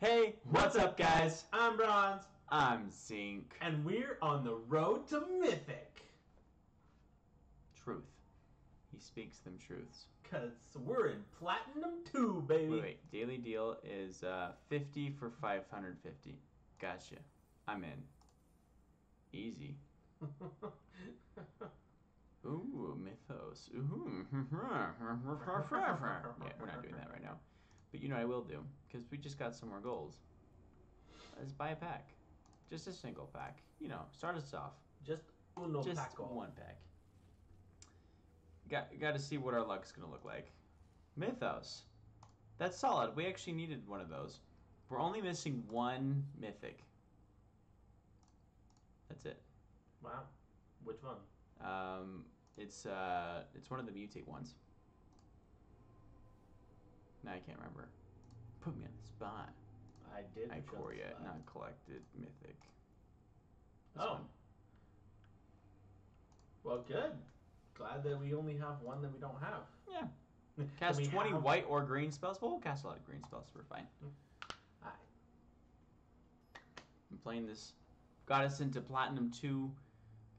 Hey, what's up, guys? I'm Bronze, I'm Zinc. and we're on the road to Mythic. Truth. He speaks them truths. Cause we're in Platinum 2, baby. Wait, wait. Daily deal is uh, 50 for 550. Gotcha. I'm in. Easy. Ooh, mythos. Ooh. yeah, we're not doing that right now. But you know what I will do? Because we just got some more goals. Let's buy a pack. Just a single pack. You know, start us off. Just uno just paco. one pack. Got got to see what our luck's gonna look like. Mythos. That's solid. We actually needed one of those. We're only missing one mythic. That's it. Wow. Which one? Um, it's uh, it's one of the mutate ones. No, I can't remember. Put me on the spot. I did. I core you on the Ikoria, spot. not collected mythic. This Oh. one. Well, good. Glad that we only have one that we don't have. Yeah. Cast 20 have- white or green spells. Well, we'll cast a lot of green spells. We're fine. Mm. Aye. I'm playing this. Got us into Platinum 2.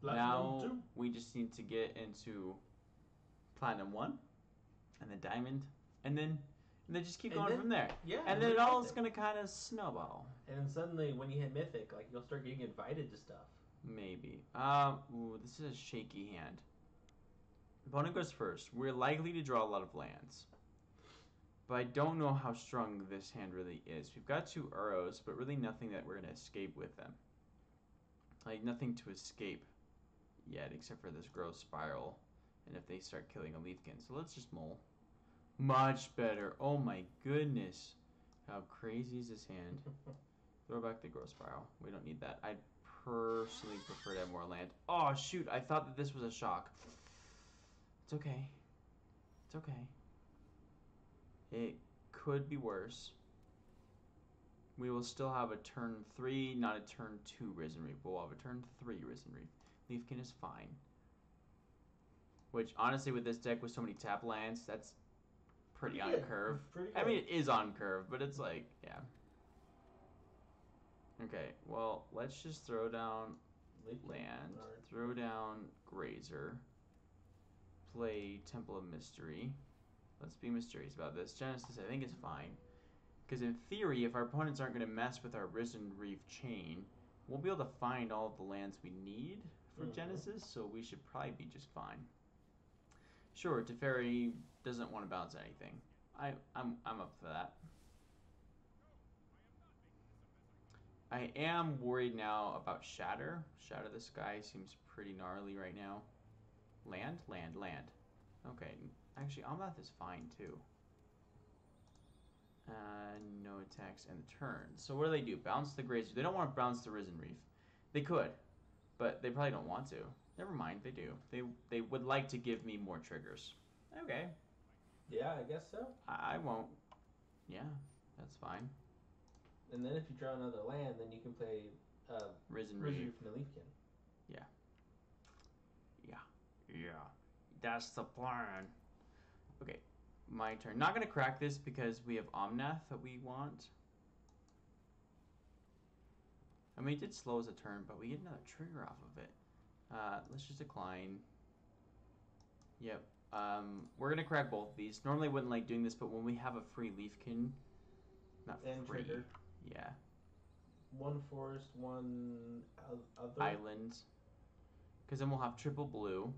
Platinum now two. we just need to get into Platinum 1 and then Diamond and then and then just keep And going then- from there. yeah, And then it all is going to kind of snowball. And then suddenly, when you hit Mythic, like you'll start getting invited to stuff. Maybe. Um, ooh, this is a shaky hand. Opponent goes first. We're likely to draw a lot of lands. But I don't know how strong this hand really is. We've got two arrows, but really nothing that we're going to escape with them. Like, nothing to escape yet, except for this growth spiral. And if they start killing a leafkin. So let's just mull. Much better. Oh my goodness. How crazy is this hand? Throw back the growth spiral. We don't need that. I personally prefer to have more land. Oh shoot! I thought that this was a shock. It's okay. It's okay. It could be worse. We will still have a turn three, not a turn two Risen Reef. We'll have a turn three Risen Reef. Leafkin is fine. Which honestly, with this deck with so many tap lands, that's pretty, Pretty on curve. Pretty I mean, it is on curve, but it's like, yeah. Okay, well, let's just throw down land, throw down Grazer, play Temple of Mystery. Let's be mysterious about this. Genesis, I think, is fine. Because in theory, if our opponents aren't going to mess with our Risen Reef chain, we'll be able to find all of the lands we need for Mhm. Genesis, so we should probably be just fine. Sure, Teferi doesn't want to bounce anything. I, I'm, I'm up for that. I am worried now about Shatter. Shatter the Sky seems pretty gnarly right now. Land? Land, land. Okay, actually, Omnath is fine too. Uh, no attacks and the turn. So what do they do? Bounce the Grazer. They don't want to bounce the Risen Reef. They could, but they probably don't want to. Never mind, they do. They they would like to give me more triggers. Okay, Yeah, I guess so. I, I won't. Yeah, that's fine. And then if you draw another land, then you can play uh, Risen Reef. Rizzy from the Leafkin. Yeah. Yeah. Yeah. That's the plan. Okay, my turn. Not gonna crack this because we have Omnath that we want. I mean, it did slow us a turn, but we get another trigger off of it. Uh, let's just decline. Yep. Um, we're gonna crack both of these. Normally, I wouldn't like doing this, but when we have a free Leafkin, not And free. trigger. Yeah. One forest, one other. islands. Because then we'll have triple blue.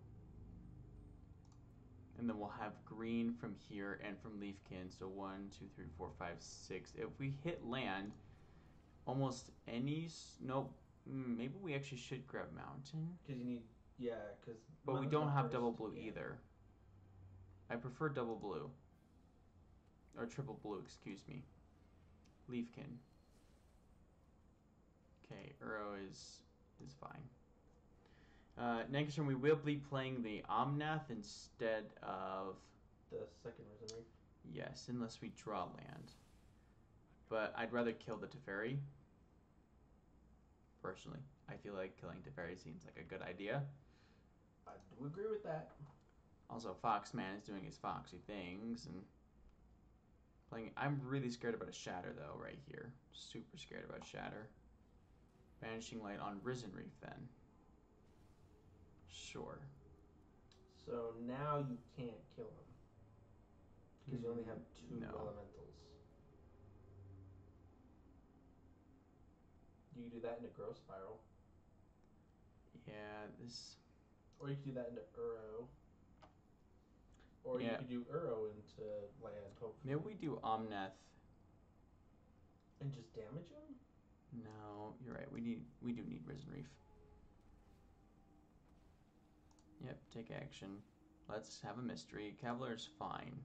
And then we'll have green from here and from Leafkin. So one, two, three, four, five, six. If we hit land, almost any. Nope. Mm, Maybe we actually should grab mountain. Because you need, yeah, because. But we don't have double blue either. I prefer double blue. Or triple blue, excuse me. Leafkin. Okay, Uro is is fine. Uh, next turn we will be playing the Omnath instead of The second Reef. yes, unless we draw land. But I'd rather kill the Teferi. Personally, I feel like killing Teferi seems like a good idea. I do agree with that. Also, Foxman is doing his foxy things and Playing. I'm really scared about a Shatter though, right here. Super scared about Shatter. Vanishing Light on Risen Reef then. Sure. So now you can't kill him because you only have two No. You do that into growth spiral, Yeah, this. or you could do that into Uro. Or Yeah. you could do Uro into land, hopefully, Maybe we do Omnath. and just damage him. No, you're right. We need. We do need Risen Reef. Yep. Take action. Let's have a mystery. Cavalier's fine.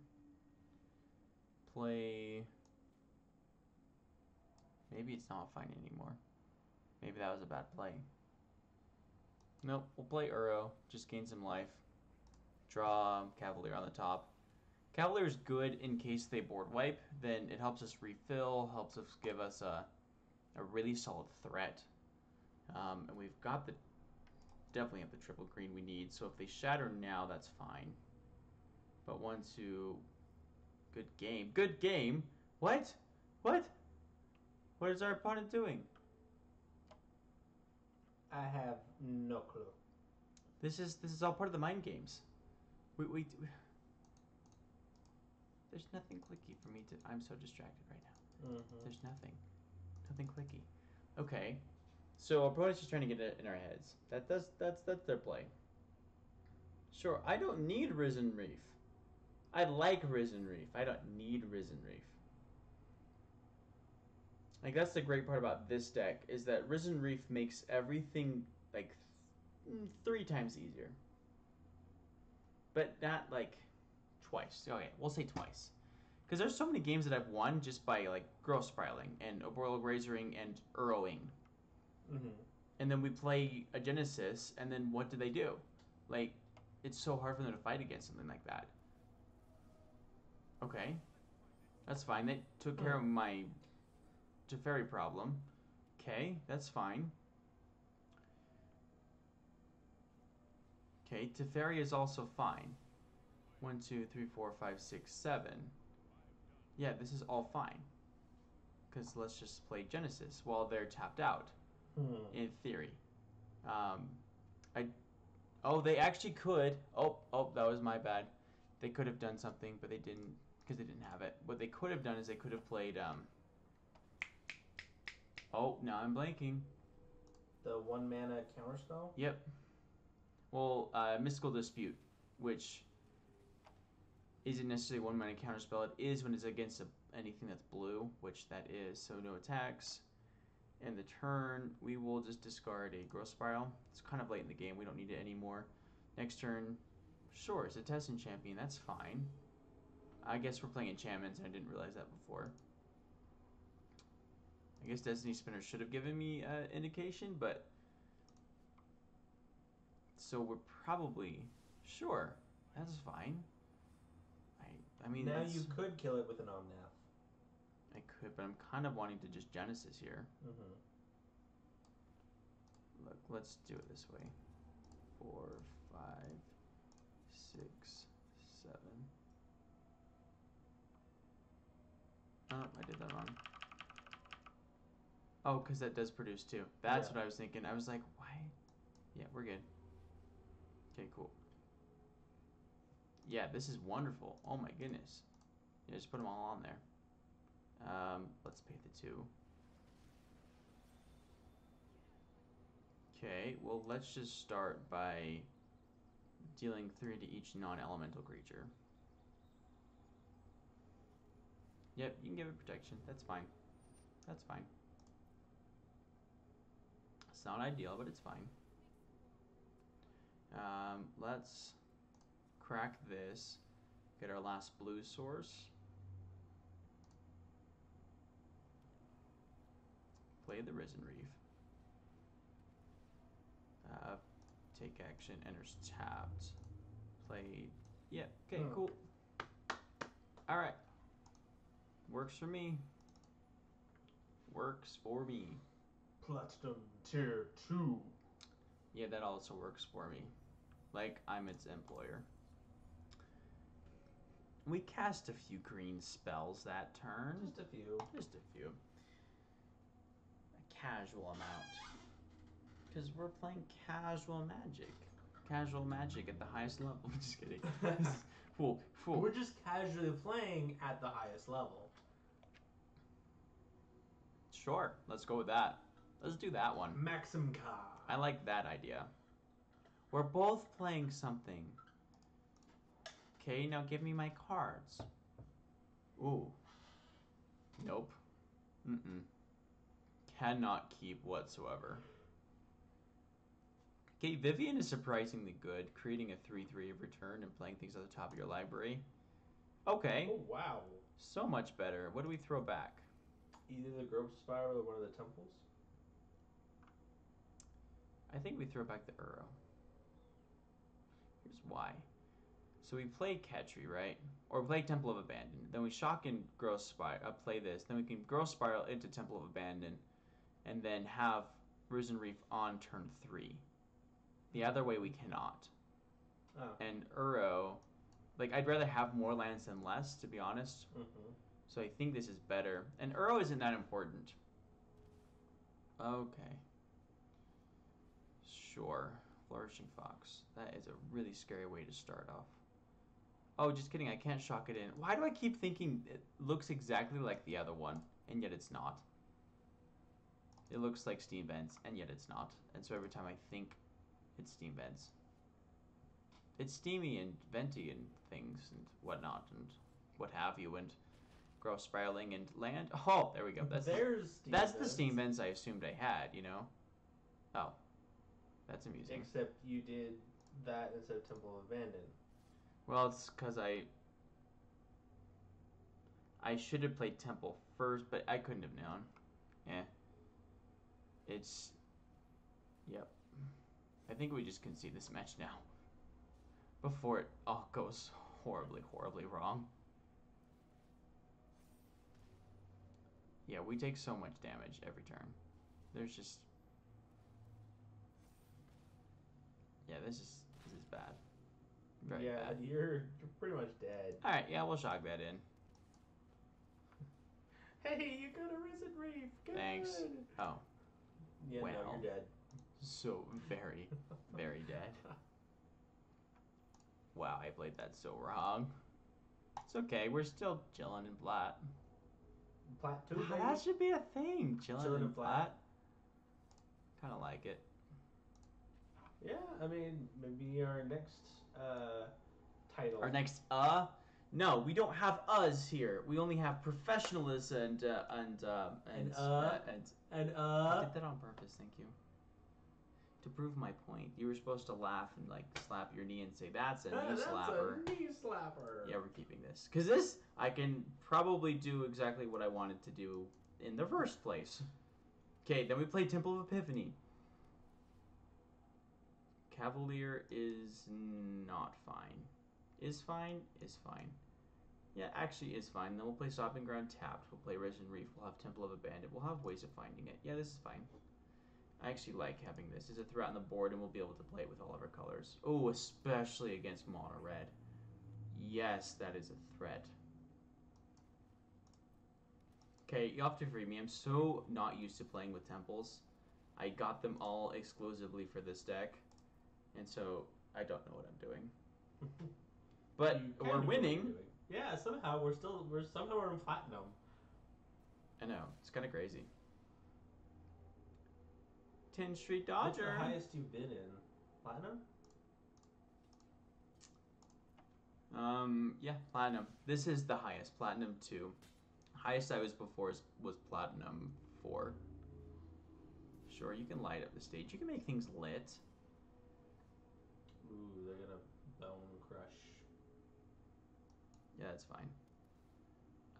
Play. Maybe it's not fine anymore. Maybe that was a bad play. Nope. We'll play Uro. Just gain some life. Draw Cavalier on the top. Cavalier's good in case they board wipe. Then it helps us refill. Helps us give us a a really solid threat. Um, and we've got the definitely have the triple green we need. So if they shatter now, that's fine. But one, two, good game, good game. What? What? What is our opponent doing? I have no clue. This is this is all part of the mind games. We we. we there's nothing clicky for me to. I'm so distracted right now. Mm-hmm. There's nothing. Nothing clicky. Okay. So our opponent's just trying to get it in our heads. That does that's that's their play. Sure, I don't need Risen Reef. I like Risen Reef. I don't need Risen Reef. Like that's the great part about this deck is that Risen Reef makes everything like th- mm, three times easier. But not like twice. Okay, we'll say twice. Because there's so many games that I've won just by like growth spiraling and oboral grazoring and urowing. Mm-hmm. And then we play a Genesis, and then what do they do? Like, it's so hard for them to fight against something like that. Okay. That's fine. They took care of my Teferi problem. Okay, that's fine. Okay, Teferi is also fine. One, two, three, four, five, six, seven. Yeah, this is all fine. Because let's just play Genesis while they're tapped out Hmm. in theory. Um, I, oh, they actually could. Oh, oh, that was my bad. They could have done something, but they didn't because they didn't have it. What they could have done is they could have played. Um, oh, now I'm blanking. The one mana counterspell. Yep. Well, uh, mystical dispute, which isn't necessarily one mana counterspell. It is when it's against a, anything that's blue, which that is. So no attacks. And the turn, we will just discard a growth spiral. It's kind of late in the game. We don't need it anymore. Next turn, sure, it's a Setessan champion. That's fine. I guess we're playing enchantments, and I didn't realize that before. I guess Destiny Spinner should have given me uh, indication, but so we're probably sure. That's fine. I I mean now that's- you could kill it with an Omnath. I could, but I'm kind of wanting to just Genesis here. Mm-hmm. Look, let's do it this way. Four, five, six, seven. Oh, I did that wrong. Oh, because that does produce two. That's Yeah. what I was thinking. I was like, why? Yeah, we're good. Okay, cool. Yeah, this is wonderful. Oh my goodness. Yeah, just put them all on there. Um, let's pay the two. Okay, well, let's just start by dealing three to each non elemental creature. Yep, you can give it protection. That's fine. That's fine. Not ideal, but it's fine. Um, let's crack this. Get our last blue source. Play the Risen Reef. Uh, take action, enters tapped. Play. Yeah, okay, Hmm. cool. Alright. Works for me. Works for me. Platinum tier two. Yeah, that also works for me. Like, I'm its employer. We cast a few green spells that turn. Just a few. Just a few. A casual amount. Because we're playing casual magic. Casual magic at the highest level. just kidding. fool, fool. We're just casually playing at the highest level. Sure, let's go with that. Let's do that one. Maxim Ka. I like that idea. We're both playing something. Okay, now give me my cards. Ooh. Nope. Mm-mm. Cannot keep whatsoever. Okay, Vivien is surprisingly good, creating a 3-3 of return and playing things at the top of your library. Okay, Oh wow. so much better. What do we throw back? Either the Growth Spiral or one of the temples. I think we throw back the Uro. Here's why. So we play Ketri, right? Or play Temple of Abandon. Then we shock and Growth Spiral. Uh, play this. Then we can Growth Spiral into Temple of Abandon. And then have Risen Reef on turn three. The other way we cannot. Oh. And Uro, like, I'd rather have more lands than less, to be honest. Mm-hmm. So I think this is better. And Uro isn't that important. Okay. Sure. Flourishing Fox. That is a really scary way to start off. Oh, just kidding. I can't shock it in. Why do I keep thinking it looks exactly like the other one, and yet it's not? It looks like Steam Vents, and yet it's not. And so every time I think it's Steam Vents, it's steamy and venty and things and whatnot and what have you and gross spiraling and land. Oh, there we go. That's the, Steam that's the steam vents I assumed I had. You know. Oh, that's amusing. Except you did that instead of Temple of Abandon. Well, it's because I I should have played Temple first, but I couldn't have known. Yeah. It's. Yep. I think we just concede this match now. Before it all goes horribly, horribly wrong. Yeah, we take so much damage every turn. There's just. Yeah, this is this is bad. Very yeah, bad. you're you're pretty much dead. All right, yeah, we'll shock that in. Hey, you got a Risen Reef. Good. Thanks. Oh, Yeah, no, Well. you're dead. so very, very dead. Wow, I played that so wrong. It's okay, we're still chilling in flat. Plat two. Ah, that should be a thing, chilling, Chilling in flat. flat. Kind of like it. Yeah, I mean, maybe our next uh, title. Our next uh, no, we don't have us here. We only have professionalism and uh, and um, and And, uh, and and I uh, did that on purpose, thank you. To prove my point, you were supposed to laugh and like slap your knee and say, "That's a knee that's slapper." a knee slapper. Yeah, we're keeping this because this I can probably do exactly what I wanted to do in the first place. Okay, then we play Temple of Epiphany. Cavalier is not fine. Is fine? Is fine. Yeah, actually is fine. Then we'll play Stomping Ground tapped. We'll play Risen Reef. We'll have Temple of Abandon. We'll have ways of finding it. Yeah, this is fine. I actually like having this. It's a threat on the board, and we'll be able to play it with all of our colors. Oh, especially against mono red. Yes, that is a threat. Okay, you have to forgive me. I'm so not used to playing with temples. I got them all exclusively for this deck, and so I don't know what I'm doing. But we're kinda know what you're winning. Yeah, somehow we're still we're somehow we're in platinum. I know it's kind of crazy. 10th Street Dodger. What's the highest you've been in? Platinum? Um, yeah, platinum. This is the highest, platinum two. Highest I was before is, was platinum four. Sure, you can light up the stage. You can make things lit. Ooh, they're gonna bone crush. Yeah, that's fine.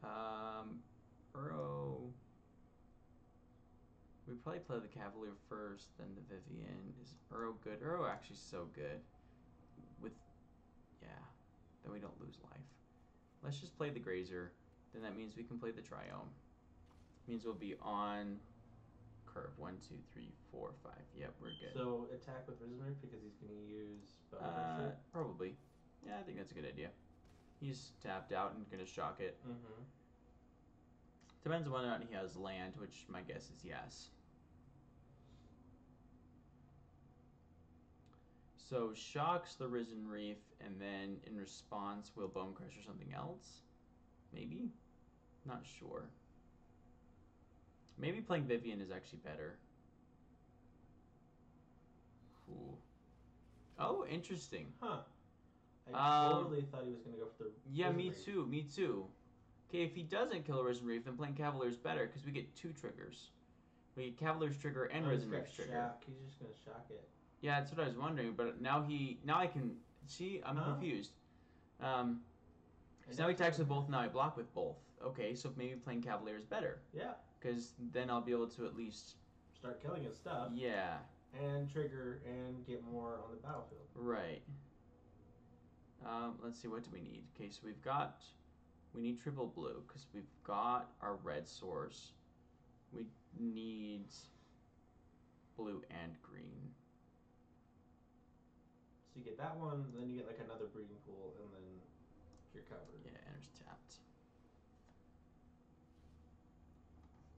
Um, Uro. We probably play the Cavalier first, then the Vivien. Is Uro good? Uro actually so good. With, yeah, then we don't lose life. Let's just play the Grazer. Then that means we can play the Triome. Means we'll be on curve. One, two, three, four, five. Yep, we're good. So attack with Risen Reef because he's gonna use bone Uh, probably. Yeah, I think that's a good idea. He's tapped out and gonna shock it. Mm-hmm. Depends on whether or not he has land, which my guess is yes. So shocks the Risen Reef, and then in response will Bone Crush or something else? Maybe? Not sure. Maybe playing Vivien is actually better. Ooh. Oh, interesting. Huh. I Um, totally thought he was gonna go for the. Yeah, me Reef. too. Me too. Okay, if he doesn't kill a Risen Reef, then playing Cavalier is better because we get two triggers. We get Cavalier's trigger and Oh, Risen Reef's trigger. shock. He's just gonna shock it. Yeah, that's what I was wondering. But now he, now I can see. I'm Huh? confused. Um, 'cause now he attacks with both. Now I block with both. Okay, so maybe playing Cavalier is better Yeah. Because then I'll be able to at least. Start killing his stuff Yeah. and trigger and get more on the battlefield. Right. Um, let's see, what do we need? Okay, so we've got, we need triple blue because we've got our red source. We need blue and green. So you get that one, then you get like another breeding pool, and then you're covered. Yeah, enters tapped.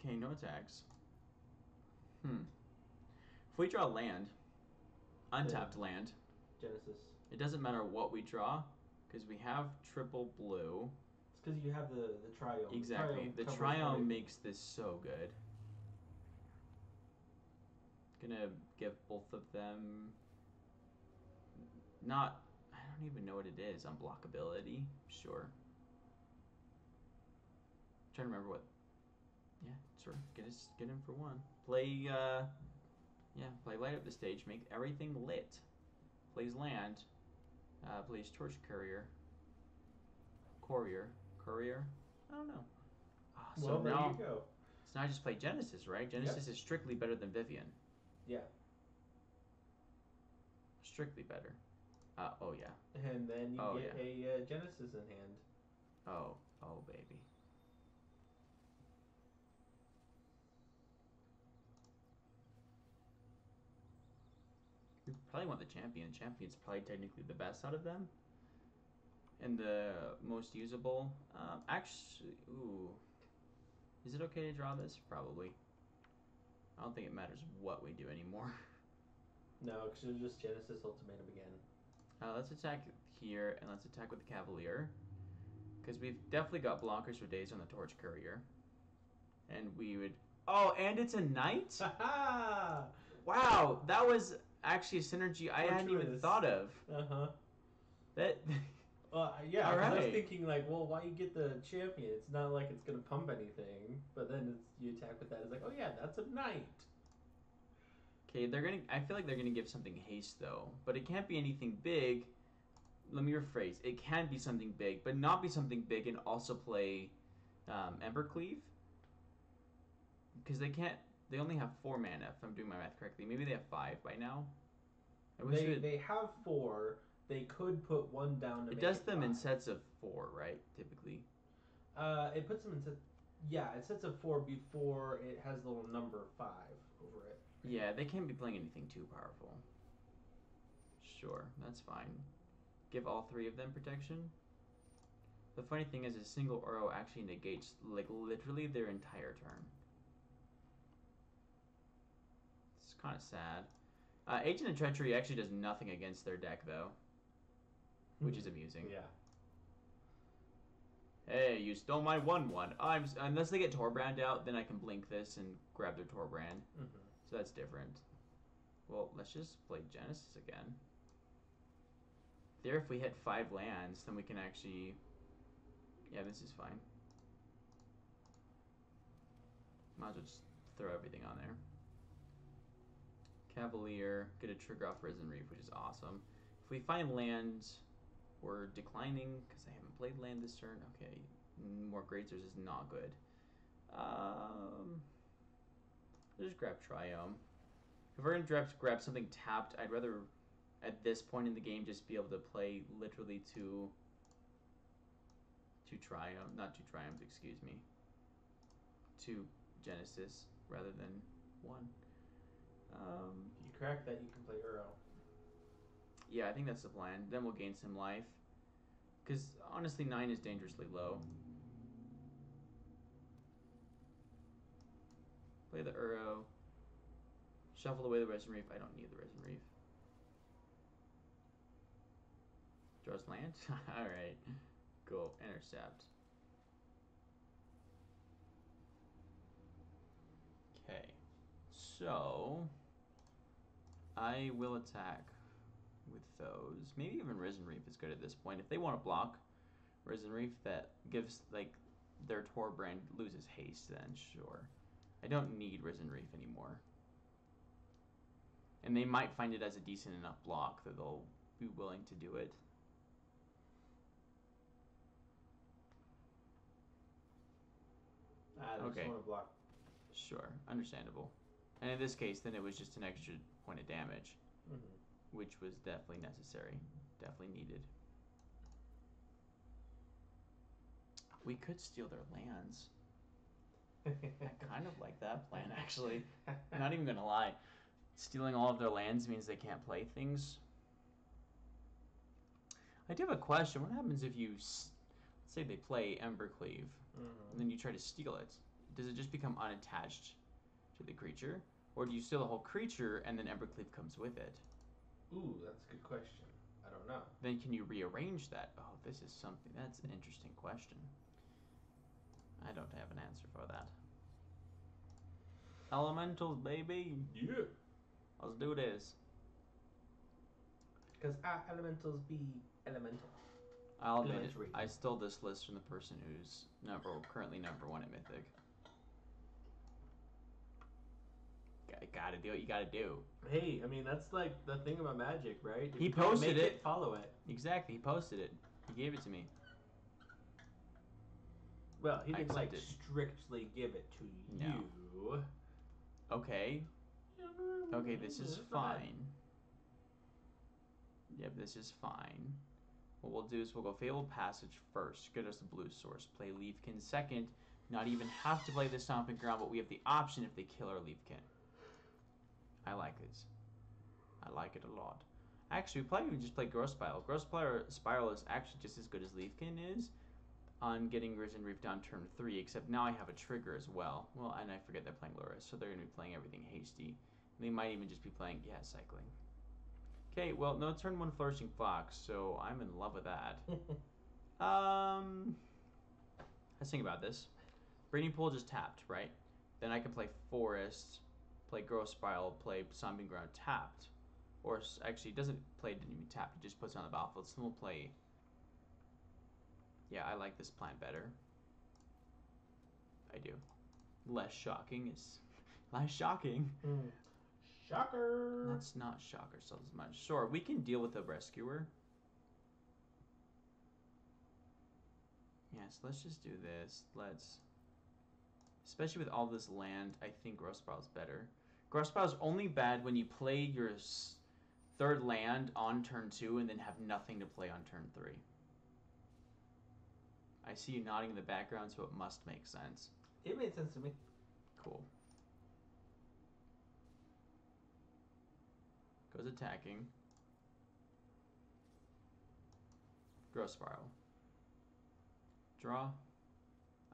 Okay, no attacks. Hmm. If we draw land, untapped land, Genesis. it doesn't matter what we draw because we have triple blue. It's because you have the the triome. Exactly. The triome makes this so good. Gonna give both of them not I don't even know what it is. Unblockability? Sure. trying to remember what Yeah, sure. Get us get him for one. Play uh yeah, play light up the stage, make everything lit. Plays land. Uh, plays torch courier. Courier. Courier? I don't know. Ah, so Well, there now, you go. so now I just play Genesis, right? Genesis is strictly better than Vivien. Yeah. Strictly better. Uh, oh yeah. And then you Oh, get a uh, Genesis in hand. Oh, oh baby. We probably want the champion. Champion's probably technically the best out of them. And the most usable. Um, actually, ooh. Is it okay to draw this? Probably. I don't think it matters what we do anymore. No, because it's just Genesis Ultimatum again. Uh, let's attack here and let's attack with the Cavalier. Because we've definitely got blockers for days on the Torch Courier. And we would. Oh, and it's a knight? Wow, that was actually a synergy I hadn't even thought of. Uh huh. That. Uh, yeah, I was thinking like, well, why you get the champion? It's not like it's gonna pump anything. But then it's you attack with that. It's like, oh yeah, that's a knight. Okay, they're gonna. I feel like they're gonna give something haste though, but it can't be anything big. Let me rephrase. It can be something big, but not be something big and also play um, Embercleave. Because they can't. They only have four mana. If I'm doing my math correctly, maybe they have five by now. I wish They it, they have four. They could put one down to it make does them in five. sets of four, right? Typically. Uh, it puts them in set. Yeah, it sets of four before it has the little number five over it. Yeah, they can't be playing anything too powerful. Sure, that's fine. Give all three of them protection. The funny thing is, a single arrow actually negates like literally their entire turn. It's kind of sad. Uh, Agent of Treachery actually does nothing against their deck though, which is amusing. Yeah. Hey, you stole my one-one. I'm unless they get Torbrand out, then I can blink this and grab their Torbrand. hmm So that's different. Well, let's just play Genesis again. There, if we hit five lands, then we can actually. Yeah, this is fine. Might as well just throw everything on there. Cavalier, get a trigger off Risen Reef, which is awesome. If we find land, we're declining because I haven't played land this turn. Okay, more Grazers is not good. Um, just grab Triome. If we're gonna grab, grab something tapped, I'd rather, at this point in the game, just be able to play literally two, two Triumph, not two Triumphs, excuse me, two Genesis rather than one. Um, If you crack that, you can play Uro. yeah, I think that's the plan. Then we'll gain some life. Because honestly, nine is dangerously low. Play the Uro. Shuffle away the Risen Reef. I don't need the Risen Reef. Draws land? Alright. Cool. Intercept. Okay. So. I will attack with those. Maybe even Risen Reef is good at this point. If they want to block Risen Reef, that gives, like, their Torbrand loses haste, then sure. I don't need Risen Reef anymore. And they might find it as a decent enough block that they'll be willing to do it. Ah, they Okay. just want to block. Sure, understandable. And in this case, then it was just an extra point of damage, Mm-hmm. which was definitely necessary, definitely needed. We could steal their lands. I kind of like that plan, actually. I'm not even gonna lie. Stealing all of their lands means they can't play things. I do have a question. What happens if you, let's say they play Embercleave, Mhm. and then you try to steal it? Does it just become unattached to the creature, or do you steal the whole creature and then Embercleave comes with it? Ooh, that's a good question. I don't know. Then can you rearrange that? Oh, this is something. That's an interesting question. I don't have an answer for that. Elementals, baby. Yeah. Let's do this. Because our elementals be elemental. I'll admit it, I stole this list from the person who's number currently number one at Mythic. Gotta, gotta do what you gotta do. Hey, I mean that's like the thing about magic, right? If He posted make it. Follow it. Exactly, he posted it. He gave it to me. Well, he didn't like strictly give it to No. you. Okay, okay, this is It's not bad. fine. Yep, this is fine. What we'll do is we'll go Fabled Passage first, get us the blue source. Play Leafkin second, not even have to play the Stomping Ground, but we have the option if they kill our Leafkin. I like this. I like it a lot. Actually, we probably even just play Growth Spiral. Growth Spiral, Spiral is actually just as good as Leafkin is on getting Risen Reef down turn 3, except now I have a trigger as well. Well, and I forget they're playing Lurrus, so they're going to be playing everything hasty. They might even just be playing, yeah, cycling. Okay, well, no turn 1 Flourishing Fox, so I'm in love with that. Um, let's think about this. Breeding Pool just tapped, right? Then I can play Forest, play Growth Spiral, play Stomping Ground tapped. Or actually, it doesn't play, didn't even tap, it just puts it on the battlefield. So we'll play. Yeah, I like this plan better. I do. Less shocking is. Less shocking. Hmm. Shocker. Let's not shock ourselves as much. Sure, we can deal with the rescuer. Yes, let's just do this. Let's, especially with all this land, I think Growth Spiral's better. Gross is only bad when you play your third land on turn two and then have nothing to play on turn three. I see you nodding in the background, so it must make sense. It made sense to me. Cool. Goes attacking. Growth Spiral. Draw.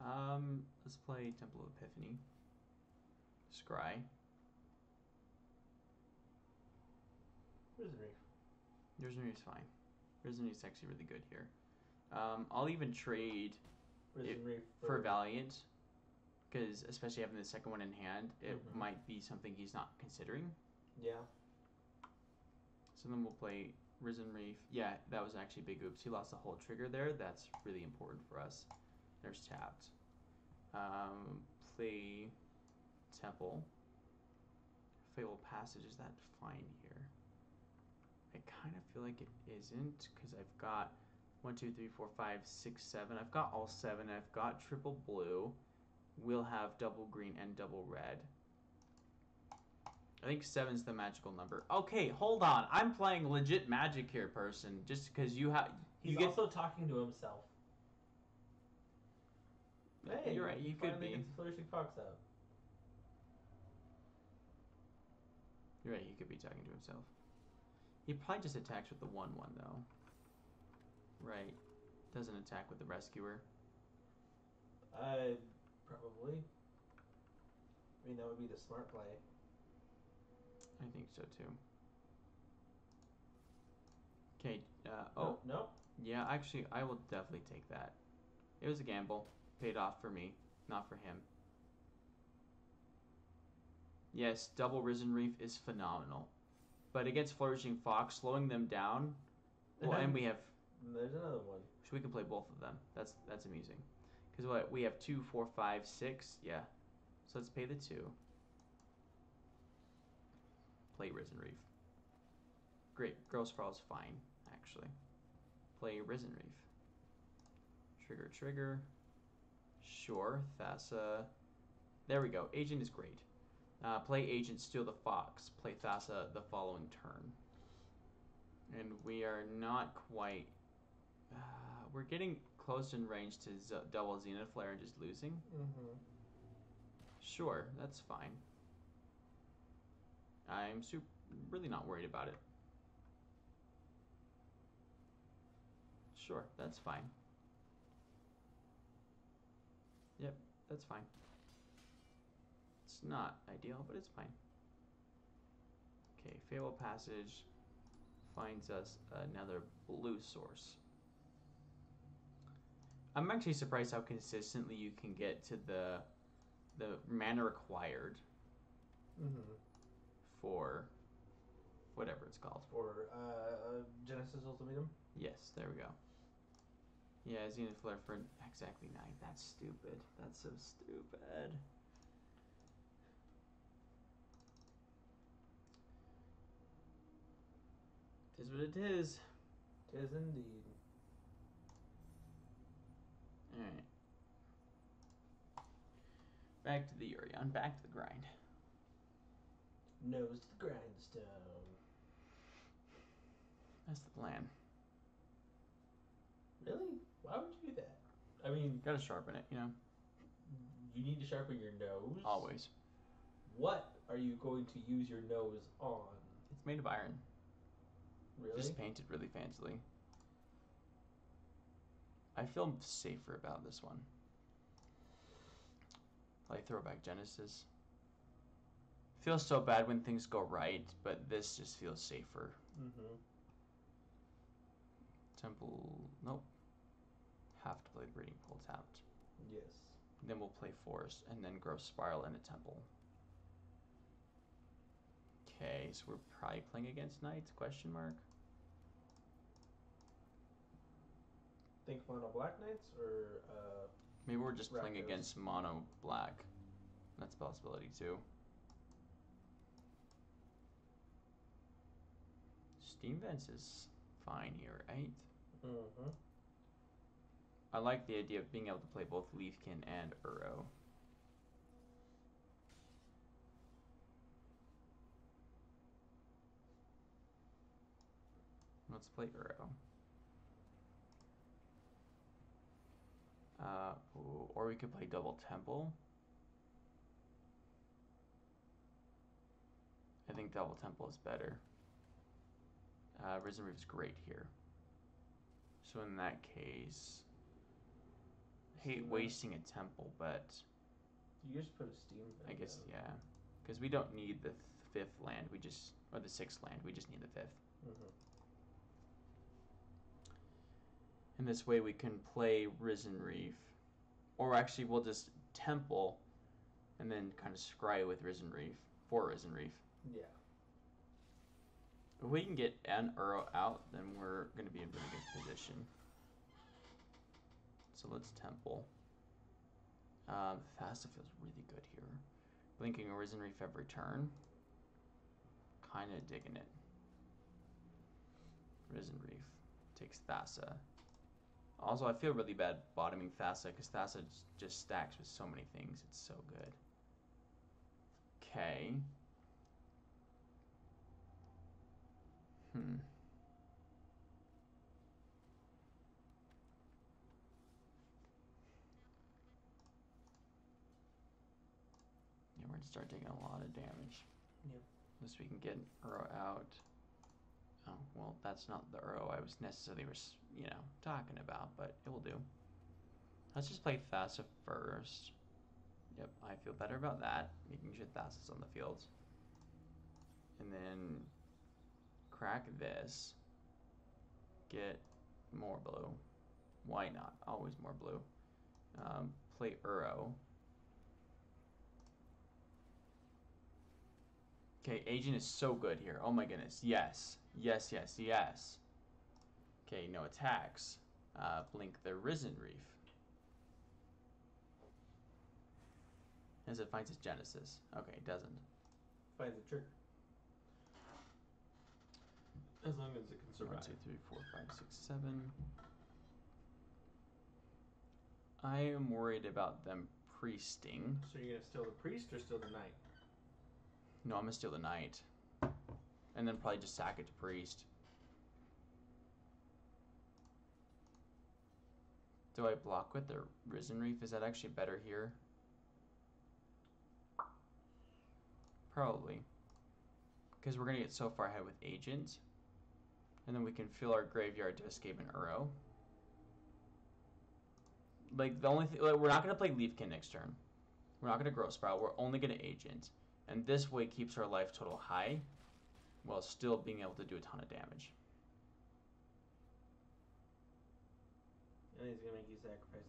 Um, let's play Temple of Epiphany. Scry. Risen Reef. Risen Reef's fine. Risen Reef's actually really good here. Um, I'll even trade Risen Reef for Valiant, because especially having the second one in hand, it Mhm. might be something he's not considering. Yeah. So then we'll play Risen Reef. Yeah, that was actually big oops. He lost the whole trigger there. That's really important for us. There's tapped. Um, play Temple. Fabled Passage. Is that fine here? I kind of feel like it isn't because I've got one, two, three, four, five, six, seven. I've got all seven. I've got triple blue. We'll have double green and double red. I think seven's the magical number. Okay, hold on. I'm playing legit magic here, person. Just because you have, He's you get. also talking to himself. Hey, you're right. You could be. flourishing fox out. You're right. He could be talking to himself. He probably just attacks with the one one though. Right. Doesn't attack with the rescuer. I probably. I mean, that would be the smart play. I think so too. Okay. Uh, oh, No, no. yeah. Actually, I will definitely take that. It was a gamble. Paid off for me, not for him. Yes, double Risen Reef is phenomenal, but against Flourishing Fox, slowing them down. Well, and we have There's another one. So we can play both of them. That's that's amusing. Because what we have two, four, five, six. Yeah. So let's pay the two. Play Risen Reef. Great. Girl Sprawl's fine, actually. Play Risen Reef. Trigger, trigger. Sure. Thassa. There we go. Agent is great. Uh, play Agent, steal the fox. Play Thassa the following turn. And we are not quite uh, we're getting close in range to z- double Zenith Flare and just losing. Mm-hmm. Sure, that's fine. I'm super, really not worried about it. Sure, that's fine. Yep, that's fine. It's not ideal, but it's fine. Okay, Fabled Passage finds us another blue source. I'm actually surprised how consistently you can get to the the mana required Mm-hmm. for whatever it's called. For uh, Genesis Ultimatum. Yes, there we go. Yeah, Zenith Flare for exactly nine. That's stupid. That's so stupid. Tis what it is. Tis indeed. Alright. Back to the Yorion, back to the grind. Nose to the grindstone. That's the plan. Really? Why would you do that? I mean, Gotta sharpen it, you know? you need to sharpen your nose. Always. What are you going to use your nose on? It's made of iron. Really? Just painted really fancily. I feel safer about this one. Like Throwback Genesis. Feels so bad when things go right, but this just feels safer. Mm-hmm. Temple, nope. Have to play Breeding Pool tapped. Yes. Then we'll play Forest, and then Growth Spiral and a Temple. Okay, so we're probably playing against Knights? Question mark. Think mono black knights or uh, Maybe we're just playing Raptors. against mono black. That's a possibility too. Steam Vents is fine here, right? mm-hmm. I like the idea of being able to play both Leafkin and Uro. Let's play Uro. Uh, or we could play Double Temple. I think Double Temple is better. Uh, Risen Reef is great here. So in that case, I hate wasting a temple, but You just put a steam. I guess down. yeah, because we don't need the fifth land. We just or the sixth land. We just need the fifth. Mhm. In this way, we can play Risen Reef, or actually, we'll just temple, and then kind of scry with Risen Reef for Risen Reef. Yeah. If we can get an Uro out, then we're going to be in really good position. So let's temple. Um, Thassa feels really good here. Blinking a Risen Reef every turn. Kind of digging it. Risen Reef takes Thassa. Also, I feel really bad bottoming Thassa because Thassa just stacks with so many things. It's so good. Okay. Hmm. Yeah, we're gonna start taking a lot of damage. Yep. Unless we can get Uro out. Oh, well, that's not the Uro I was necessarily, you know, talking about, but it will do. Let's just play Thassa first. Yep, I feel better about that. Making sure Thassa's on the field. And then crack this. Get more blue. Why not? Always more blue. Um, play Uro. Okay, agent is so good here. Oh my goodness. Yes. Yes, yes, yes. Okay, no attacks. Uh, blink the Risen Reef. As it finds its Genesis. Okay, it doesn't. Finds a trigger. As long as it can survive. One, two, three, four, five, six, seven. I am worried about them priesting. So you're gonna steal the priest or steal the knight? No, I'm gonna steal the knight. And then probably just sack it to priest. Do I block with the Risen Reef? Is that actually better here? Probably. Because we're gonna get so far ahead with Agent. And then we can fill our graveyard to escape an Uro. Like, the only thing, like, we're not gonna play Leafkin next turn. We're not gonna Grow Sprout, we're only gonna Agent. And this way keeps our life total high while still being able to do a ton of damage. And he's gonna make you sacrifice.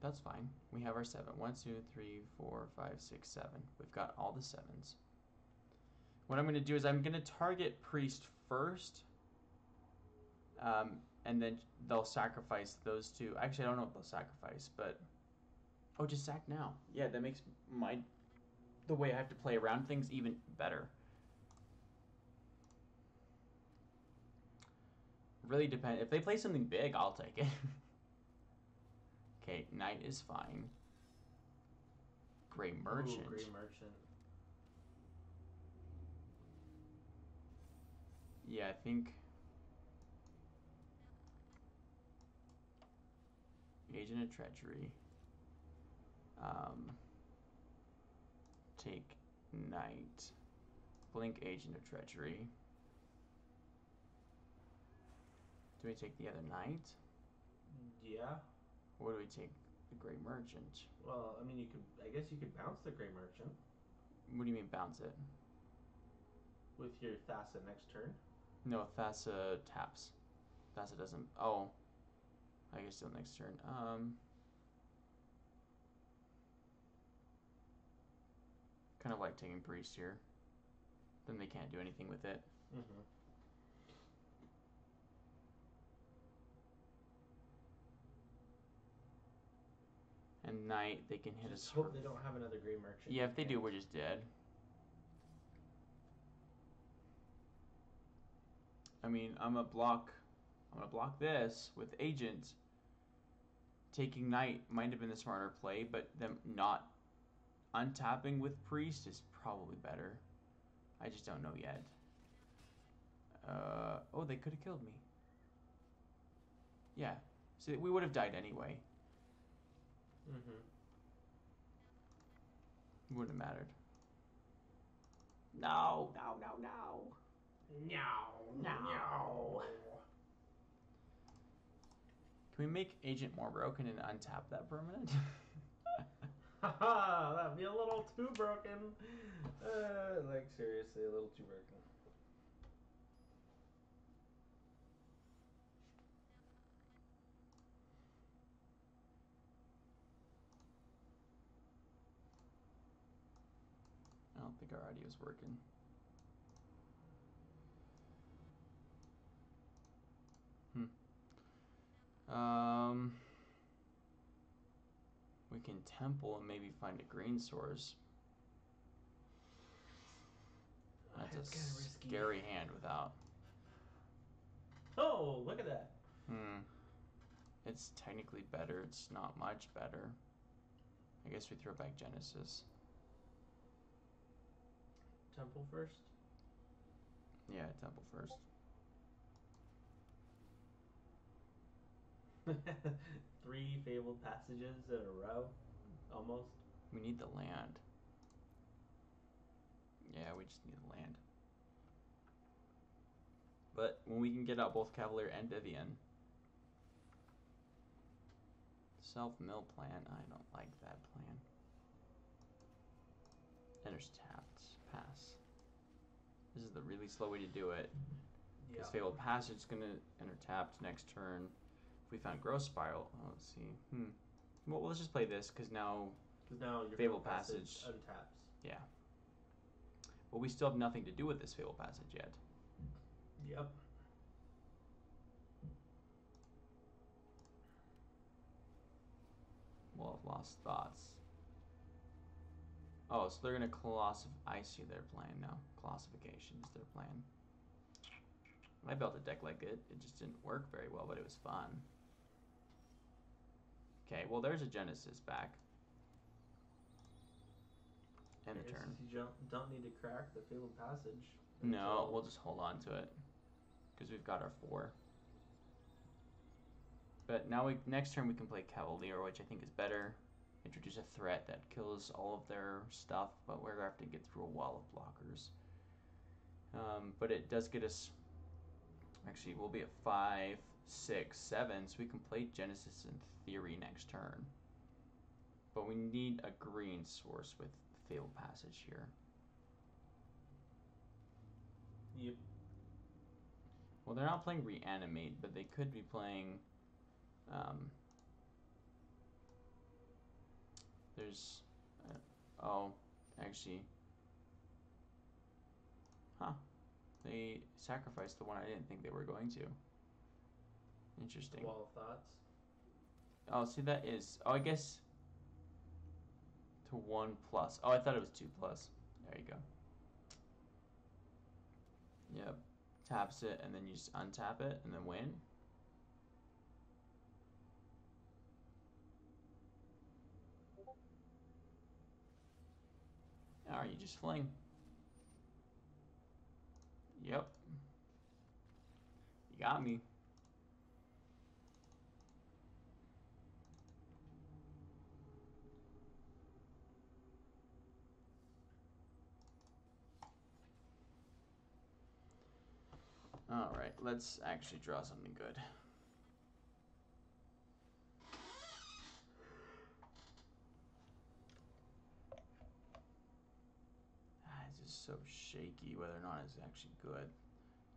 That's fine. We have our seven. One, two, three, four, five, six, seven. We've got all the sevens. What I'm going to do is I'm going to target priest first, um, and then they'll sacrifice those two. Actually, I don't know what they'll sacrifice, but oh, just sack now. Yeah, that makes my the way I have to play around things even better. Really depend. If they play something big, I'll take it. Okay, knight is fine. Gray merchant. Ooh, Gray Merchant. Yeah, I think. Agent of treachery. Um, take knight. Blink agent of treachery. Do we take the other knight? Yeah. Or do we take the gray merchant? Well, I mean, you could. I guess you could bounce the Gray Merchant What do you mean bounce it? with your Thassa next turn. No, Thassa taps. Thassa doesn't. Oh, I guess still next turn. Um, kind of like taking priest here. Then they can't do anything with it. Mm-hmm. And knight, they can hit Just us. hope they don't have another green Merchant. Yeah, if they do, we're just dead. I mean, I'm a block. I'm gonna block this with agent. Taking knight might have been the smarter play, but them not untapping with priest is probably better. I just don't know yet. Uh, oh, they could have killed me. Yeah, so we would have died anyway. Mm-hmm. Wouldn't have mattered. No, no, no, no. No, No. Can we make Agent more broken and untap that permanent? Haha, that'd be a little too broken. Uh, like seriously, a little too broken. I don't think our audio's working. Hmm. Um. We can temple and maybe find a green source. That's That's a kinda risky. scary hand without. Oh, look at that. Hmm. It's technically better. It's not much better. I guess we throw back Genesis. Temple first. Yeah, Temple first. Three fabled passages in a row, almost. We need the land. Yeah, we just need the land. But when we can get out both Cavalier and Vivien. Self mill plan. I don't like that plan. Enters tapped. Pass. This is the really slow way to do it. Yeah. Because Fabled Passage is gonna enter tapped next turn. If we found Growth Spiral, oh, let's see. Hmm. Well, let's just play this because now, Because now your Fabled Passage, Passage. untaps. well, we still have nothing to do with this Fabled Passage yet. Yep. We'll have lost thoughts. Oh, so they're gonna colossif. I see their plan now. Colossification is their plan. I built a deck like it. It just didn't work very well, but it was fun. Okay, well, there's a Genesis back. Of I turn. You don't, need to crack the Fabled Passage. No, we'll just hold on to it because we've got our four. But now we next turn we can play Cavalier, which I think is better. Introduce a threat that kills all of their stuff, but we're gonna have to get through a wall of blockers. Um, but it does get us. Actually, we'll be at five, six, seven, so we can play Genesis in theory next turn. But we need a green source with Fabled Passage here. Yep. Well, they're not playing reanimate, but they could be playing. Um, there's, uh, oh, actually, huh? They sacrificed the one I didn't think they were going to. Interesting. Wall of Thoughts. Oh, see that is. Oh, I guess. To one plus. Oh, I thought it was two plus. There you go. Yep. Taps it and then you just untap it and then win. Or you just fling. Yep. You got me. All right, let's actually draw something good. Ah, it's just so shaky whether or not it's actually good.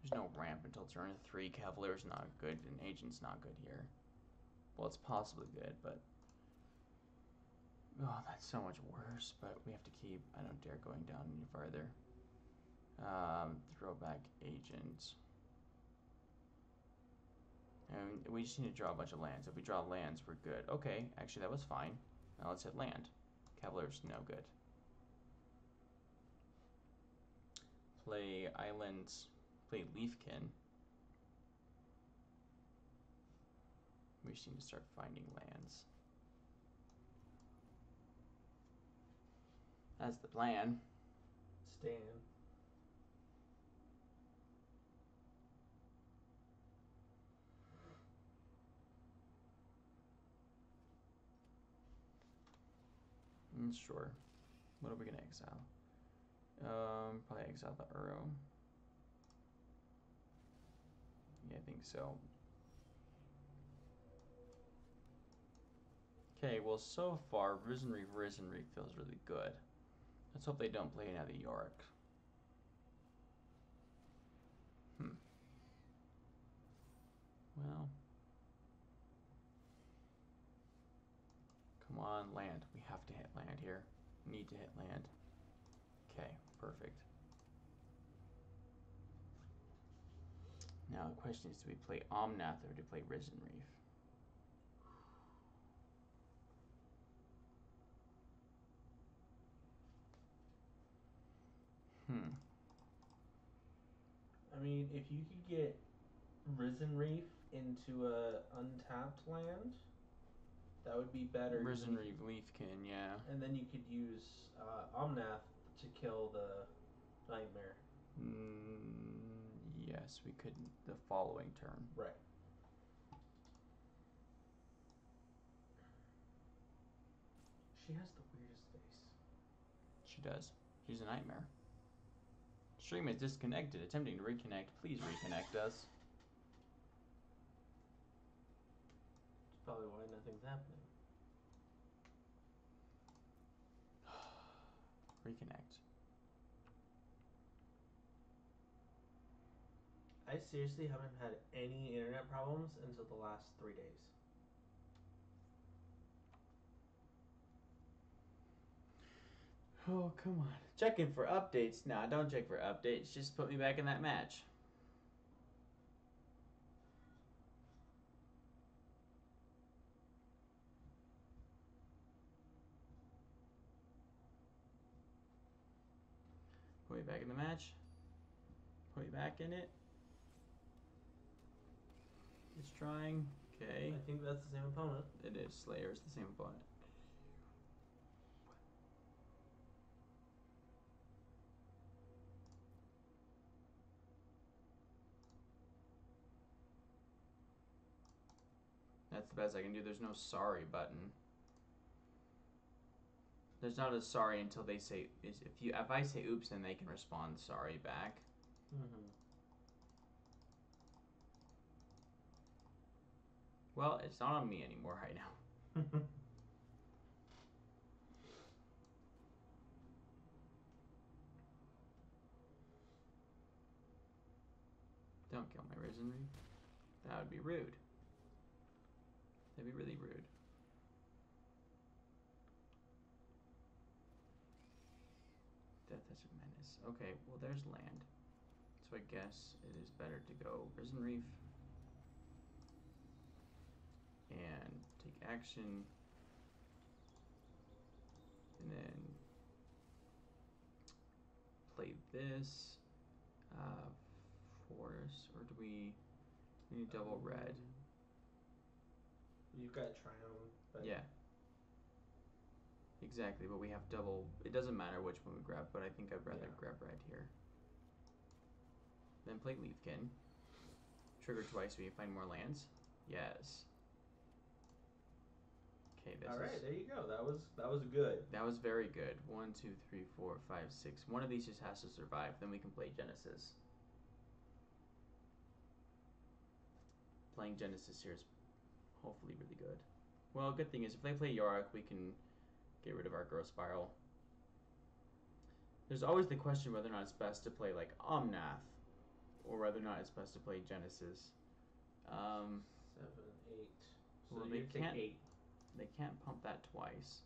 There's no ramp until turn three. Cavalier's not good, and Agent's not good here. Well, it's possibly good, but oh, that's so much worse. But we have to keep. I don't dare going down any farther. Um, throwback agent. And we just need to draw a bunch of lands. If we draw lands, we're good. Okay, actually that was fine. Now let's hit land. Cavalier's no good. Play islands. Play Leafkin. We just need to start finding lands. That's the plan. Stan. Sure. What are we gonna exile? Um, probably exile the Uro. Yeah, I think so. Okay, well, so far, Risen Reef, Risen Reef feels really good. Let's hope they don't play another York. Hmm. Well. Come on, land. Land here. Need to hit land. Okay, perfect. Now the question is, do we play Omnath or do we play Risen Reef? Hmm. I mean, if you could get Risen Reef into a untapped land, that would be better. Risen than- Reef Leafkin, yeah. And then you could use uh, Omnath to kill the nightmare. Mm, yes, we could the following turn. Right. She has the weirdest face. She does. She's a nightmare. Stream is disconnected. Attempting to reconnect. Please reconnect us. That's probably why nothing's happening. Reconnect. I seriously haven't had any internet problems until the last three days. Oh, come on. Checking for updates. Nah, don't check for updates. Just put me back in that match. Put me back in the match. Put me back in it. It's trying. Okay. I think that's the same opponent. It is. Slayer is the same opponent. That's the best I can do. There's no sorry button. There's not a sorry until they say is if you if I say oops then they can respond sorry back. Mm-hmm. Well, it's not on me anymore right now. Don't kill my Risen. That would be rude. That'd be really rude. Death Touch of Menace. Okay, well there's land. So I guess it is better to go Risen Reef. And take action. And then play this. Uh, force, or do we, we need double red? You've got Triumph, but Yeah. Exactly, but we have double. It doesn't matter which one we grab, but I think I'd rather Yeah. grab red here. Then play Leafkin. Trigger twice so you find more lands. Yes. Okay, this All right, is there you go. That was that was good. that was very good. One, two, three, four, five, six. One of these just has to survive. Then we can play Genesis. Playing Genesis here is hopefully really good. Well, good thing is if they play Yorick, we can get rid of our Growth Spiral. There's always the question whether or not it's best to play like Omnath, or whether or not it's best to play Genesis. Um, Seven, eight. So Well, they can't- eight. they can't pump that twice.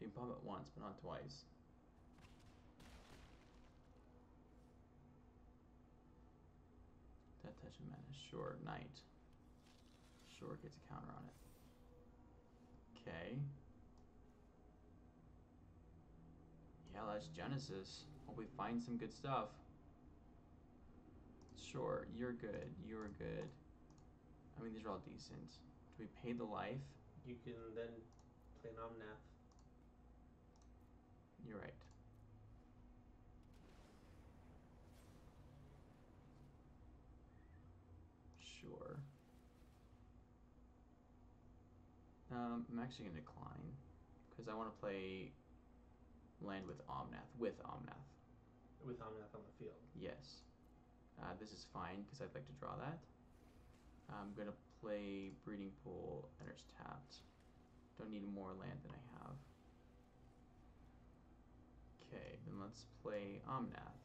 You can pump it once, but not twice. Death Touch of Menace. Sure. Knight. Sure gets a counter on it. Okay. Yeah, that's Genesis. Hope we find some good stuff. Sure, you're good. You're good. I mean, these are all decent. Do we pay the life? You can then play Nomnath. You're right. Sure. Um, I'm actually gonna decline because I want to play land with Omnath. With Omnath, with Omnath on the field. yes. Uh, this is fine because I'd like to draw that. I'm gonna play Breeding Pool. Enters tapped. Don't need more land than I have. Okay, then let's play Omnath.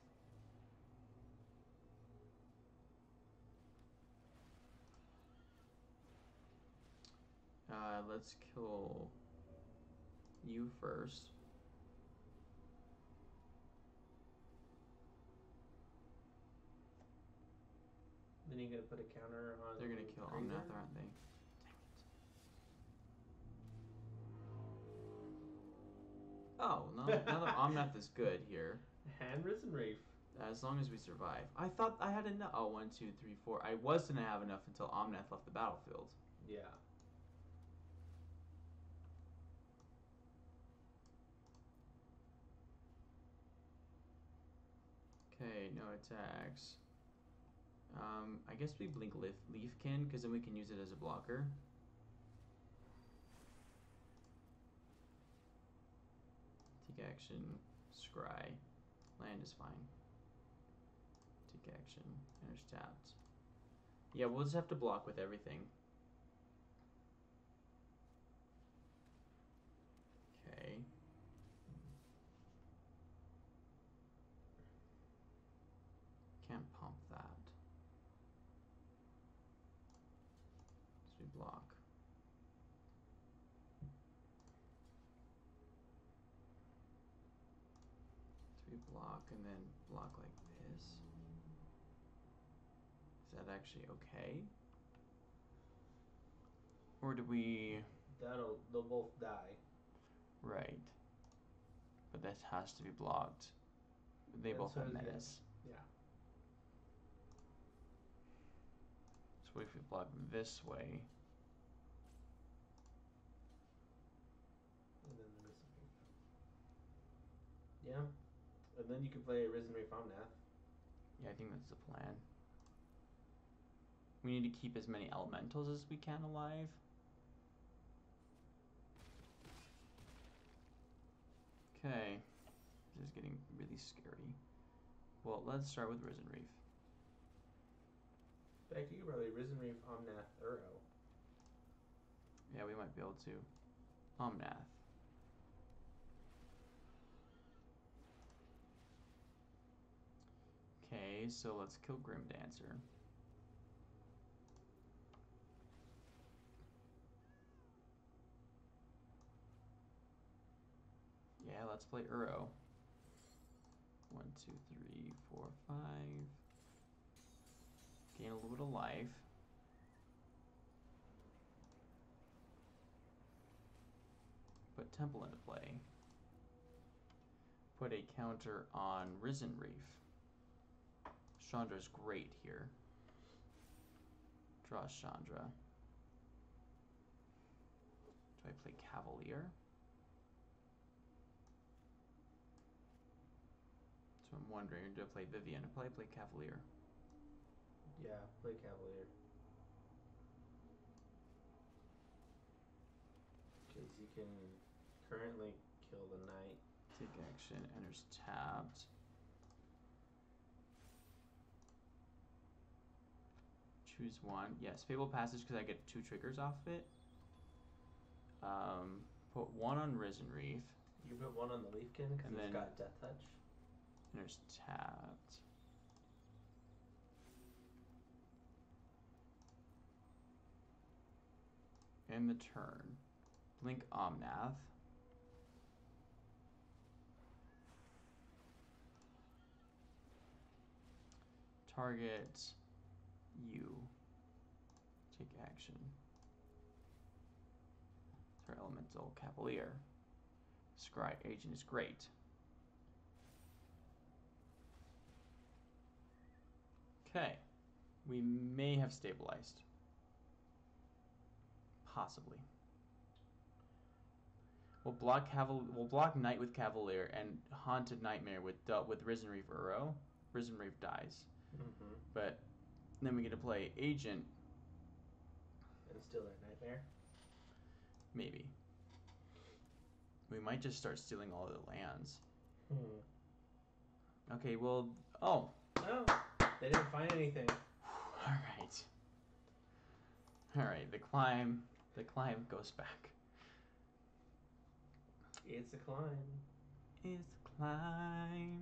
Uh, let's kill you first. Then you're gonna put a counter on. They're gonna kill Omnath, aren't they? Dang it. Oh, no, another Omnath is good here. Hand Risen Reef. As long as we survive. I thought I had enough. Oh, one, two, three, four. I was gonna have enough until Omnath left the battlefield. Yeah. Okay, no attacks. Um, I guess we blink Leaf Leafkin because then we can use it as a blocker. Take action, scry. Land is fine. Take action. Enters tapped. Yeah, we'll just have to block with everything. Okay. Can't pump that. So we block. So we block and then block like this. Is that actually okay? Or do we That'll they'll both die. right? But this has to be blocked. They And both so have menace. yeah. So what if we block this way? And then the Risen Yeah. And then you can play Risen Reef Omnath. Yeah, I think that's the plan. We need to keep as many elementals as we can alive. Okay, this is getting really scary. Well, let's start with Risen Reef. Fact, you could probably Risen Reef Omnath Uro. Yeah, we might be able to. Omnath. Okay, so let's kill Grim Dancer. Yeah, let's play Uro. One, two, three, four, five. Gain a little bit of life. Put Temple into play. Put a counter on Risen Reef. Chandra's great here. Draw Chandra. Do I play Cavalier? So I'm wondering, do I play Vivien? Do I probably play Cavalier. Yeah, play Cavalier. Because you can currently kill the knight. Take action, enters tapped. Choose one. Yes, Fabled Passage because I get two triggers off of it. Um, put one on Risen Reef. You put one on the Leafkin because it's got Death Touch. Enters tapped. End the turn. Blink Omnath. Target you. Take action. Our elemental cavalier. Scry agent is great. Okay. We may have stabilized. Possibly. We'll block Caval- we'll block Knight with Cavalier and Haunted Nightmare with du- with Risen Reef Uro. Risen Reef dies. Mm-hmm. But then we get to play Agent, And still that Nightmare. maybe. We might just start stealing all the lands. Hmm. Okay, well, oh, No, they didn't find anything. all right. All right, the climb, the climb goes back. It's a climb. It's a climb.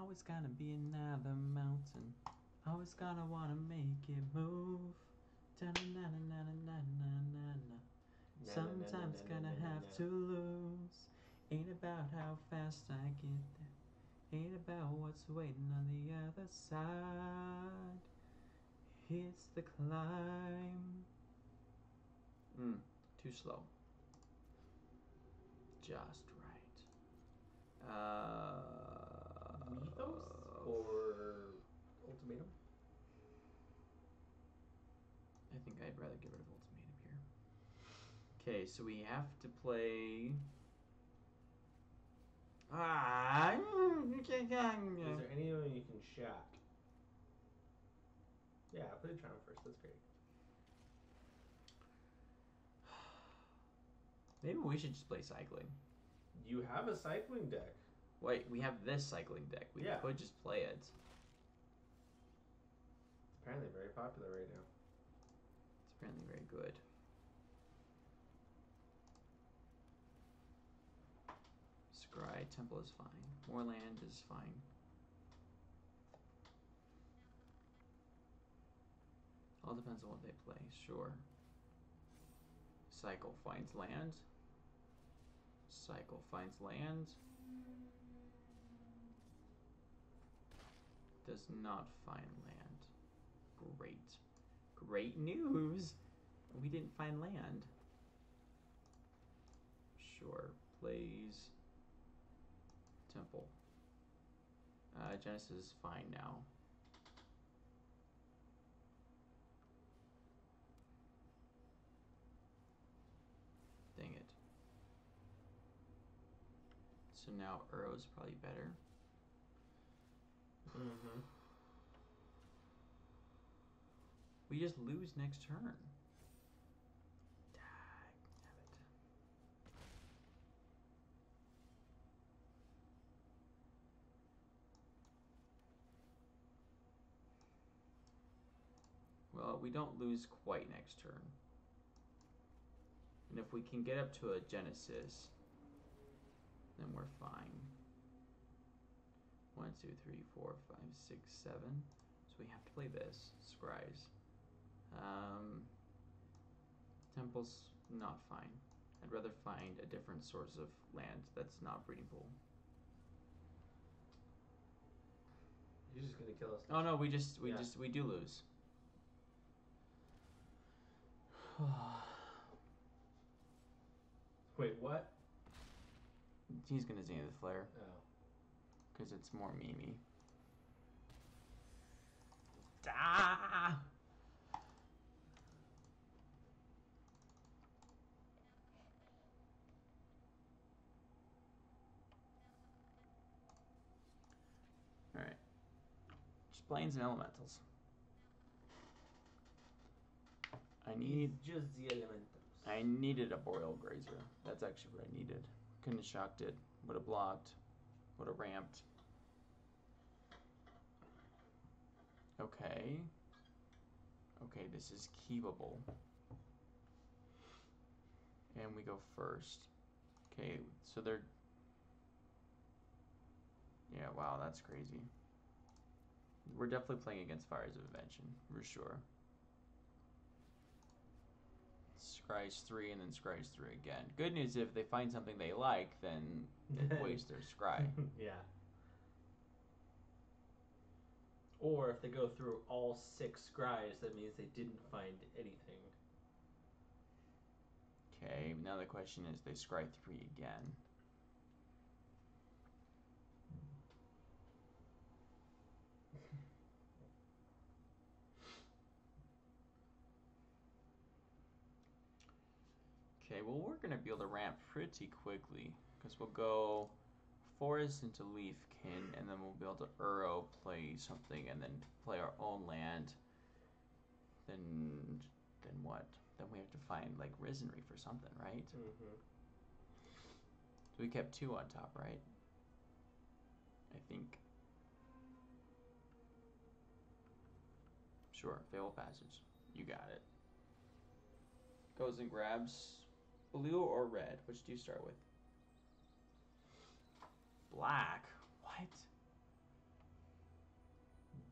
Always gotta be another mountain. Always gonna wanna make it move. Na, na, na, Sometimes na, na, gonna na, na, have to lose. Ain't about how fast I get there. Ain't about what's waiting on the other side. It's the climb. Mm, too slow. Just right. Uh, Mythos or Ultimatum? I think I'd rather get rid of ultimatum here. Okay, so we have to play. Ah, Is there anyone you can shack? Yeah, play the Tron first. That's great. Maybe we should just play cycling. You have a cycling deck. Wait, we have this cycling deck. We Yeah. could just play it. It's apparently very popular right now. Apparently very good. Scry Temple is fine. More land is fine. All depends on what they play, sure. Cycle finds land. Cycle finds land. Does not find land. Great. Great news! We didn't find land. Sure. Plays Temple. Uh, Genesis is fine now. Dang it. So now Uro's probably better. Mm-hmm. We just lose next turn. Well, we don't lose quite next turn. And if we can get up to a Genesis, then we're fine. One, two, three, four, five, six, seven. So we have to play this. Scries. Um, temple's not fine. I'd rather find a different source of land that's not breeding pool. You're just gonna kill us. Oh no, we just we Yeah. just we do lose. Wait, what? He's gonna Zenith the Flare Oh. because it's more memey. Ah! Alright. Just planes and elementals. I need just the elementals. I needed a boreal grazer. That's actually what I needed. Couldn't have shocked it. Would have blocked. Would have ramped. Okay. Okay, this is keepable. And we go first. Okay, so they're. Yeah, wow, that's crazy. We're definitely playing against Fires of Invention, for sure. Scries 3 and then Scries 3 again. Good news if they find something they like, then they waste their Scry. yeah. Or if they go through all six scries, that means they didn't find anything. Okay, now the question is they Scry 3 again. Okay, well we're gonna be able to ramp pretty quickly because we'll go forest into leafkin and then we'll be able to Uro play something and then play our own land. Then, then what? Then we have to find like Risen Reef or something, right? Mm-hmm. So we kept two on top, right? I think. Sure, Fabled Passage. You got it. Goes and grabs blue or red. Which do you start with? Black? What?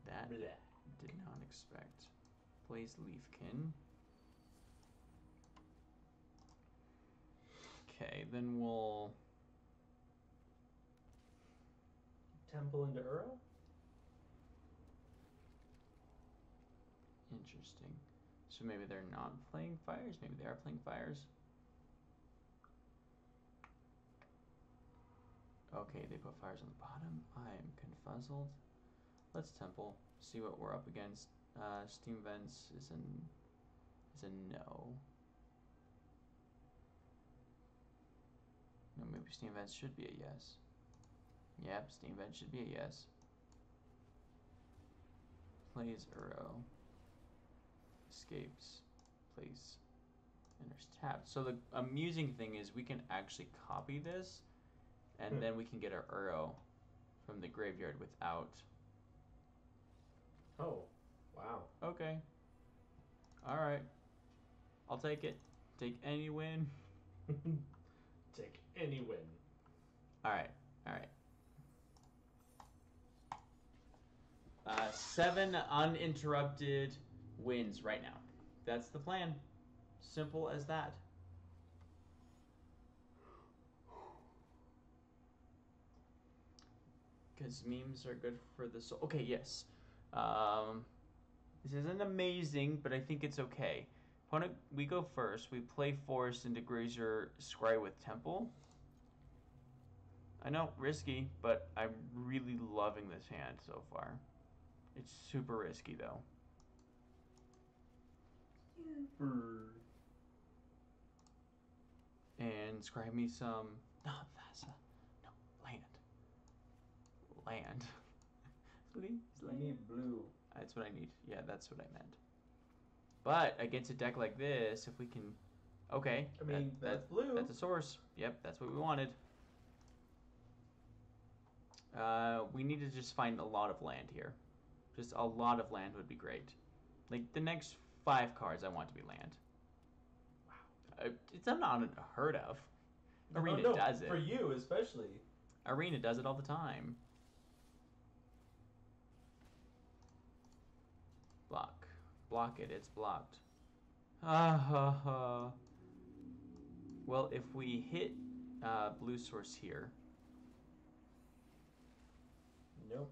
That Blah. did not expect. Plays Leafkin. Okay, then we'll. Temple into Uro? Interesting. So maybe they're not playing fires. Maybe they are playing fires. Okay, they put fires on the bottom. I am confuzzled. Let's temple. See what we're up against. Uh, steam vents is an is a no. No, maybe steam vents should be a yes. Yep, steam vents should be a yes. Plays arrow. Escapes. Plays. Enters tab. So the amusing thing is we can actually copy this and Hmm. then we can get our Uro from the graveyard without. Oh, wow. Okay. All right. I'll take it. Take any win. Take any win. All right. All right. Uh, seven uninterrupted wins right now. That's the plan. Simple as that. Because memes are good for the soul. Okay, yes. Um, this isn't amazing, but I think it's okay. Opponent, we go first. We play Forest into Grazer Scry with Temple. I know, risky, but I'm really loving this hand so far. It's super risky though. And scribe me some. Not Vasa. Land. Land. Land. need blue. That's what I need. Yeah, that's what I meant. But against a deck like this, if we can. Okay. I mean, that- that's blue. that's a source. Yep, that's what we wanted. Uh, we need to just find a lot of land here. Just a lot of land would be great. Like the next five cards, I want to be land. Wow, uh, it's not unheard of. Arena no, no, does it. For you, especially. Arena does it all the time. Block. Block it, it's blocked. Ah ha ha. Well, if we hit uh, blue source here, Nope.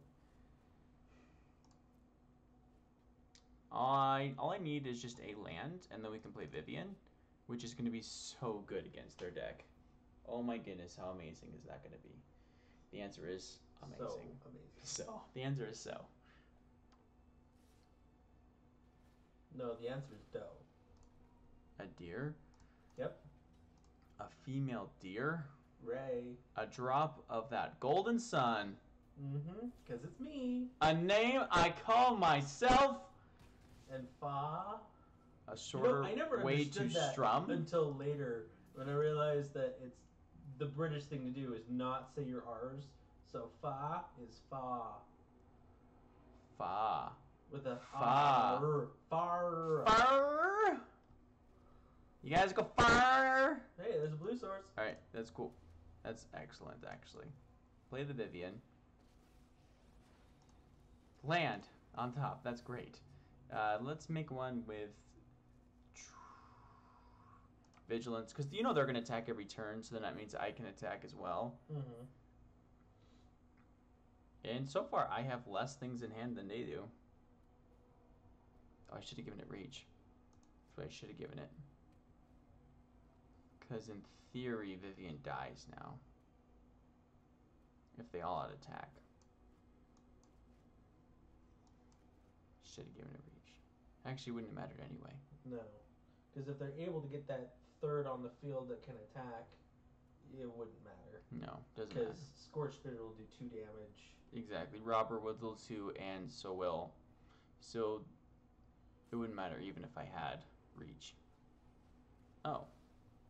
I all I need is just a land, and then we can play Vivien, which is going to be so good against their deck. Oh my goodness, how amazing is that going to be? The answer is amazing. So amazing. So the answer is so. No, the answer is doe. A deer. Yep. A female deer. Ray. A drop of that golden sun. Mm-hmm. Because it's me. A name I call myself. And fa. A shorter You know, shorter I never way understood to that strum. until later when I realized that it's the British thing to do is not say your R's. So fa is fa Fa. With a Fa. R. Far. Far. You guys go far. Hey, there's a blue source. All right, that's cool. That's excellent, actually. Play the Vivien. Land on top. That's great. Uh, let's make one with vigilance, because you know they're going to attack every turn, so then that means I can attack as well. Mm-hmm. And so far, I have less things in hand than they do. Oh, I should have given it reach. That's what I should have given it. Because in theory, Vivien dies now. If they all out attack. Should have given it reach. Actually, wouldn't have mattered anyway. No, because if they're able to get that third on the field that can attack, it wouldn't matter. No, doesn't matter. Because Scorch Spirit will do two damage. Exactly. Robber will do two, and so will. So it wouldn't matter even if I had reach. Oh.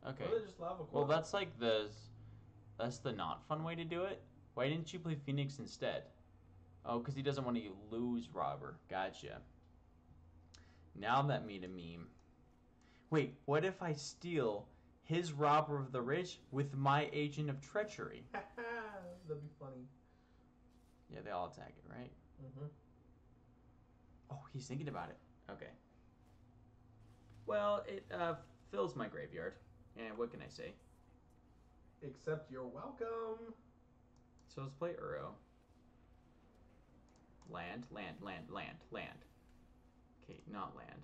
Okay. Or just lava Well, that's like the that's the not fun way to do it. Why didn't you play Phoenix instead? Oh, because he doesn't want to lose Robber. Gotcha. Now that made a meme. Wait, what if I steal his Robber of the Rich with my Agent of Treachery? That'd be funny. Yeah, they all attack it, right? Mm-hmm. Oh, he's thinking about it. Okay. Well, it uh, fills my graveyard. And what can I say? Except you're welcome. So let's play Uro. Land, land, land, land, land. Okay, not land.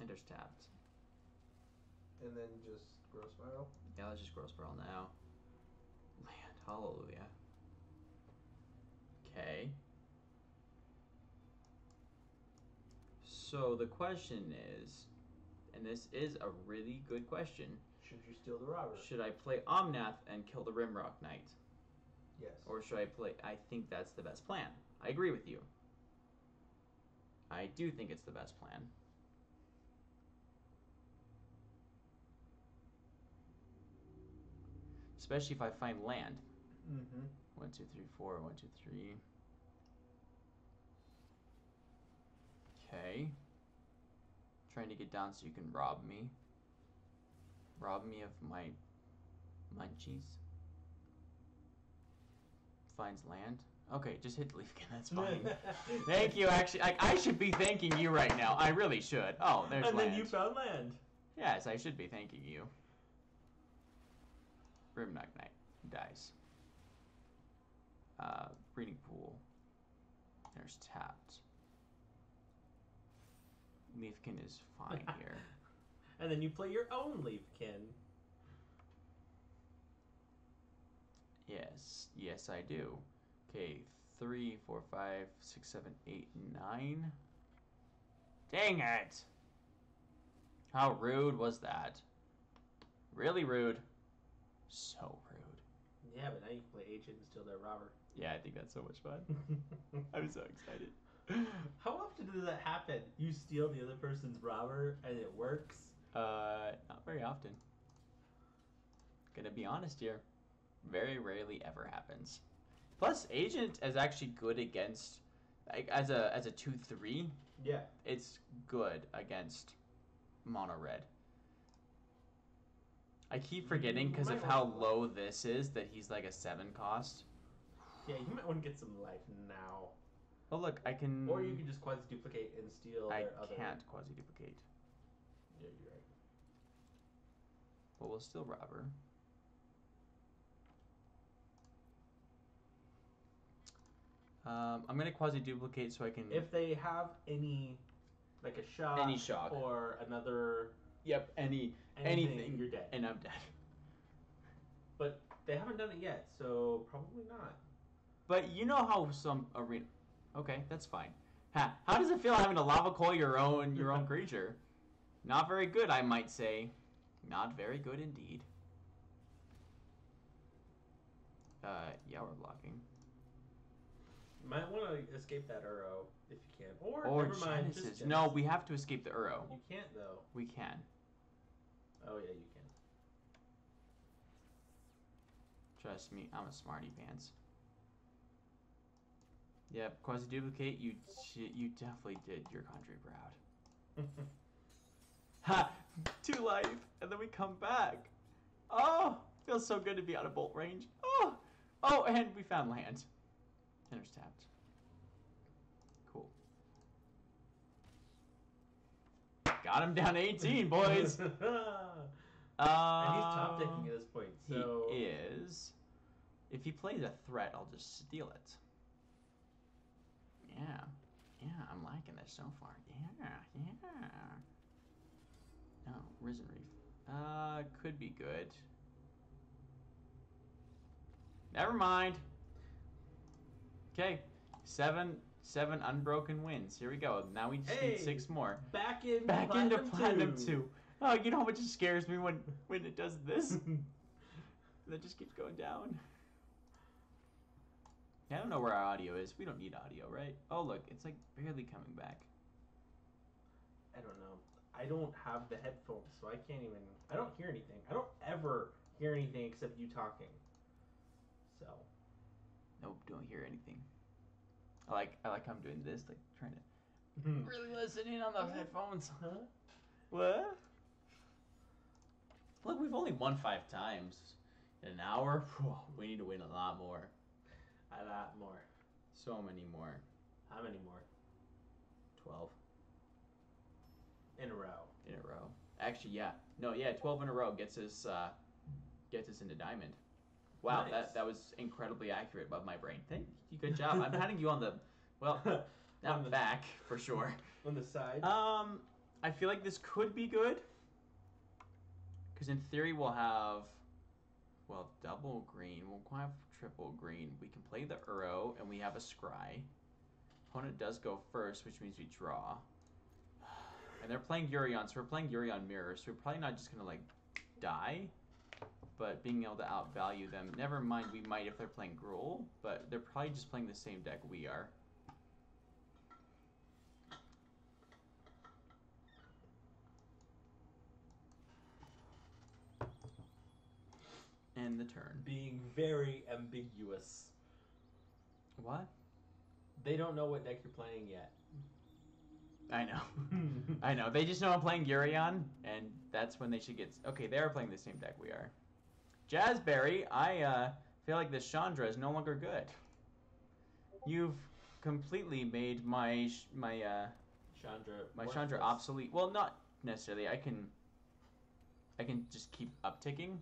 Ender's tapped. And then just Growth Spiral. Yeah, let's just growth spiral now. Land, hallelujah. Okay. So the question is, and this is a really good question, Should you steal the robber? should I play Omnath and kill the Rimrock Knight? Yes. Or should I play? I think that's the best plan. I agree with you. I do think it's the best plan. especially if I find land. Mm-hmm. One, two, three, four. One, two, three. Okay. Trying to get down so you can rob me. Rob me of my munchies. Finds land. Okay, just hit leaf again. That's fine. Thank you. Actually, like I should be thanking you right now. I really should. Oh, there's and land. then you found land. Yes, I should be thanking you. Rimrock Knight dies. Uh, breeding pool. There's tapped. Leafkin is fine here. And then you play your own Leafkin. Yes, yes, I do. Okay, three, four, five, six, seven, eight, nine. Dang it! How rude was that? Really rude. So rude. Yeah, but now you can play agent and steal their robber. Yeah, I think that's so much fun. I'm so excited. How often does that happen? You steal the other person's robber and it works? Uh, not very often. Gonna be honest here. Very rarely ever happens. Plus, agent is actually good against, like as a as a two three. Yeah. It's good against mono red. I keep forgetting because of how low this is that he's like a seven cost. Yeah, you might want to get some life now. Oh look, I can. Or you can just quasi duplicate and steal I their can't quasi duplicate. Yeah, you're right. But we'll still rob her. Um, I'm gonna quasi duplicate so I can. If they have any, like a shot, Any shock. or another Yep, any anything, Anything. you're dead. and I'm dead. But they haven't done it yet, so probably not. But you know how some arena. Okay, that's fine. Ha, how does it feel having to lava coil your own your own creature? Not very good, I might say. Not very good indeed. Uh, yeah, we're blocking. You might want to escape that Uro if you can, or, Or never mind. Genesis. Just No, we have to escape the Uro. You can't though. We can. Oh yeah, you can. Trust me, I'm a smarty pants. Yep, quasi duplicate. You you definitely did your country proud. Ha! Two life, and then we come back. Oh, feels so good to be out of bolt range. Oh, oh, and we found land. Enter's tapped. Cool. Got him down to 18, boys. and Uh, he's top decking at this point, so He is. If he plays a threat, I'll just steal it. Yeah. Yeah, I'm liking this so far. Yeah, yeah. No, Risen Reef. Uh, could be good. Never mind. Okay, seven, seven unbroken wins. Here we go. Now we just Hey! need six more. back in Back platinum into platinum two. two. Oh, you know how much it scares me when when it does this. that just keeps going down. I don't know where our audio is. We don't need audio, right? Oh, look, it's like barely coming back. I don't know. I don't have the headphones, so I can't even. I don't hear anything. I don't ever hear anything except you talking. So Nope, don't hear anything. I like I like how I'm doing this, like trying to Hmm. really listen in on those headphones. Huh? What? Look, we've only won five times in an hour. We need to win a lot more. A lot more. So many more. How many more Twelve in a row? in a row. Actually, yeah. No, yeah, twelve in a row gets us uh, gets us into diamond. Wow, Nice. that that was incredibly accurate above my brain. Thank you. Good job. I'm patting you on the well, not On the- back for sure. on the side. Um, I feel like this could be good. Because in theory, we'll have, well, double green. We'll have triple green. We can play the Uro, and we have a Scry. Opponent does go first, which means we draw. And they're playing Yorion, so we're playing Yorion Mirror, so we're probably not just going to, like, die. But being able to outvalue them. Never mind, we might if they're playing Gruul, but they're probably just playing the same deck we are. End the turn. being very ambiguous. What? They don't know what deck you're playing yet. I know. I know. They just know I'm playing Yorion, and that's when they should get. Okay, they are playing the same deck we are. Jazzberry, I uh, feel like this Chandra is no longer good. You've completely made my sh- my uh, Chandra. my. Chandra obsolete. Well, not necessarily. I can I can just keep upticking,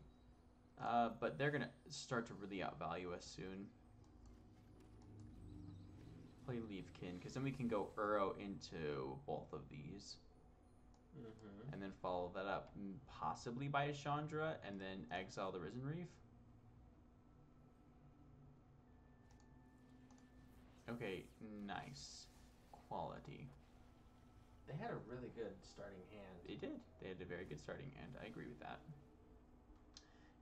uh, but they're gonna start to really outvalue us soon. Play Leafkin, because then we can go Uro into both of these, Mhm. and then follow that up mm, possibly by a Chandra, and then exile the Risen Reef. Okay, nice quality. They had a really good starting hand. They did. They had a very good starting hand. I agree with that.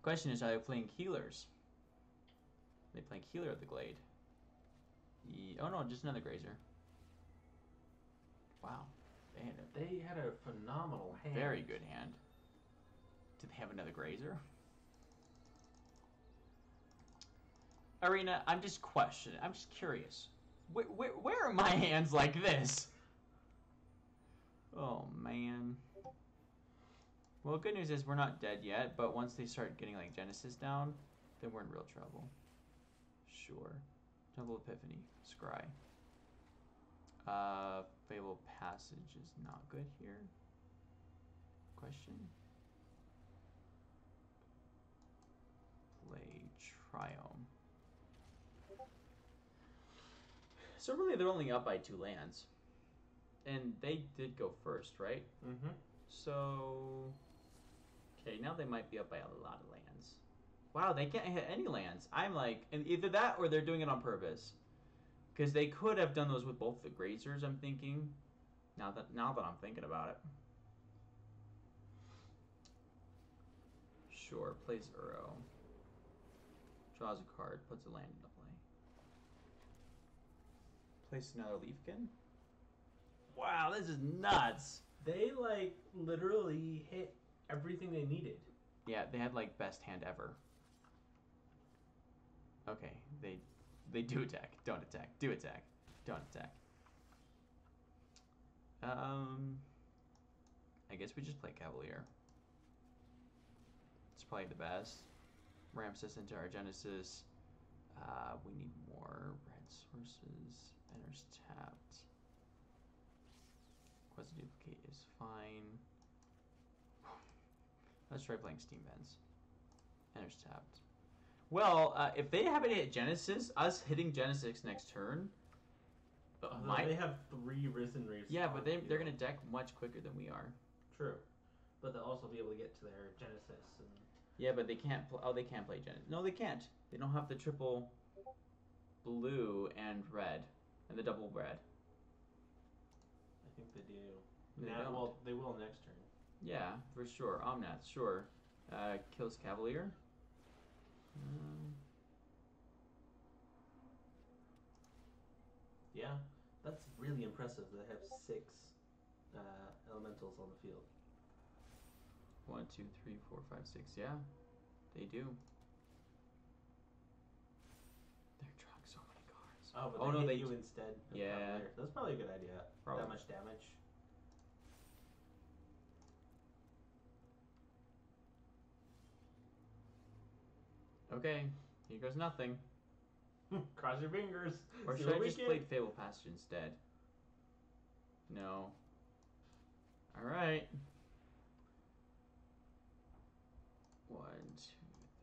Question is, are they playing healers? Are They playing healer of the glade. Oh no, just another grazer. Wow, they had a They had a phenomenal hand. very good hand. Did they have another grazer? Arena, I'm just questioning. I'm just curious. Where, where, where are my hands like this? Oh man. Well, good news is we're not dead yet, but once they start getting like Genesis down, then we're in real trouble. Sure. Temple Epiphany, Scry. Uh, Fabled Passage is not good here. Question. Play Triome. So really, they're only up by two lands, and they did go first, right? Mm-hmm. So, okay, now they might be up by a lot of lands. Wow, they can't hit any lands. I'm like, and either that or they're doing it on purpose, because they could have done those with both the grazers. I'm thinking, now that now that I'm thinking about it. Sure, plays Uro. Draws a card, puts a land into play. Place another Leafkin. Wow, this is nuts. They like literally hit everything they needed. Yeah, they had like best hand ever. Okay, they they do attack. Don't attack. Do attack. Don't attack. Um I guess we just play Cavalier. It's probably the best. Ramps us into our Genesis. Uh, we need more red sources. Enters tapped. Quest duplicate is fine. Let's try playing Steam Vents. Enters tapped. Well, uh, if they haven't hit Genesis, us hitting Genesis next turn, Although My- they have three Risen Reefs. yeah, but they, they're going to deck much quicker than we are. True. But they'll also be able to get to their Genesis and Yeah, but they can't. Pl- oh, they can't play Genesis. No, they can't. They don't have the triple blue and red, and the double red. I think they do. They now, well, they will next turn. Yeah, for sure. Omnath, sure. Uh, kills Cavalier. Um, Yeah, that's really impressive. They have six uh, elementals on the field. one, two, three, four, five, six. Yeah, they do. They're drawing so many cards. Oh, but Oh, they no, hit they you instead. Yeah. Cavalier. That's probably a good idea. Probably. That much damage. Okay, here goes nothing. Cross your fingers. Or should I just play Fabled Passage instead? No. Alright. One, two,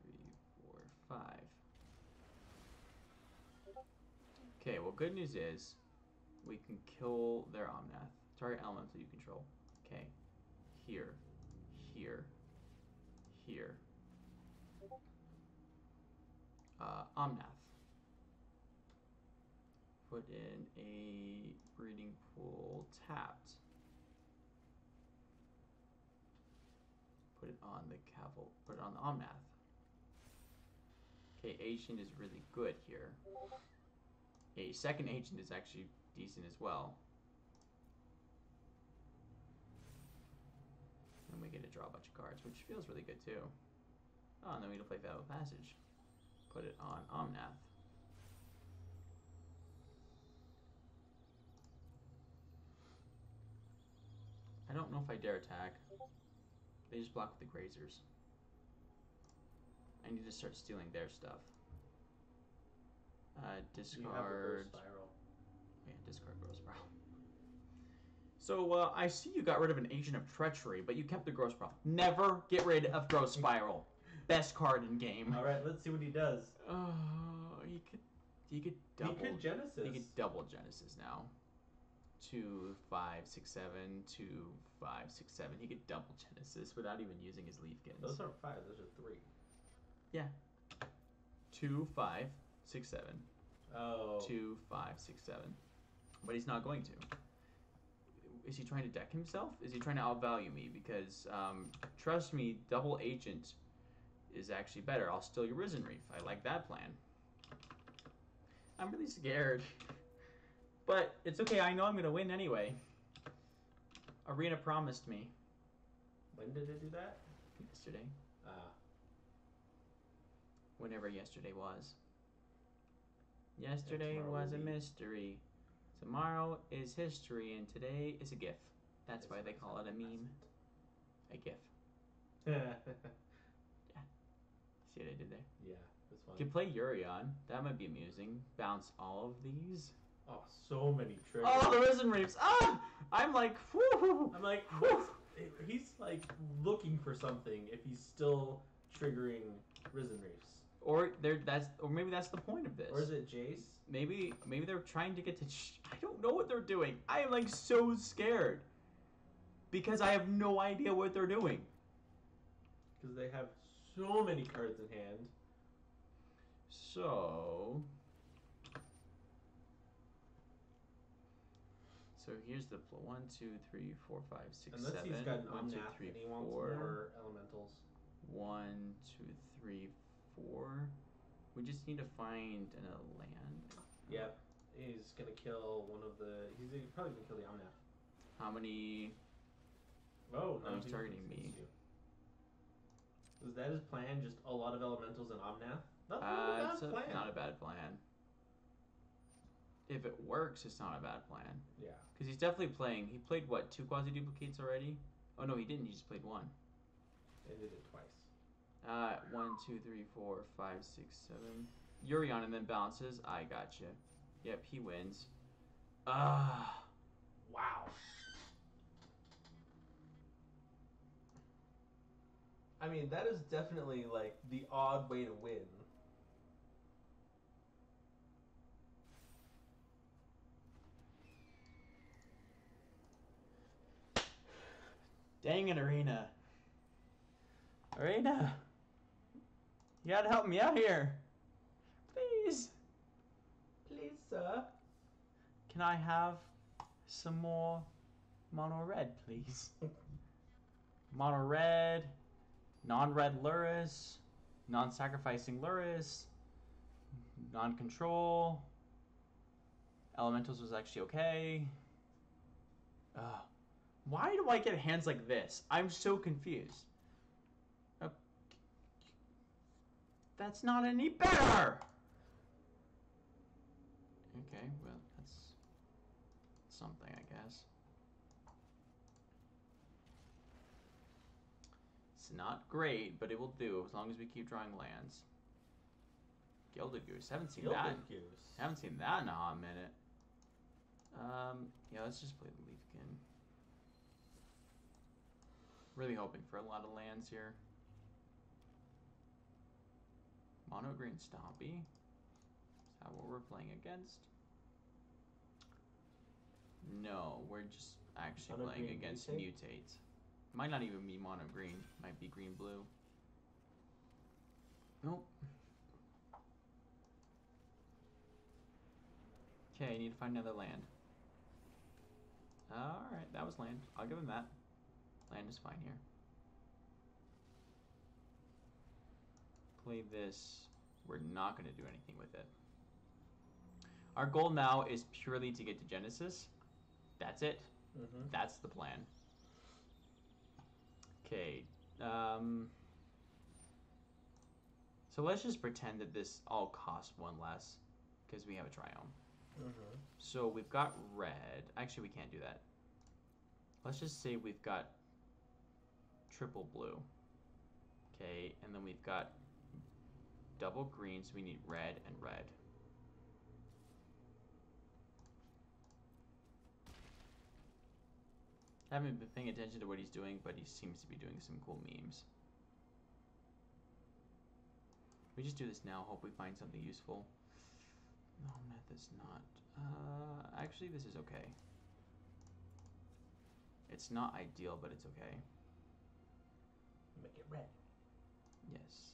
three, four, five. Okay, well, good news is we can kill their Omnath. Target elemental you control. Okay. Here. Here. Here. Uh, Omnath put in a breeding pool tapped. Put it on the caval. Put it on the Omnath. Okay, agent is really good here. A second agent is actually decent as well. And we get to draw a bunch of cards, which feels really good too. Oh, and then we get to play Fabled Passage. Put it on Omnath. I don't know if I dare attack. They just block with the grazers. I need to start stealing their stuff. Uh, You have a discard. Yeah, discard Spiral. So, uh, I see you got rid of an Agent of Treachery, but you kept the Growth Spiral. Never get rid of Growth Spiral. Best card in game. All right, let's see what he does. Oh, he could, he could double. He could Genesis. He could double Genesis now. Two, five, six, seven. Two, five, six, seven. He could double Genesis without even using his Leafkins. Those aren't five. Those are three. Yeah. Two, five, six, seven. Oh. Two, five, six, seven. But he's not going to. Is he trying to deck himself? Is he trying to outvalue me? Because um, trust me, double agent is actually better. I'll steal your Risen Reef. I like that plan. I'm really scared. But it's okay. I know I'm gonna win anyway. Arena promised me When did it do that? yesterday. Ah. Whenever yesterday was. Yesterday was a mystery. Tomorrow is history, and today is a GIF. That's why they call it a meme. A GIF. yeah, See what I did there? that's You could play Yorion. That might be amusing. Bounce all of these. Oh, so many triggers. Oh, the Risen Reefs! Ah! I'm like, whoo! I'm like, what's, he's like looking for something if he's still triggering Risen Reefs. Or there, that's, or maybe that's the point of this. Or is it Jace? Maybe, maybe they're trying to get to. Sh- I don't know what they're doing. I am like so scared because I have no idea what they're doing. Because they have so many cards in hand. So. So here's the pl- one, two, three, four, five, six, Unless seven. he's got an One, two, Omnath three, and he wants four. more elementals. One, two, three, four. We just need to find an, a land. Yep. He's gonna kill one of the. He's probably gonna kill the Omnath. How many? Oh, Oh, no, he's targeting me. you. Was that his plan? Just a lot of elementals and Omnath? That's not Uh, a it's bad a- plan. not a bad plan. If it works, it's not a bad plan. yeah. Because he's definitely playing. He played what two quasi duplicates already? Oh no, he didn't. He just played one. They did it twice. Uh, one, two, three, four, five, six, seven. Yorion and then bounces. I gotcha. Yep, he wins. Ah, Wow. I mean, that is definitely like the odd way to win. dang it, Arena. Arena, you gotta help me out here, please. Please, sir. Can I have some more mono red, please? mono red, non red Lurrus, non sacrificing Lurrus, non control. Elementals was actually okay. Ugh. Why do I get hands like this? I'm so confused. Uh, That's not any better! Okay, well, that's something, I guess. It's not great, but it will do as long as we keep drawing lands. Gilded Goose. Haven't seen that. Goose. Haven't seen that in a hot minute. Um, yeah, let's just play the Leafkin. Really hoping for a lot of lands here. Mono green Stompy. Is that what we're playing against? No, we're just actually Mono playing against mutate? mutate. Might not even be mono green. Might be green blue. Nope. Okay, I need to find another land. Alright, that was land. I'll give him that. Land is fine here. Play this. We're not going to do anything with it. Our goal now is purely to get to Genesis. That's it. Mm-hmm. That's the plan. Okay. Um, So let's just pretend that this all costs one less, because we have a triome. Mm-hmm. So we've got red. Actually, we can't do that. Let's just say we've got triple blue. Okay, and then we've got double green, so we need red and red. I haven't been paying attention to what he's doing, but he seems to be doing some cool memes. We just do this now, hope we find something useful. No, meth is not. Uh, actually, this is okay. It's not ideal, but it's okay. Make it red. Yes.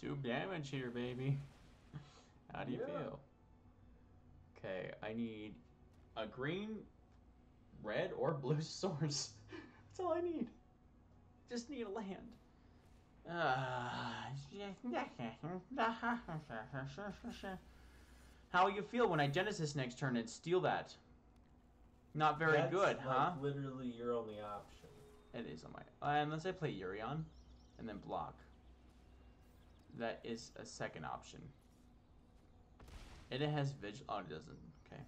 Two damage here, baby. How do you Yeah. feel? Okay, I need a green, red, or blue source. That's all I need. Just need a land. Uh, how will you feel when I Genesis next turn and steal that? Not very That's, good, like, huh? Literally your only option. It is on my. Uh, unless I play Yorion and then block. That is a second option. And it has vigil. Oh, it doesn't. Okay.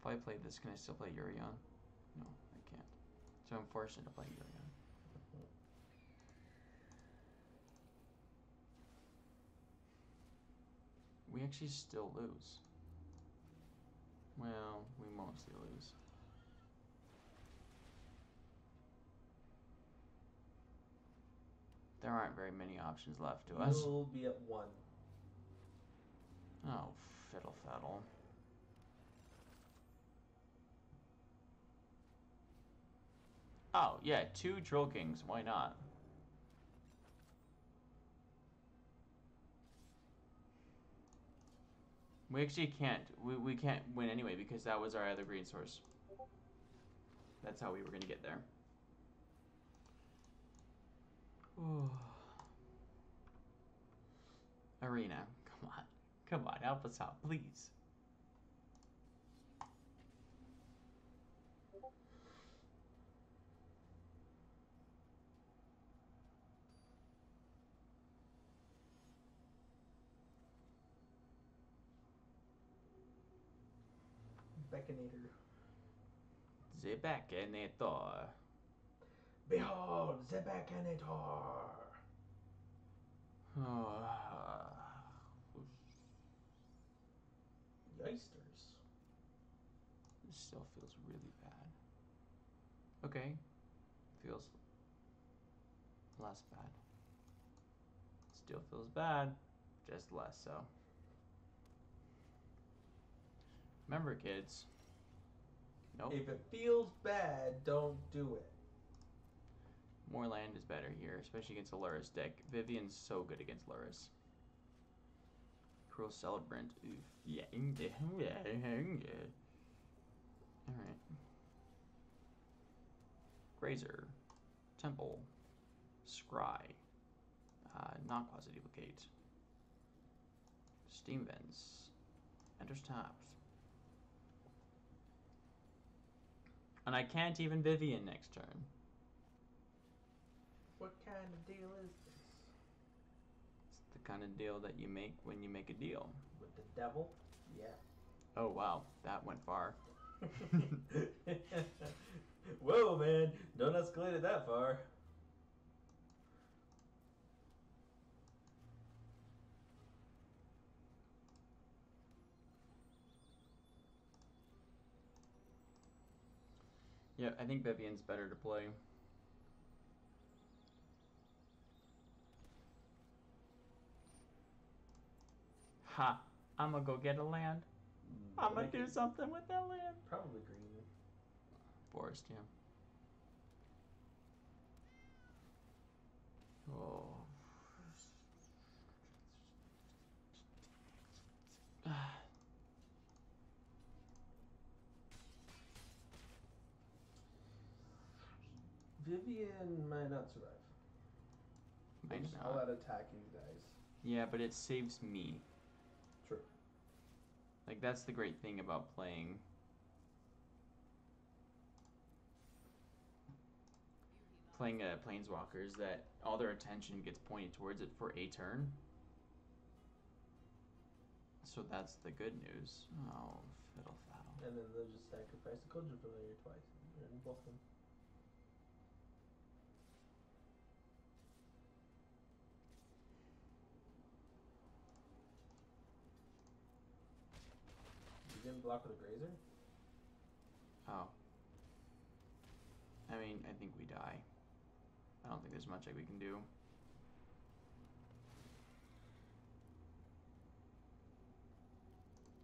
If I play this, can I still play Yorion? No, I can't. So I'm forced to play Yorion. We actually still lose. Well, we mostly lose. There aren't very many options left to us. You'll be at one. Oh, fiddle faddle. Oh, yeah, two Troll Kings. Why not? We actually can't. We, we can't win anyway because that was our other green source. That's how we were going to get there. Arena, come on. Come on, help us out, please. Beckinator. The Baconator. Behold, the Beckinator. Yisters. This still feels really bad. Okay. Feels less bad. Still feels bad, just less so. Remember, kids. Nope. If it feels bad, don't do it. More land is better here, especially against a Lurrus deck. Vivien's so good against Lurrus. Cruel Celebrant. Oof. Yeah. yeah. Alright. Grazer. Temple. Scry. Uh, not Quasi Duplicate. Steam Vents. Enters tapped. And I can't even Vivien next turn. What kind of deal is this? It's the kind of deal that you make when you make a deal. With the devil? Yeah. Oh wow, that went far. Whoa, man. Don't escalate it that far. Yeah, I think Vivien's better to play. Ha! I'm gonna go get a land. I'm gonna do it something with that land. Probably green. Forest, yeah. Oh. Vivien might not survive. Might Just not. all that attacking dies. Yeah, but it saves me. Like that's the great thing about playing. Playing uh, a planeswalker is that all their attention gets pointed towards it for a turn. So that's the good news. Oh, fiddle faddle. And then they'll just sacrifice the Kojin Familiar twice. And both them. You didn't block with a grazer? Oh. I mean, I think we die. I don't think there's much like we can do.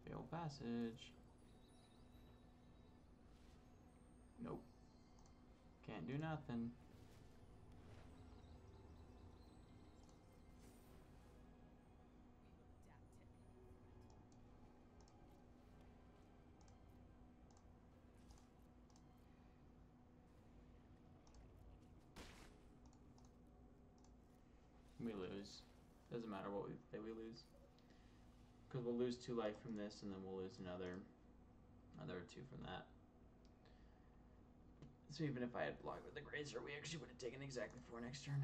Failed passage. Nope. Can't do nothing. We lose. Doesn't matter what we play, we lose. Because we'll lose two life from this, and then we'll lose another, another two from that. So even if I had blocked with the Grazer, we actually would have taken exactly four next turn.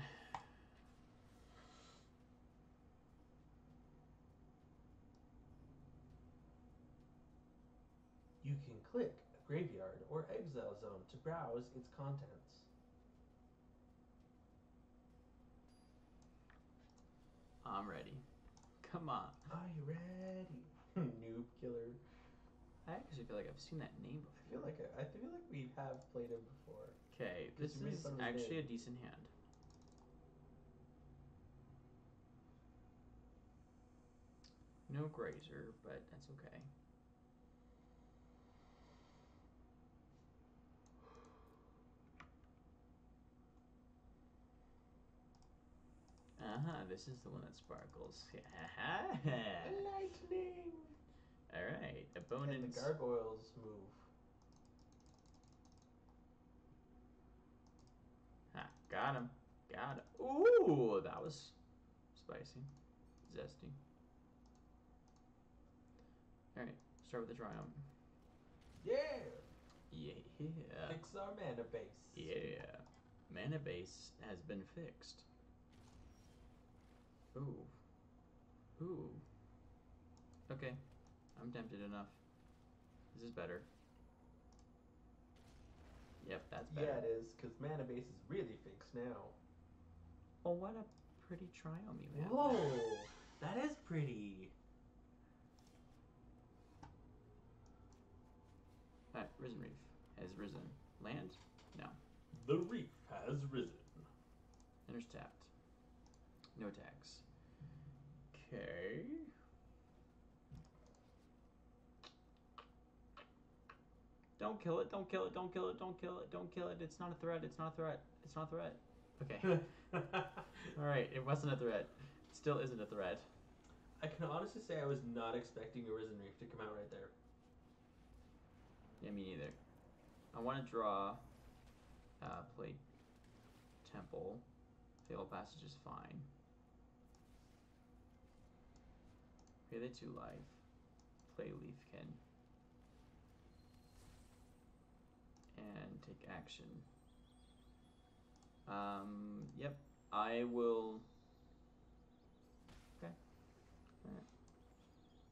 You can click Graveyard or Exile Zone to browse its contents. I'm ready. Come on. Are you ready? Noob killer. I actually feel like I've seen that name before. I feel like I, I feel like we have played him before. Okay, this is fun of his actually a decent hand. No grazer, but that's okay. Huh. This is the one that sparkles. Lightning. All right, And opponents. the gargoyles move. Ah, got him. Got him. Ooh, that was spicy. Zesty. Alright, start with the triome. Yeah. Yeah. Fix our mana base. Yeah. Mana base has been fixed. Ooh. Ooh. Okay. I'm tempted enough. This is better. Yep, that's better. Yeah, it is, because mana base is really fixed now. Oh, what a pretty triome you have. Whoa, that is pretty. Alright, Risen Reef has risen. Land? No. The reef has risen. Enters tapped. No tax. Okay. Don't kill it, don't kill it, don't kill it, don't kill it, don't kill it. It's not a threat, it's not a threat. It's not a threat. Okay. Alright, it wasn't a threat. It still isn't a threat. I can honestly say I was not expecting a risen reef to come out right there. Yeah, me neither. I want to draw, uh, play Temple. Fabled Passage is fine. Pay the two life. Play Leafkin. And take action. Um, yep. I will. Okay. Alright.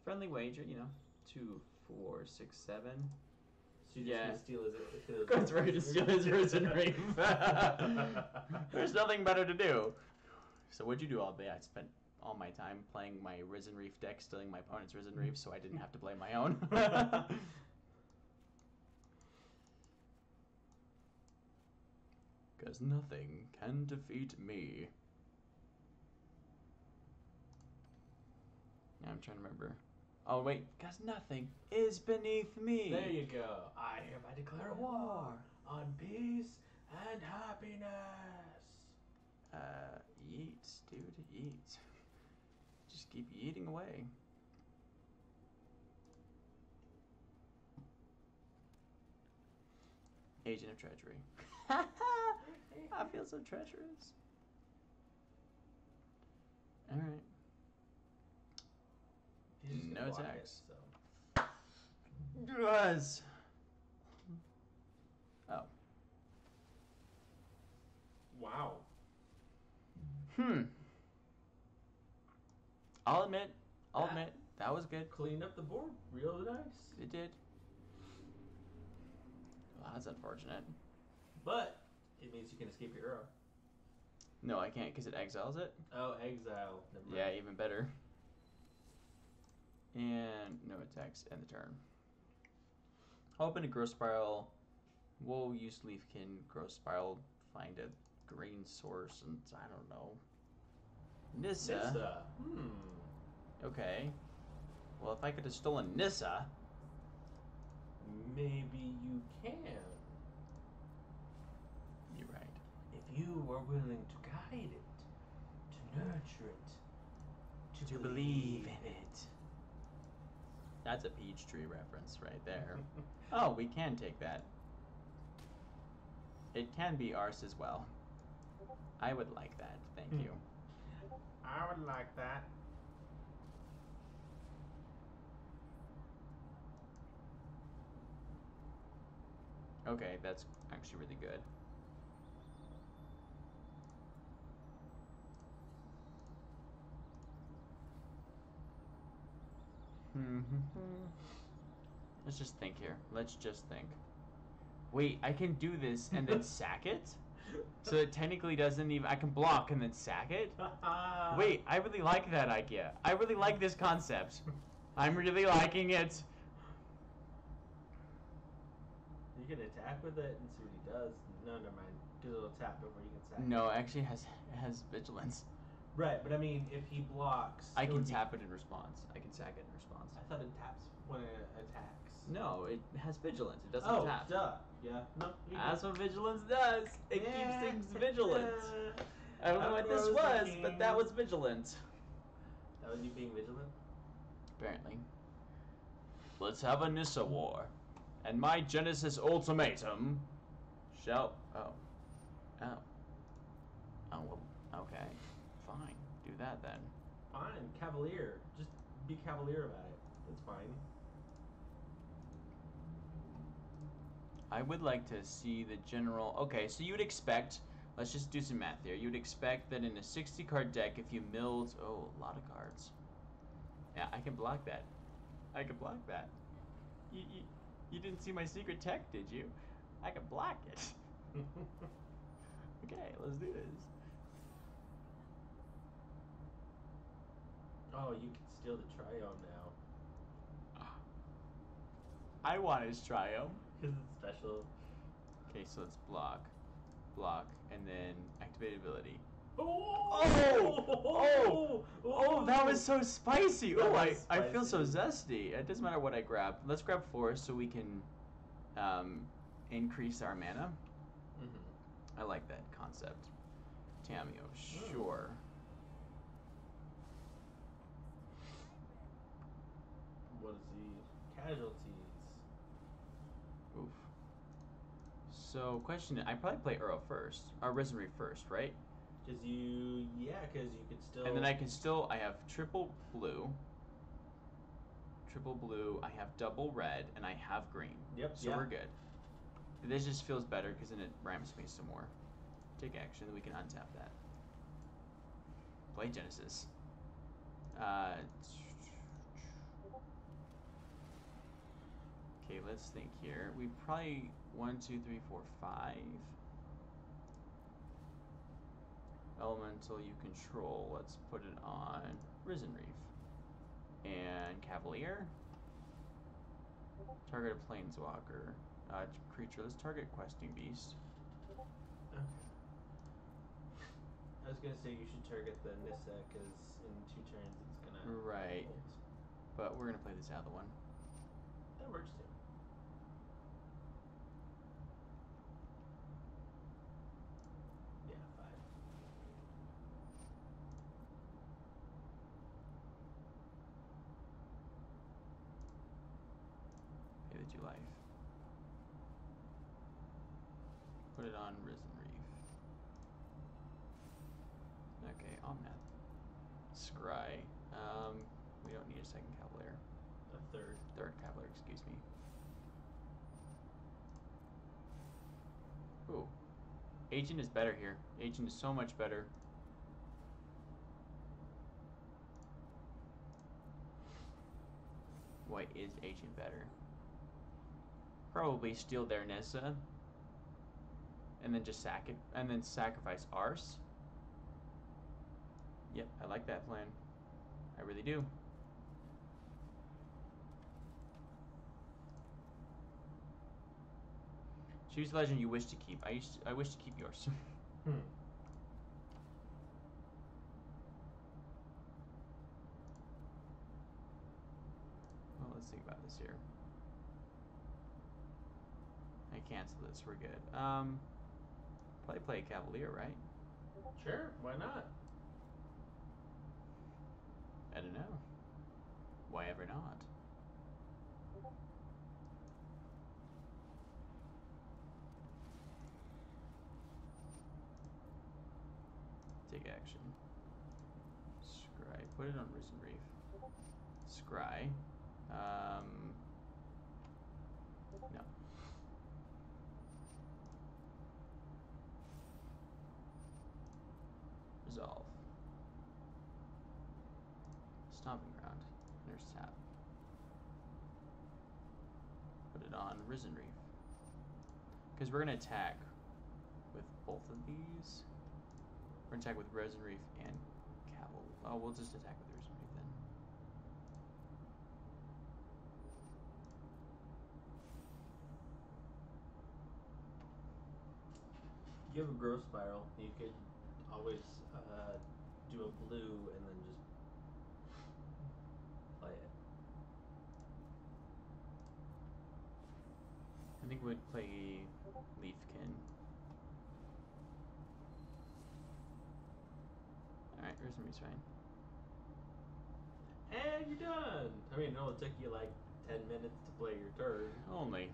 Friendly wager, you know. Two, four, six, seven. So you're Yeah. just steal his. his That's right, to steal his risen reef. There's nothing better to do. So what'd you do all day? I spent all my time playing my risen reef deck, stealing my opponent's risen reef, so I didn't have to play my own. Cause nothing can defeat me. Now I'm trying to remember. Oh wait, cause nothing is beneath me. There you go. I hereby declare war on peace and happiness. Uh, eat, dude, eat. Just keep eating away. Agent of Treachery. I feel so treacherous. Alright. No gonna it, so. Yes. Oh. Wow. Hmm. I'll admit. I'll That- admit that was good. Cleaned up the board real nice. It did. Well, that's unfortunate. But it means you can escape your Uro. No, I can't because it exiles it. Oh, exile. Yeah, even better. And no attacks end the turn. I'll open a growth spiral. We'll use Leafkin growth spiral, find a green source, and I don't know. Nissa. Nissa. Hmm. Okay. Well, if I could have stolen Nissa, Maybe you can. you're right. If you are willing to guide it, to nurture it, To believe in it. That's a peach tree reference right there. Oh, we can take that. It can be ours as well. I would like that. Thank Hmm. you. I would like that. Okay, that's actually really good. Mm-hmm. Let's just think here. Let's just think. Wait, I can do this and then sack it? So it technically doesn't even. I can block and then sack it? Wait, I really like that idea. I really like this concept. I'm really liking it. You can attack with it and see what he does. No, never mind. Because it'll tap before you can sack. No, it. actually has it has vigilance. Right, but I mean, if he blocks, I can tap it in response. I can sack it in response. I thought it taps when it attacks. No, it has vigilance. It doesn't oh, tap. duh. Yeah. No. That's what vigilance does. It Yeah. keeps things vigilant. I don't know what this was, but that was vigilant. That was you being vigilant. Apparently. Let's have a Nissa war. And my Genesis ultimatum shall. Oh. Oh. Oh, well, okay. Fine. Do that then. Fine, cavalier. Just be cavalier about it. That's fine. I would like to see the general. Okay, so you would expect. Let's just do some math here. You would expect that in a 60 card deck, if you milled. Oh, a lot of cards. Yeah, I can block that. I can block that. You, you, you didn't see my secret tech, did you? I can block it. okay, let's do this. oh, you can steal the triome now. I want his triome. Because it's special. Okay, so let's block, block, and then activate ability. Oh! Oh! Oh, that was so spicy. That Oh, I, was I feel so zesty. It doesn't matter what I grab. Let's grab four so we can um, increase our mana. Mhm. I like that concept. Tamio, Mm. sure. What is the casualties? Oof. So, question: I probably play Earl first, or Risen first, right? Because you, yeah, because you could still. And then I can still. I have triple blue. Triple blue. I have double red, and I have green. Yep. So yeah. we're good. This just feels better because then it rams me some more. Take action, then we can untap that. Play Genesis. Uh, okay, let's think here. We probably one, two, three, four, five. Elemental you control. Let's put it on Risen Reef and Cavalier. Target a planeswalker. Uh, creature. Let's target questing beast. Okay. I was gonna say you should target the Nissa because in two turns it's gonna. Right, ult. but we're gonna play this other one. That works too. Yeah, five. Pay the two life. Put it on Risen Reef. Okay, Omnath. Scry. Um, we don't need a second Cavalier. A third. Third Cavalier, excuse me. Agent is better here. Agent is so much better. Why is Agent better? Probably steal their Nissa. And then just sack it. And then sacrifice Arse. Yep, I like that plan. I really do. Choose the legend you wish to keep. I used to, I wish to keep yours. Hmm. well, let's think about this here. I cancel this. We're good. Um, probably play Cavalier, right? Sure, why not? I don't know. Why ever not? Take action. Scry. Put it on Risen Reef. Scry. Um. No. Resolve. Stomping ground. Nurse tap. Put it on Risen Reef. Because we're gonna attack with both of these. We're gonna attack with Risen Reef and Caval. Oh, we'll just attack with Risen Reef then. You have a growth spiral. You could always uh, do a blue and then just play it. I think we'd play Leafkin. Alright, Risen Reef's fine. And you're done. I mean, it only took you like ten minutes to play your turn. Only.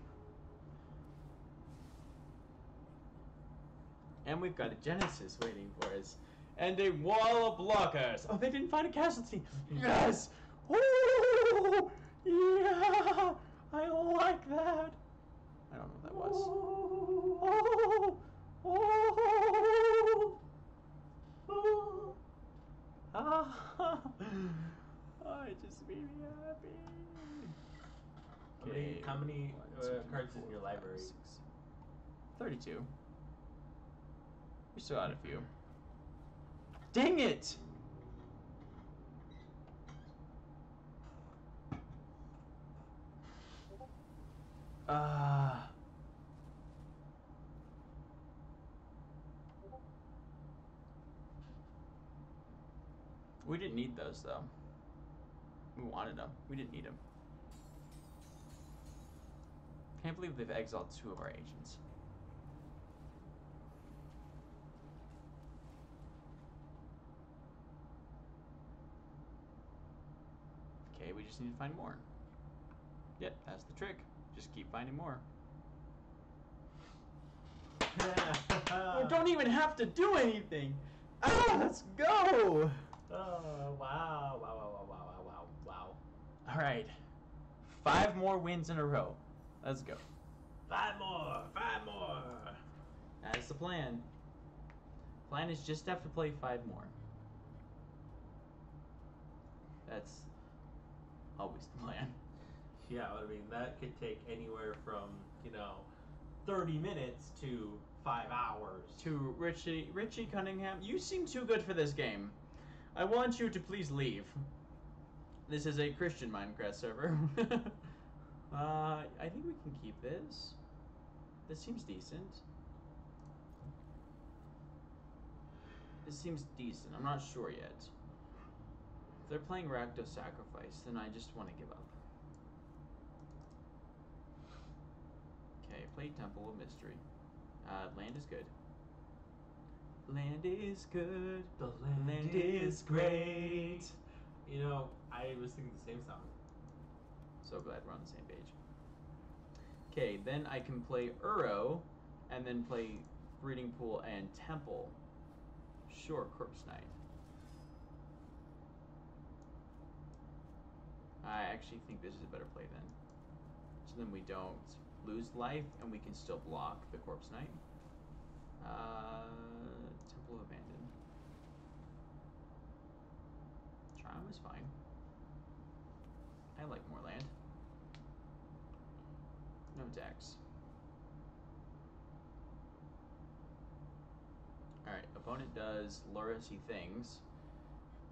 And we've got a Genesis waiting for us. And a wall of blockers. Oh, they didn't find a casualty. Yes! Woo! Yeah! I like that. I don't know what that was. Oh! Oh! Oh! Ah! Oh, it just made me happy. How many, how many one, uh, two, three, cards in four, your five, library? six. 32. We still got a few. Dang it! Ah. we didn't need those though. We wanted them. We didn't need them. Can't believe they've exiled two of our agents. Okay, we just need to find more. Yep, that's the trick. Just keep finding more. We don't even have to do anything. Ah, let's go. Oh! Wow! Wow! Wow! Wow! Wow! All right, five more wins in a row. Let's go. Five more! Five more! That's the plan. Plan is just have to play five more. That's always the plan. Yeah, I mean that could take anywhere from you know, thirty minutes to five hours. To Richie, Richie Cunningham, you seem too good for this game. I want you to please leave. This is a Christian Minecraft server. uh, I think we can keep this. This seems decent. This seems decent. I'm not sure yet. If they're playing Rakdos Sacrifice, then I just want to give up. Okay, play Temple of Mystery. Uh, land is good. Land is good. The land is great. You know, I was thinking the same song. So glad we're on the same page. Okay, then I can play Uro, and then play Breeding Pool and Temple. Sure, Corpse Knight. I actually think this is a better play then. So then we don't lose life, and we can still block the Corpse Knight. Uh, Temple of Abandon. Charm is fine. I like more land. No decks. Alright, opponent does Lurisy things.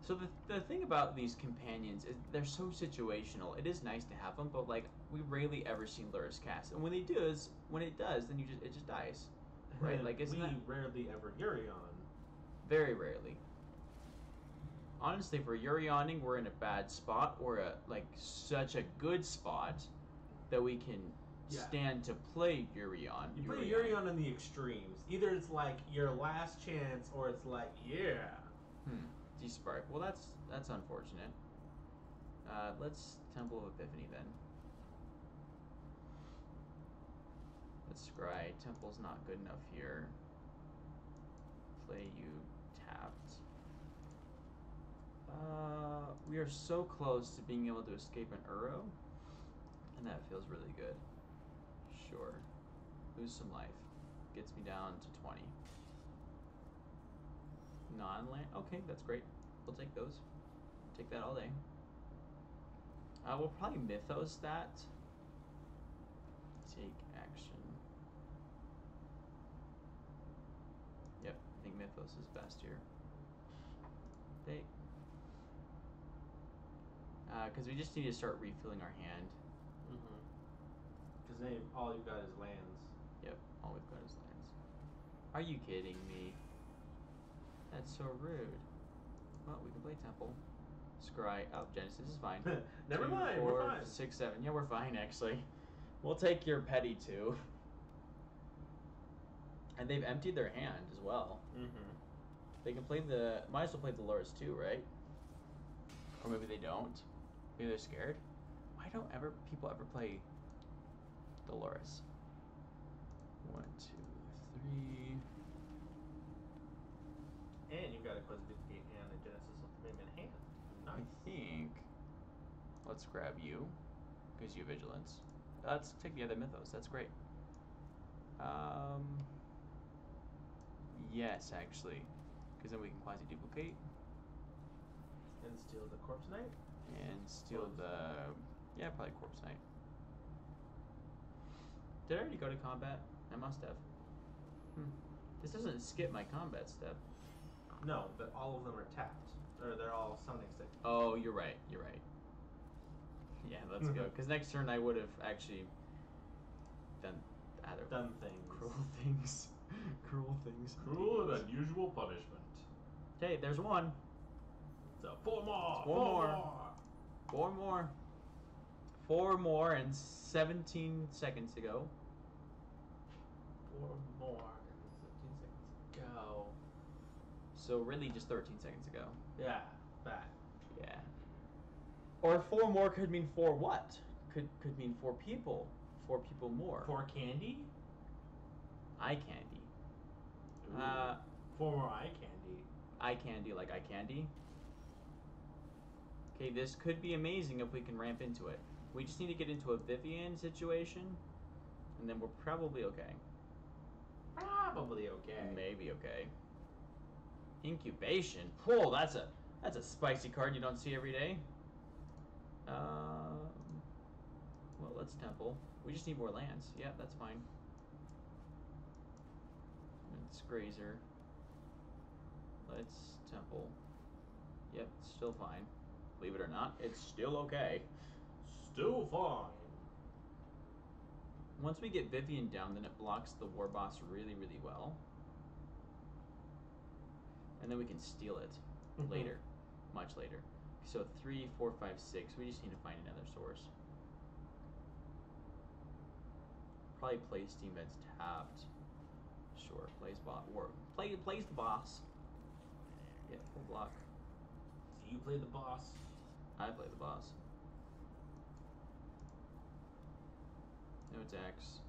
So the, the thing about these companions is they're so situational. It is nice to have them, but like we rarely ever see Lurrus cast. And when they do is when it does, then you just it just dies. Right, like, we rarely ever Yorion. Very rarely. Honestly, for Yorioning, we're in a bad spot or a like such a good spot that we can Yeah. stand to play Yorion. You play Yorion in the extremes. Either it's like your last chance, or it's like, yeah. Hmm. D-Spark. Well, that's that's unfortunate. Uh, let's Temple of Epiphany then. Let's scry. Temple's not good enough here. Play you. Uh, we are so close to being able to escape an Uro, and that feels really good. Sure. Lose some life. Gets me down to 20 non-land. Okay, that's great. We'll take those. Take that all day. Uh, we'll probably mythos that. Take action. Yep, I think mythos is best here. They. Because we just need to start refilling our hand. Mm-hmm. Because then all you've got is lands. Yep, all we've got is lands. Are you kidding me? That's so rude. Well, we can play Temple. Scry. Oh, Genesis is fine. Never Two, mind, four, we're fine. six, seven. Yeah, we're fine actually. We'll take your petty two. And they've emptied their hand as well. Mm-hmm. They can play the. Might as well play the Lurrus too, right? Or maybe they don't. Maybe they're scared. Why don't ever people ever play Dolores? One, two, three. And you've got a Quest Gate and a Genesis of the Maimon hand. I think. Let's grab you. Gives you vigilance. Let's take the other mythos. That's great. Um. Yes, actually, because then we can quasi duplicate And steal the Corpse Knight. And steal the. Yeah, probably corpse knight. Did I already go to combat? I must have. Hmm. This doesn't skip my combat step. No, but all of them are tapped. Or they're all summoning stick. Oh, you're right. You're right. Yeah, let's go. Because next turn I would have actually done other Done things. cruel things. cruel things. Cruel and unusual punishment. Okay, there's one. So four more. Four four more. more. Four more. Four more and 17 seconds to go. Four more. and 15 seconds ago. So really just 13 seconds ago. Yeah, that. Yeah. Or four more could mean four what? Could could mean four people. Four people more. Four candy. eye candy. Ooh. Uh, four more eye candy. eye candy like eye candy. Okay, this could be amazing if we can ramp into it. We just need to get into a Vivien situation, and then we're probably okay. Probably okay. Maybe okay. Incubation. Whoa, that's a that's a spicy card you don't see every day. Um, well, let's temple. We just need more lands. Yeah, that's fine. It's grazer. Let's temple. Yep, still fine. Believe it or not, it's still okay. Still fine. Once we get Vivien down, then it blocks the war boss really, really well. And then we can steal it Mhm. later, much later. So three, four, five, six. We just need to find another source. Probably play Steam Vents tapped. Sure, plays bot. Or play plays the boss. Yeah, full block. You play the boss. I play the boss. No attacks.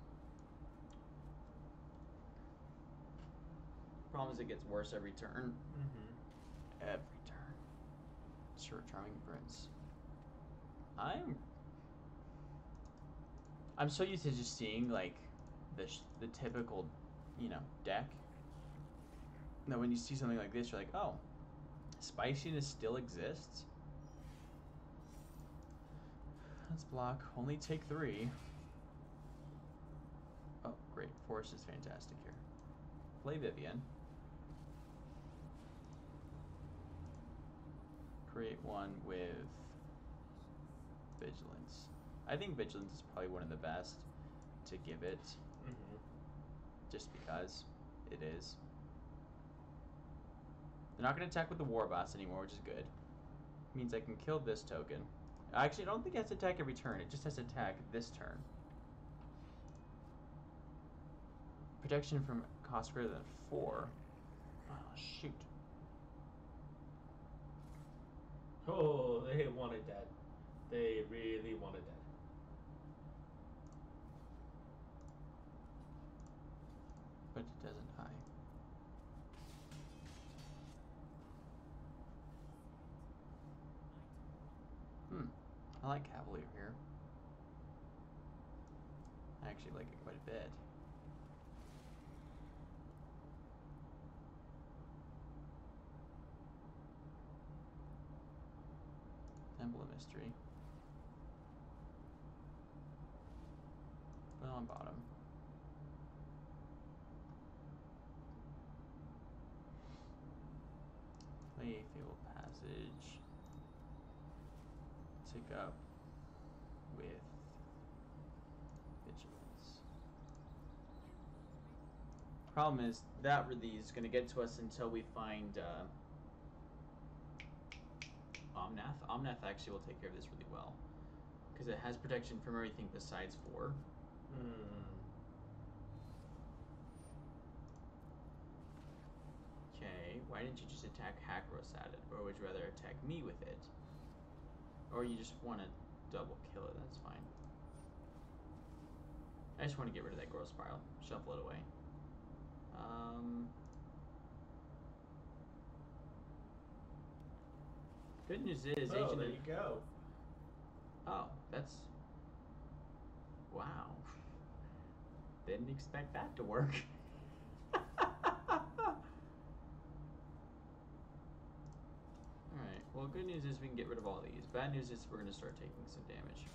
Problem is, it gets worse every turn. Mm-hmm. Every turn. Sure, Charming Prince. I'm. I'm so used to just seeing like the sh- the typical, you know, deck, Now, when you see something like this, you're like, oh, spiciness still exists. Let's block. Only take three. Oh, great. Force is fantastic here. Play Vivien. Create one with Vigilance. I think Vigilance is probably one of the best to give it, Mm-hmm. just because it is. They're not going to attack with the Warboss anymore, which is good. Means I can kill this token. Actually, I don't think it has to attack every turn. It just has to attack this turn. Protection from cost greater than four. Oh, shoot. Oh, they wanted that. They really wanted that. But it doesn't I like Cavalier here. I actually like it quite a bit. Temple of Mystery. Put on bottom. Play Passage. Tick up with Vigilance. Problem is, that release is going to get to us until we find uh, Omnath. Omnath actually will take care of this really well. Because it has protection from everything besides 4. Hmm. Okay, why didn't you just attack Hakros at it? Or would you rather attack me with it? Or you just want to double kill it, that's fine. I just want to get rid of that growth spiral. Shuffle it away. Um, good news is, oh, Agent there you go. Oh, that's. Wow. Didn't expect that to work. Alright, well, good news is we can get rid of all these. Bad news is we're going to start taking some damage.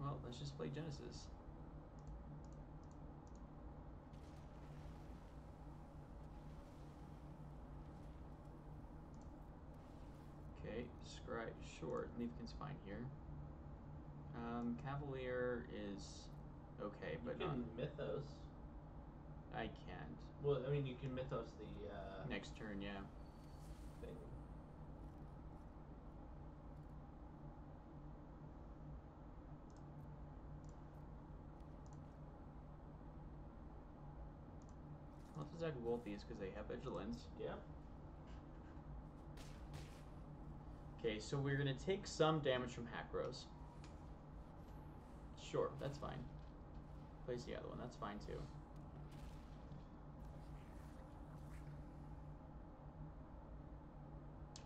Well, let's just play Genesis. Okay, Scry short. Leafkin's fine here. Um, Cavalier is okay, You but can not. mythos. I can't. Well, I mean, you can mythos the uh, Next turn, yeah. thing. Let's attack both these because they have vigilance. Yeah. Okay, so we're gonna take some damage from Hackros. Sure, that's fine. Place the other one, that's fine too.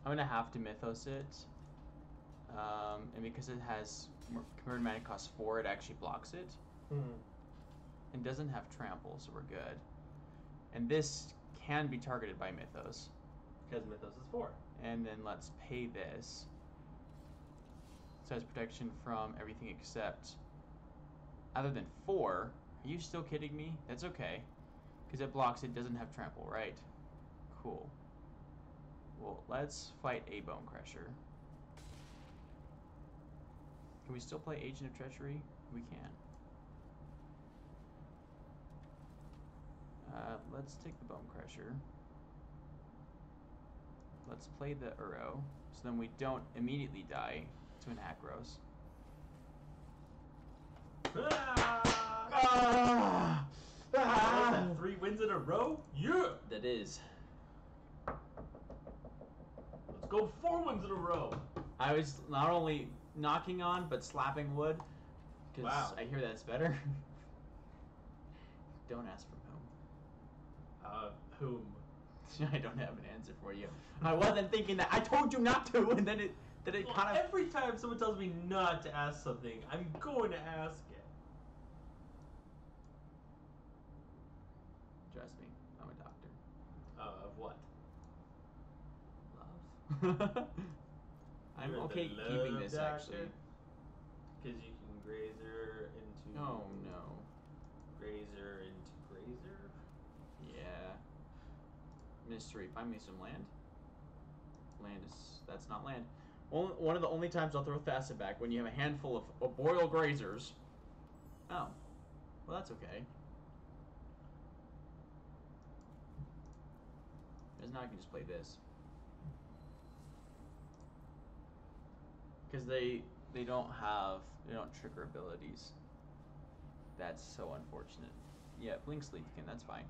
I'm gonna have to Mythos it. Um, and because it has converted mana cost 4, it actually blocks it. Hmm. And doesn't have trample, so we're good. And this can be targeted by Mythos. Because mythos is four. And then let's pay this. So it has protection from everything except. Other than four. Are you still kidding me? That's okay. Because it blocks, it doesn't have trample, right? Cool. Well, let's fight a Bonecrusher. Can we still play Agent of Treachery? We can. Uh, let's take the Bone Crusher. Let's play the Uro, so then we don't immediately die to an Akros. Ah! Was that, three wins in a row? Yeah! That is. Let's go four wins in a row. I was not only knocking on, but slapping wood, because Wow. I hear that's better. don't ask from whom. Uh, whom? I don't have an answer for you. I wasn't thinking that. I told you not to, and then it that it Well, kind of every time someone tells me not to ask something, I'm going to ask it. trust me, I'm a doctor. Uh, of what? Love. I'm You're okay keeping this doctor? actually. Because you can grazer into. Oh no. Grazer into grazer. Yeah. Mystery. Find me some land. Land is that's not land. One, one of the only times I'll throw Thassa back when you have a handful of arboreal grazers. Oh. Well that's okay. Because now I can just play this. Because they they don't have they don't trigger abilities. That's so unfortunate. Yeah, Blink's Leafkin, that's fine.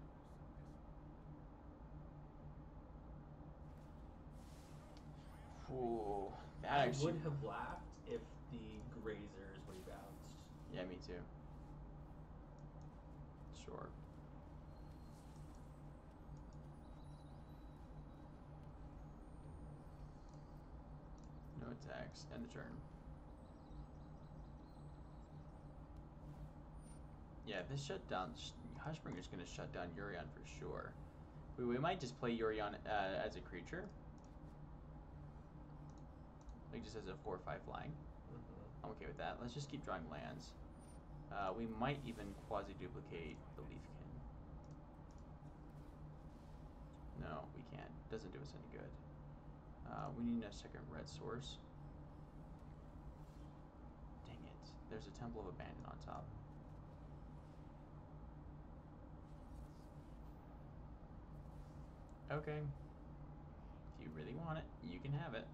Ooh, that I actually. would have laughed if the grazers rebounced. Yeah, me too. Sure. No attacks. End the turn. Yeah, this shutdown. Sh- Hushbringer's gonna shut down Yorion for sure. We, we might just play Yorion uh, as a creature. Like just as a 4 5 flying. Mm-hmm. I'm okay with that. Let's just keep drawing lands. Uh, we might even quasi duplicate the Leafkin. No, we can't. Doesn't do us any good. Uh, we need a second red source. Dang it. There's a Temple of Abandon on top. Okay. If you really want it, you can have it.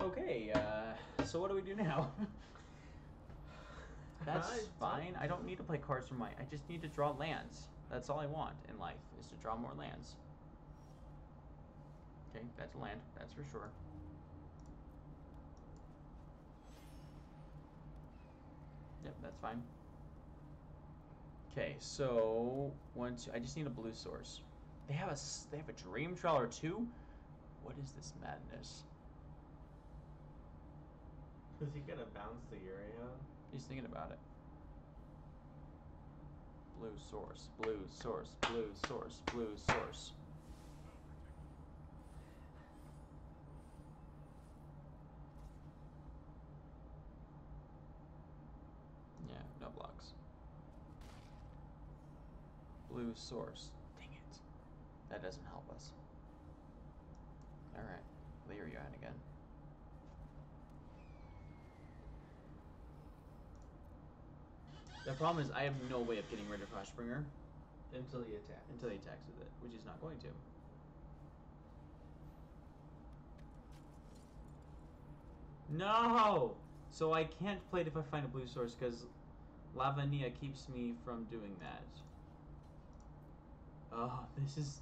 Okay, uh, so what do we do now? That's fine. I don't need to play cards from my. I just need to draw lands. That's all I want in life is to draw more lands. Okay, that's a land. That's for sure. Yep, that's fine. Okay, so one, two. I just need a blue source. They have a they have a dream trawler too. What is this madness? Is he gonna bounce the Yorion? He's thinking about it. Blue source, blue source, blue source, blue source. Yeah, no blocks. Blue source. Dang it. That doesn't help us. Alright. Yorion again. The problem is I have no way of getting rid of Hushbringer Until he attacks. until he attacks with it, which he's not going to. No! So I can't play it if I find a blue source because Lavinia keeps me from doing that. Oh, this is.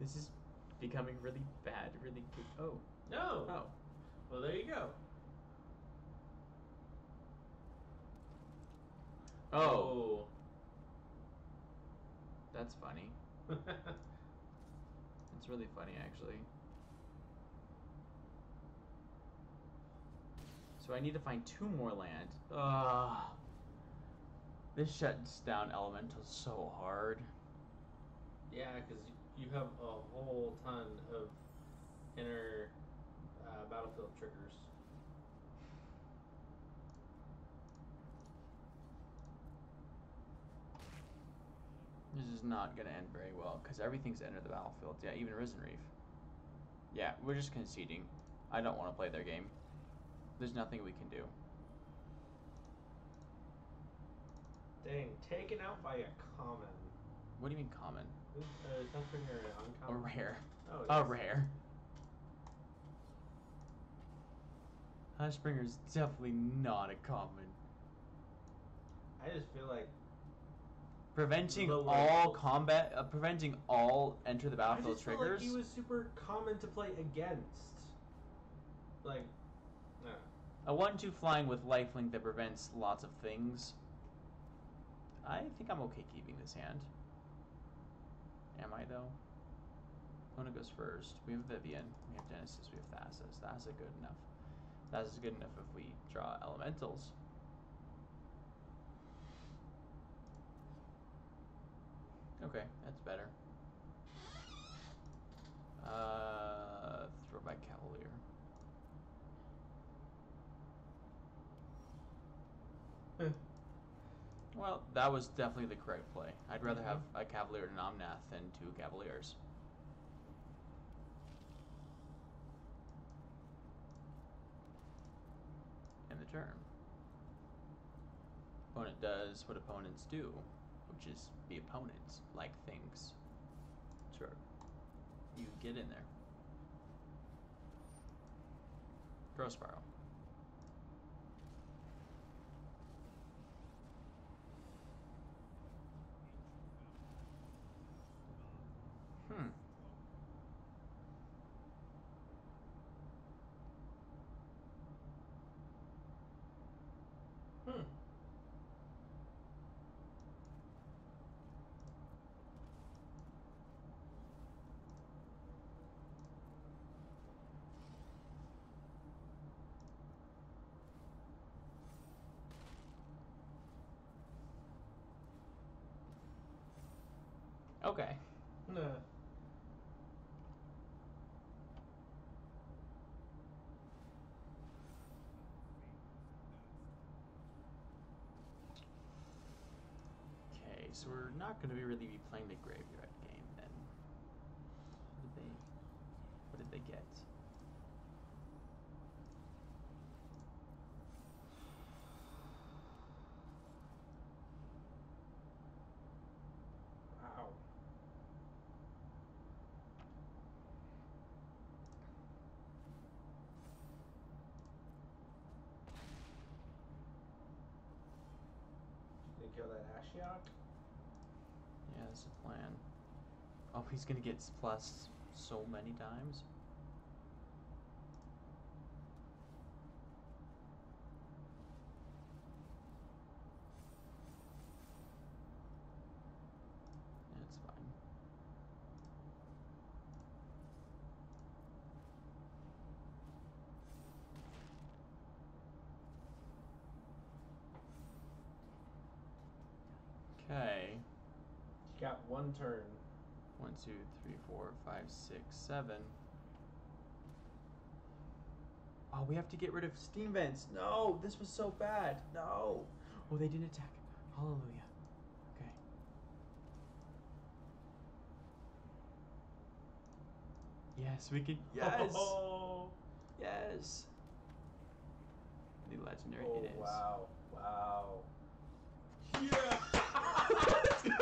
This is becoming really bad, really good. Oh, No. oh. Well, there you go. Oh, that's funny. It's really funny, actually. So I need to find two more land. Ugh. This shuts down elemental so hard. yeah, because you have a whole ton of inner uh, battlefield triggers. This is not gonna end very well because everything's entered the battlefield. Yeah, even Risen Reef. Yeah, we're just conceding. I don't want to play their game. There's nothing we can do. Dang, taken out by a common. What do you mean common? Is uh, Or uncommon? rare? Oh, yes. rare. Hushbringer's definitely not a common. I just feel like Preventing Lower all combat, uh, preventing all enter the I battlefield triggers. like he was super common to play against. Like, uh, A one-two flying with lifelink that prevents lots of things. I think I'm okay keeping this hand. Am I though? Opponent goes first. We have Vivien. We have Genesis. We have Thassus. Thassus good enough. Thassus is good enough if we draw elementals. Okay, that's better. Uh, throw back Cavalier. Well, that was definitely the correct play. I'd rather have a Cavalier and Omnath than two Cavaliers. End the turn. Opponent does what opponents do, is be opponents, like things. Sure. You get in there. Growth spiral. Hmm. Hmm. Okay. Okay, so we're not going to be really be playing the graveyard game then. What did they? What did they get? Wow. Did Yeah, that's the plan. Oh, he's to get plus so many times. That's fine. Okay. You got one turn. One, two, three, four, five, six, seven. Oh, we have to get rid of steam vents. No, this was so bad. No. Oh, they didn't attack. Hallelujah. Okay. Yes, we could. Yes. Oh, Yes. The legendary oh it is. Wow. Yeah. you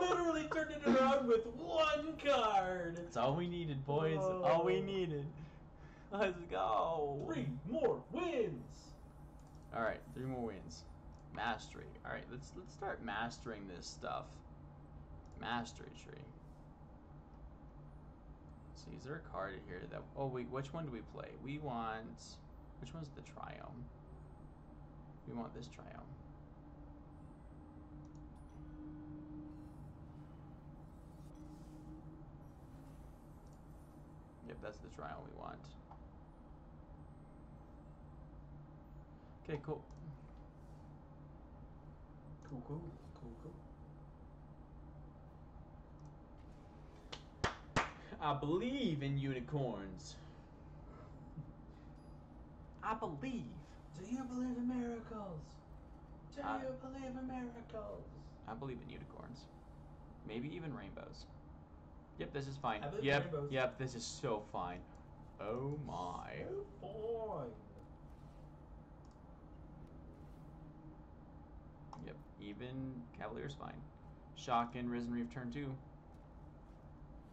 literally turned it around with one card. That's all we needed, boys. All we needed. Let's go. Three more wins. All right, three more wins. Mastery. All right, let's let's start mastering this stuff. Mastery tree. Let's see, is there a card here that? Oh wait, which one do we play? We want. Which one's the triome? We want this triome. Yep, that's the trial we want. Okay, cool. Cool, cool, cool, cool. I believe in unicorns. I believe. Do you believe in miracles? Do Uh, you believe in miracles? I believe in unicorns. Maybe even rainbows. Yep, this is fine. I believe in Yep, rainbows. yep, this is so fine. Oh my. So fine. Yep, even Cavalier's fine. Shock and Risen Reef turn two.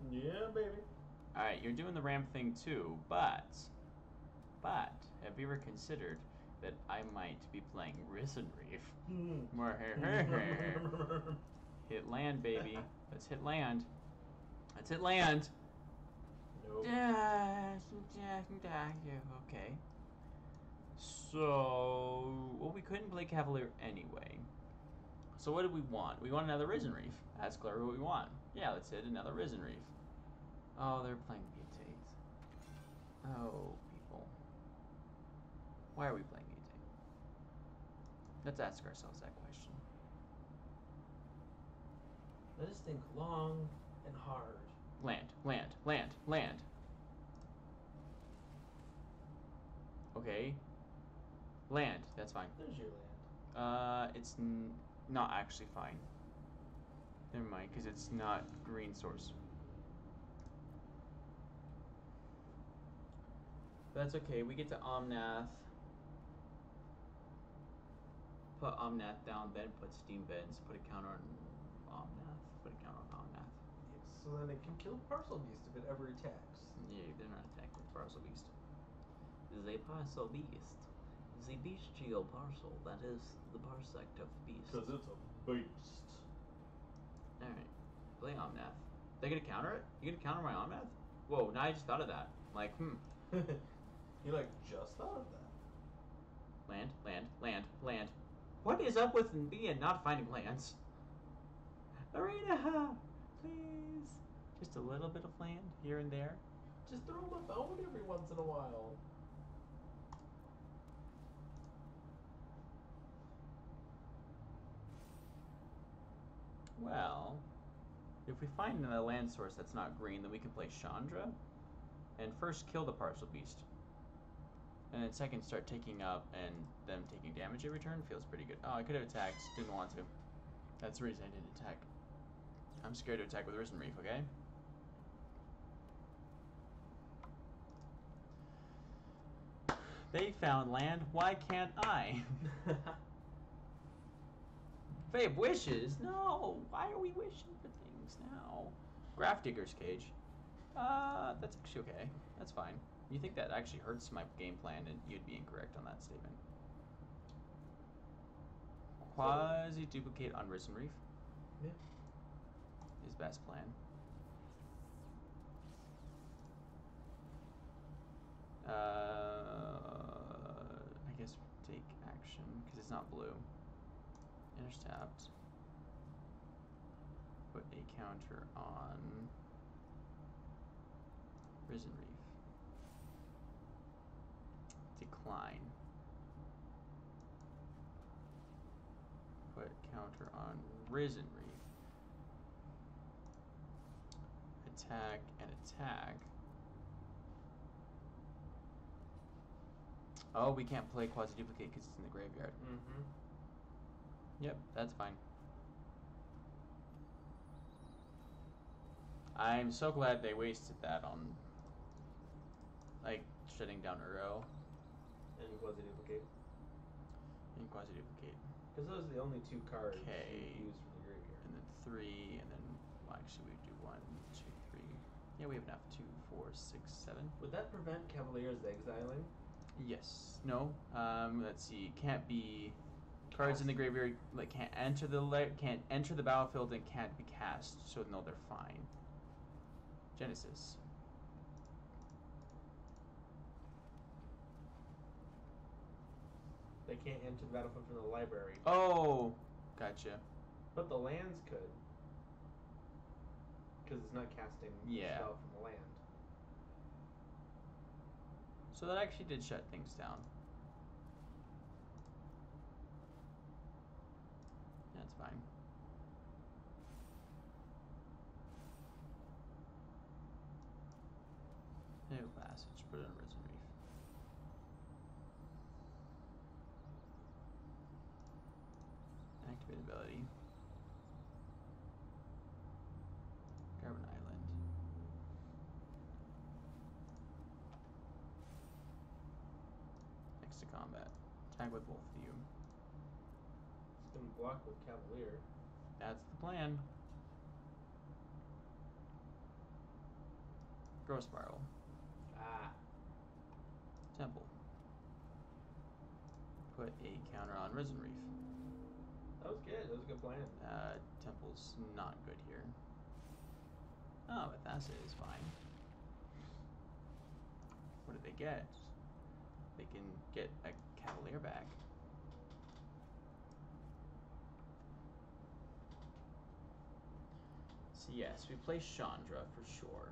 Yeah, baby. Alright, you're doing the ramp thing too, but. But, have you ever considered that I might be playing Risen Reef? Hmm. Hit land, baby. Let's hit land. Let's hit land. nope. Okay. So, well, we couldn't play Cavalier anyway. So what do we want? We want another Risen Reef. That's Clara what we want. Yeah, let's hit another Risen Reef. Oh, they're playing Mutate. Oh, people. Why are we playing Mutate? Let's ask ourselves that question. Let us think long and hard. Land, land, land, land. Okay. Land, that's fine. There's your land. Uh, it's n- not actually fine. Never mind, because it's not green source. That's okay. We get to Omnath. Put Omnath down, then put Steam Vents. Put a counter on Omnath. Put a counter on Omnath. Yes, so then it can kill Parcelbeast if it ever attacks. Yeah, they're not attacking with Parcelbeast. The parcel beast. The bestial parcel, that is the parsect of beast. Because it's a beast. Alright. Play Omnath. They're gonna counter it? You gonna counter my Omnath? Whoa, now I just thought of that. Like, hmm. you like just thought of that. Land, land, land, land. What is up with me and not finding lands? Arena, please. Just a little bit of land here and there. Just throw him a bone every once in a while. Well, if we find a land source that's not green, then we can play Chandra. And first kill the Parcelbeast. And then second start taking up and them taking damage every turn feels pretty good. Oh, I could have attacked. Didn't want to. That's the reason I didn't attack. I'm scared to attack with Risen Reef, okay? They found land, why can't I? Of Wishes? No! Why are we wishing for things now? Grafdigger's Cage. Uh, that's actually okay. That's fine. You think that actually hurts my game plan, and you'd be incorrect on that statement. Quasi duplicate on Risen Reef. Is best plan. Uh, I guess take action because it's not blue. Intercept. Put a counter on Risen Reef. Decline. Put counter on Risen Reef. Attack and attack. Oh, we can't play quasi duplicate because it's in the graveyard. Mm-hmm. Yep, that's fine. I'm so glad they wasted that on, like, shutting down Uro And quasi duplicate. and quasi duplicate. Because those are the only two cards Okay. you use from the graveyard. And then three, and then, well, actually, we do one, two, three. Yeah, we have enough. Two, four, six, seven. Would that prevent Cavaliers exiling? Yes. No. Um. Let's see. Can't be cards in the graveyard like can't enter the la- can't enter the battlefield and can't be cast. So no, they're fine. Genesis. They can't enter the battlefield from the library. Oh, gotcha. But the lands could. Because it's not casting Yeah. spell from the land. So that actually did shut things down. That's fine. No passage. Put it on Risen Reef. Activate ability. Carbon Island. Next to combat. Tag with both of you. To block with Cavalier. That's the plan. Growth Spiral. Ah. Temple. Put a counter on Risen Reef. That was good. That was a good plan. Uh, Temple's not good here. Oh, but Thassa is fine. What did they get? they can get a Cavalier back. So yes, we play Chandra for sure.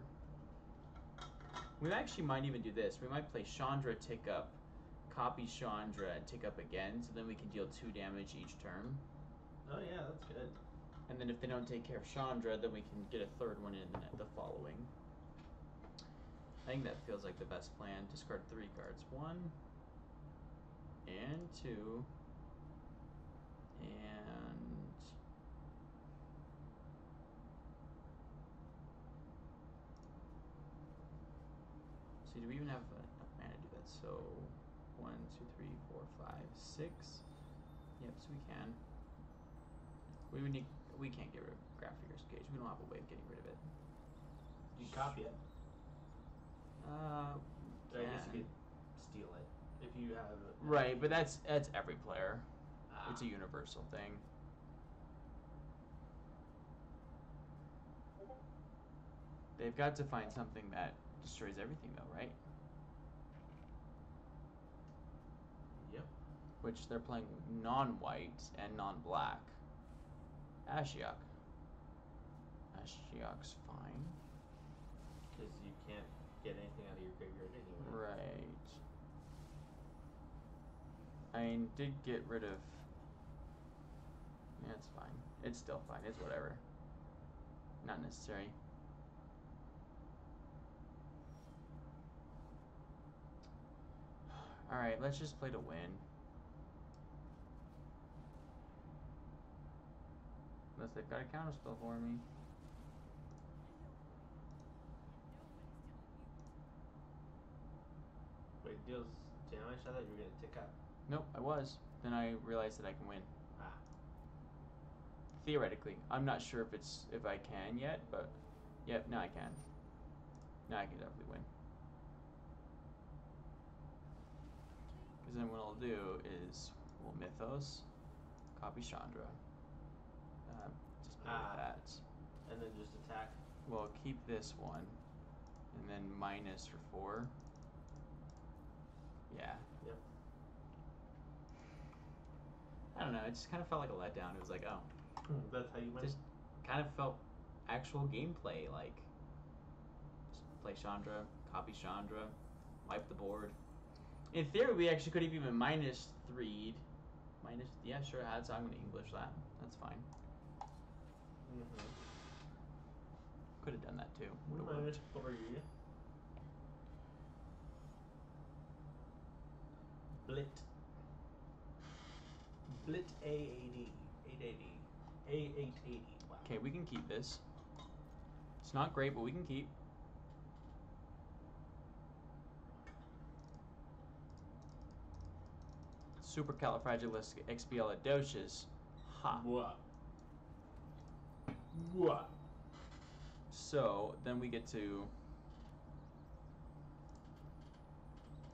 We actually might even do this. We might play Chandra, take up, copy Chandra, and take up again, so then we can deal two damage each turn. Oh yeah, that's good. And then if they don't take care of Chandra, then we can get a third one in the following. I think that feels like the best plan. Discard three cards. One and two. And see, do we even have enough mana to do that? So one, two, three, four, five, six. Yep, so we can. We would need. We can't get rid of Grafdigger's Cage. We don't have a way of getting rid of it. You copy it. Uh, I guess you could steal it if you have. it. Right, but that's that's every player. Ah. It's a universal thing. They've got to find something that destroys everything, though, right? Yep. Which they're playing non-white and non-black. Ashiok. Ashiok's fine. Because you can't get anything out of your graveyard anyway. Right. I did get rid of. Yeah, it's fine. It's still fine. It's whatever. Not necessary. Alright, let's just play to win. Unless they've got a counterspell for me. Wait, deals damage? I thought you were gonna tick up. Nope, I was. Then I realized that I can win. Ah. Theoretically, I'm not sure if it's if I can yet, but yep, now I can. Now I can definitely win. Because then what I'll do is we'll Mythos, copy Chandra. Uh, just play Ah. with that. And then just attack. We'll keep this one, and then minus for four. Yeah. Yep. I don't know. It just kind of felt like a letdown. It was like, oh, That's how you win. just kind of felt actual gameplay like just play Chandra, copy Chandra, wipe the board. In theory, we actually could have even minus three. Minus, yeah, sure. That's I'm gonna English that. That's fine. Mm-hmm. Could have done that too. Would have worked. three. Blit. Blit A80. 880. A880. Wow. Okay, we can keep this. It's not great, but we can keep. Supercalifragilisticexpialidocious. Ha. What? What? So then we get to.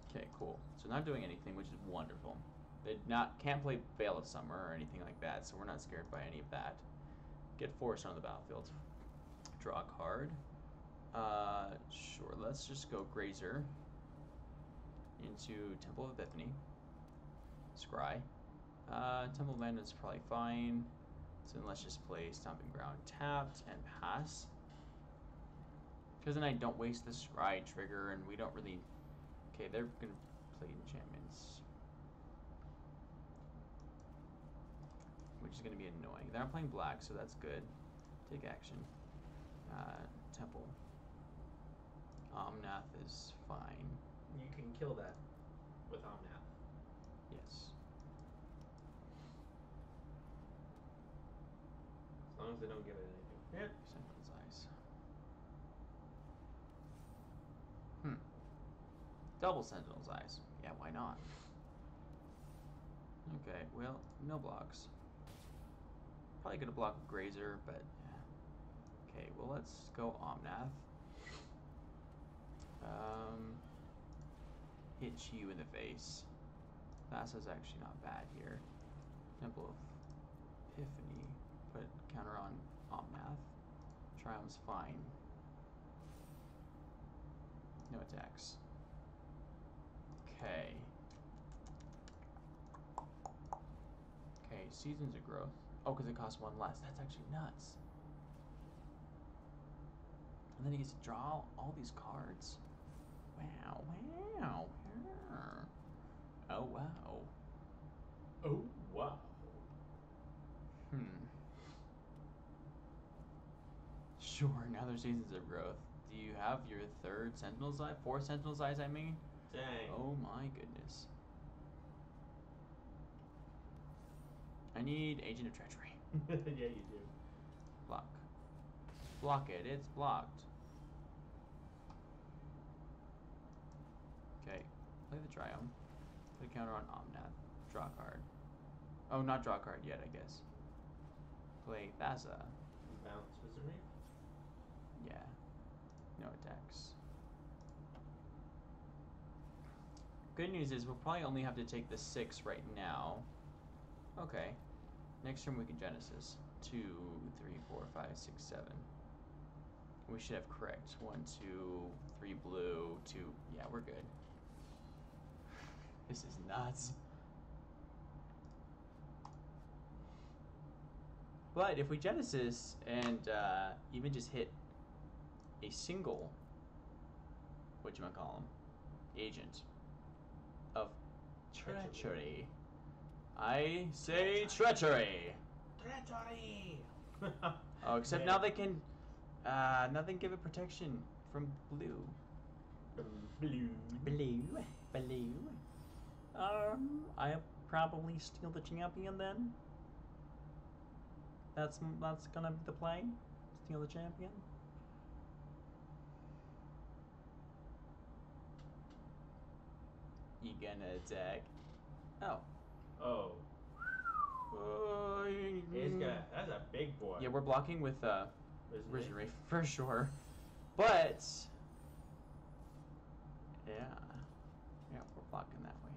Okay, cool. So not doing anything, which is wonderful. They not can't play Veil of Summer or anything like that, so we're not scared by any of that. Get forced on the battlefield. Draw a card. Uh, sure. Let's just go Grazer into Temple of Epiphany. Scry. Uh, Temple of is probably fine. So then let's just play Stomping Ground tapped and pass. Because then I don't waste the Scry trigger and we don't really. Okay, they're gonna play enchantments. Which is gonna be annoying. They're not playing black, so that's good. Take action. Uh, Temple. Omnath is fine. You can kill that with Omnath. Yes. As long as they don't give it anything. Yep. Sentinel's Eyes. Hmm. Double Sentinel's Eyes. Why not? Okay, well, no blocks. Probably gonna block Grazer, but. Okay, well let's go Omnath. Um, hit you in the face. Thassa's actually not bad here. Temple of Epiphany, put counter on Omnath. Triome's fine. No attacks. Okay. Okay, Seasons of Growth. Oh, because it costs one less. That's actually nuts. And then he gets to draw all these cards. Wow, wow. Oh, wow. Oh wow. Hmm. Sure, now there's seasons of growth. Do you have your third Sentinel's Eye? Fourth Sentinel's Eyes, I mean? Dang. Oh my goodness. I need Agent of Treachery. yeah, you do. Block. Block it. It's blocked. Okay. Play the Triome. Put a counter on Omnath. Draw a card. Oh, not draw a card yet, I guess. Play Thassa. Bounce Wizardry. Yeah. No attacks. Good news is we'll probably only have to take the six right now. Okay. Next turn we can Genesis. Two, three, four, five, six, seven. We should have correct. One, two, three blue, two. Yeah, we're good. This is nuts. But if we Genesis and uh, even just hit a single, what you call him, agent Treachery. treachery. I say treachery. Treachery. Oh, except now they can, uh, now they can give it protection from blue. blue. Blue, blue. Um, I probably steal the champion then. That's that's gonna be the play. Steal the champion. You gonna attack? Oh. Oh, he's got. That's a big boy. Yeah, we're blocking with uh. Visionary for sure, but yeah, yeah, we're blocking that way.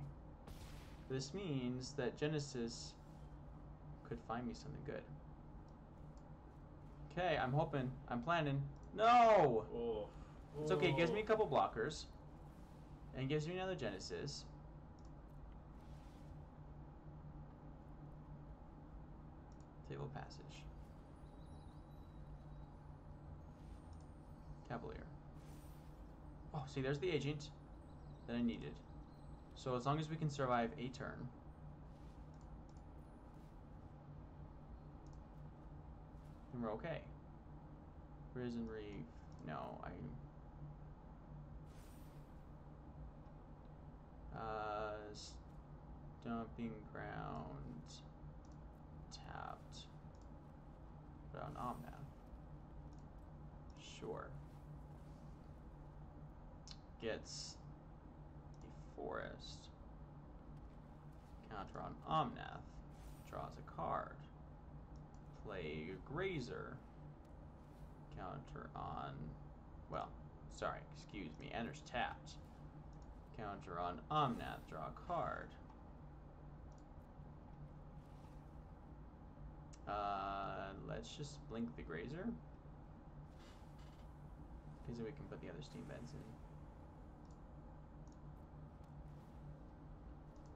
This means that Genesis could find me something good. Okay, I'm hoping, I'm planning. No, Oh. it's okay. It gives me a couple blockers, and gives me another Genesis. Fabled Passage. Cavalier. Oh, see, there's the agent that I needed. So as long as we can survive a turn. Then we're okay. Risen Reef. No, I. Uh, ground. Tapped. On Omnath. Sure. Gets a forest. Counter on Omnath. Draws a card. Play Grazer. Counter on. Well, sorry, excuse me. Enters tapped. Counter on Omnath. Draw a card. Uh, let's just blink the Grazer. Because we can put the other steam vents in.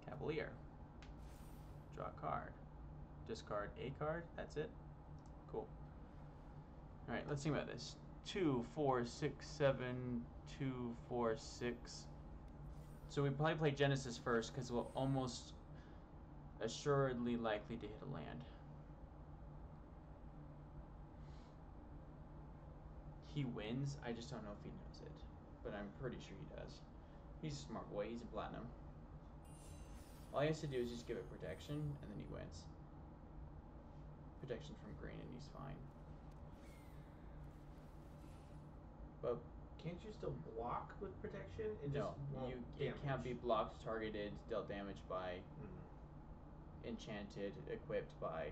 Cavalier. Draw a card. Discard a card. That's it. Cool. Alright, let's think about this. Two, four, six, seven, two, four, six. So we probably play Genesis first because we'll almost assuredly likely to hit a land. He wins. I just don't know if he knows it, but I'm pretty sure he does. He's a smart boy. He's a platinum. All he has to do is just give it protection, and then he wins. Protection from green, and he's fine. But Can't you still block with protection? It no, just you it can't be blocked, targeted, dealt damage by, Mm. enchanted, equipped by.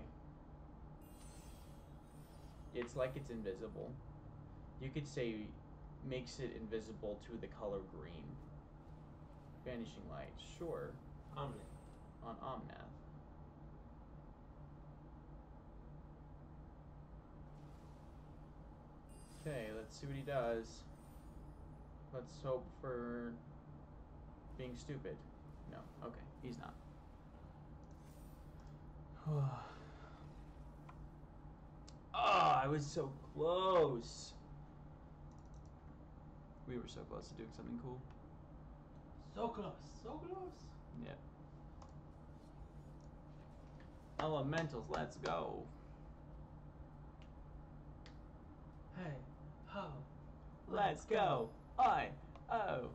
It's like it's invisible. You could say makes it invisible to the color green. Vanishing light, sure, Omni. on Omnath. Okay, let's see what he does. Let's hope for being stupid. No, okay, he's not. oh, I was so close. We were so close to doing something cool. So close, so close. Yep. Elementals, let's go. Hey, ho. Let's go. I oh,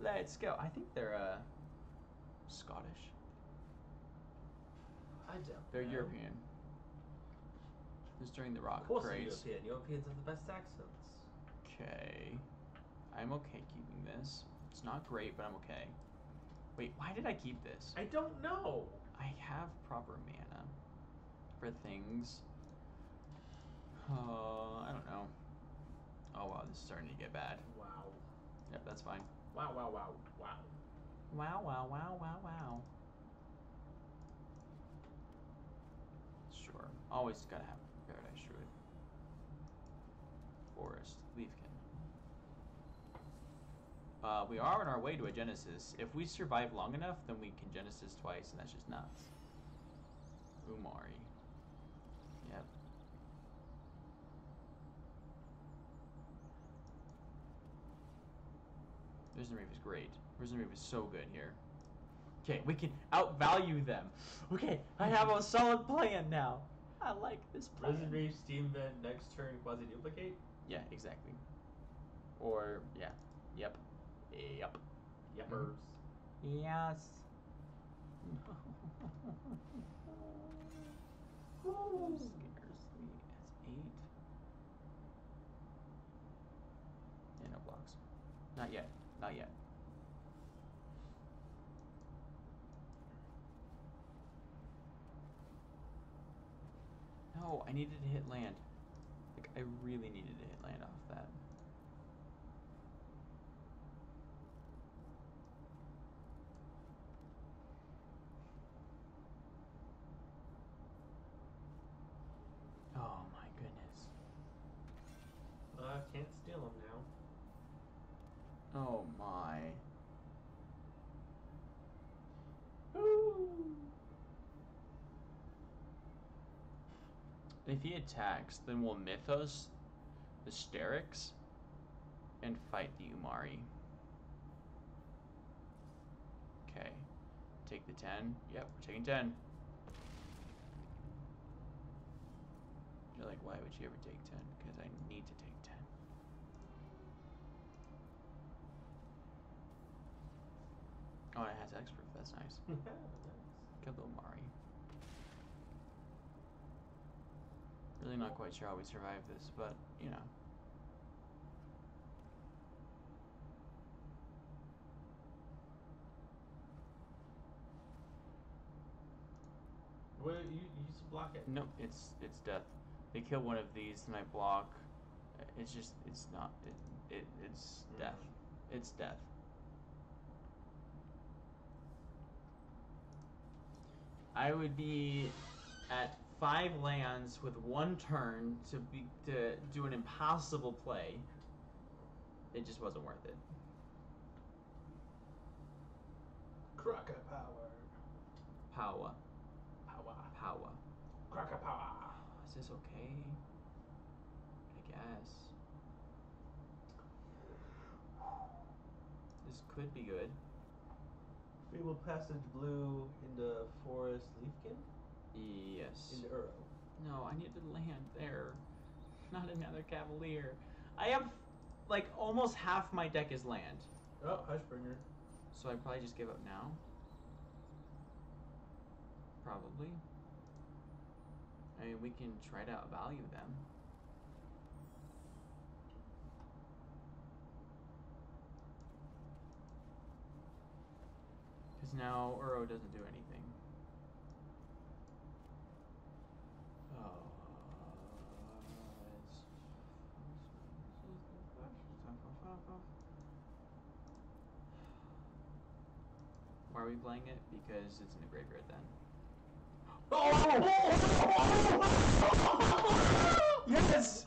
let's go. I think they're uh Scottish. I don't. They're know. European. This during the rock Of course, parades. European. Europeans have the best accents. Okay. I'm okay keeping this. It's not great, but I'm okay. Wait, why did I keep this? I don't know. I have proper mana for things. Uh, I don't know. Oh wow, this is starting to get bad. Wow. Yep, that's fine. Wow, wow, wow, wow. Wow, wow, wow, wow, wow. Sure. Always gotta have Paradise Druid. Forest, Leafkin. Uh, we are on our way to a Genesis. If we survive long enough, then we can Genesis twice, and that's just nuts. Umari. Yep. Risen Reef is great. Risen Reef is so good here. Okay, we can outvalue them. Okay, I have a solid plan now. I like this plan. Risen Reef, Steam Vent, next turn, quasi duplicate. Yeah, exactly. Or yeah, yep, yep. Yuppers. Yes. Scares me. That's eight. Yeah, no blocks. Not yet. Not yet. No, I needed to hit land. Like, I really needed to hit land off that. Oh my goodness. Uh, can't steal them now. Oh my. If he attacks, then we'll Mythos, the Sterix, and fight the Umari. Okay. Take the 10. Yep, we're taking 10. You're like, why would you ever take 10? Because I need to take 10. Oh, and it has X proof. That's nice. Kill the Omari. Really not quite sure how we survive this, but you know. Well, you, you used to block it. Nope, it's it's death. They kill one of these, and I block. It's just it's not it, it it's hmm. death. It's death. I would be at five lands with one turn to be to do an impossible play. It just wasn't worth it. Cracker power. Power, Power. power. Cracker power. Oh, is this okay? I guess. This could be good. Fabled Passage Blue into Forest Leafkin? Yes. Into Uro. No, I need to land there. Not another Cavalier. I have, like, almost half my deck is land. Oh, Hushbringer. So I probably just give up now. Probably. I mean, we can try to outvalue them. Because now Uro doesn't do anything. Oh, uh, Why are we playing it? Because it's in the graveyard then. Yes!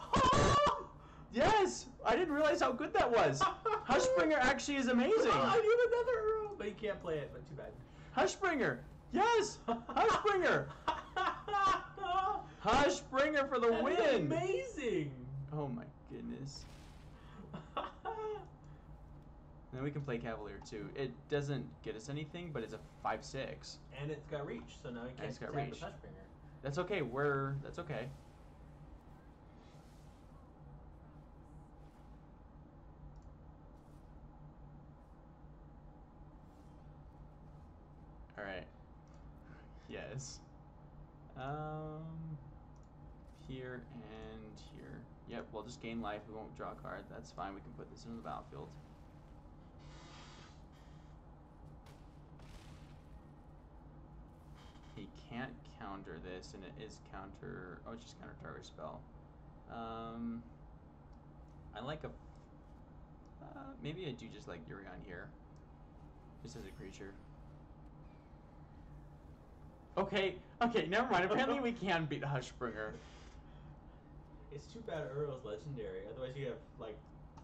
Yes! I didn't realize how good that was. Hushbringer actually is amazing. I need another! But you can't play it, but too bad. Hushbringer! Yes! Hushbringer! Hushbringer for the That win! amazing! Oh my goodness. Then we can play Cavalier too. It doesn't get us anything, but it's a five six. And it's got reach, so now you can't it's got tap reach. the Touchbringer. That's okay. We're that's okay. All right. Yes. Um. Here and here. Yep. We'll just gain life. We won't draw a card. That's fine. We can put this into the battlefield. He can't counter this, and it is counter. Oh, it's just counter target spell. Um, I like a. Uh, maybe I do just like Yorion here, just as a creature. Okay, okay, never mind. Apparently we can beat Hushbringer. It's too bad Uro's legendary. Otherwise, you have like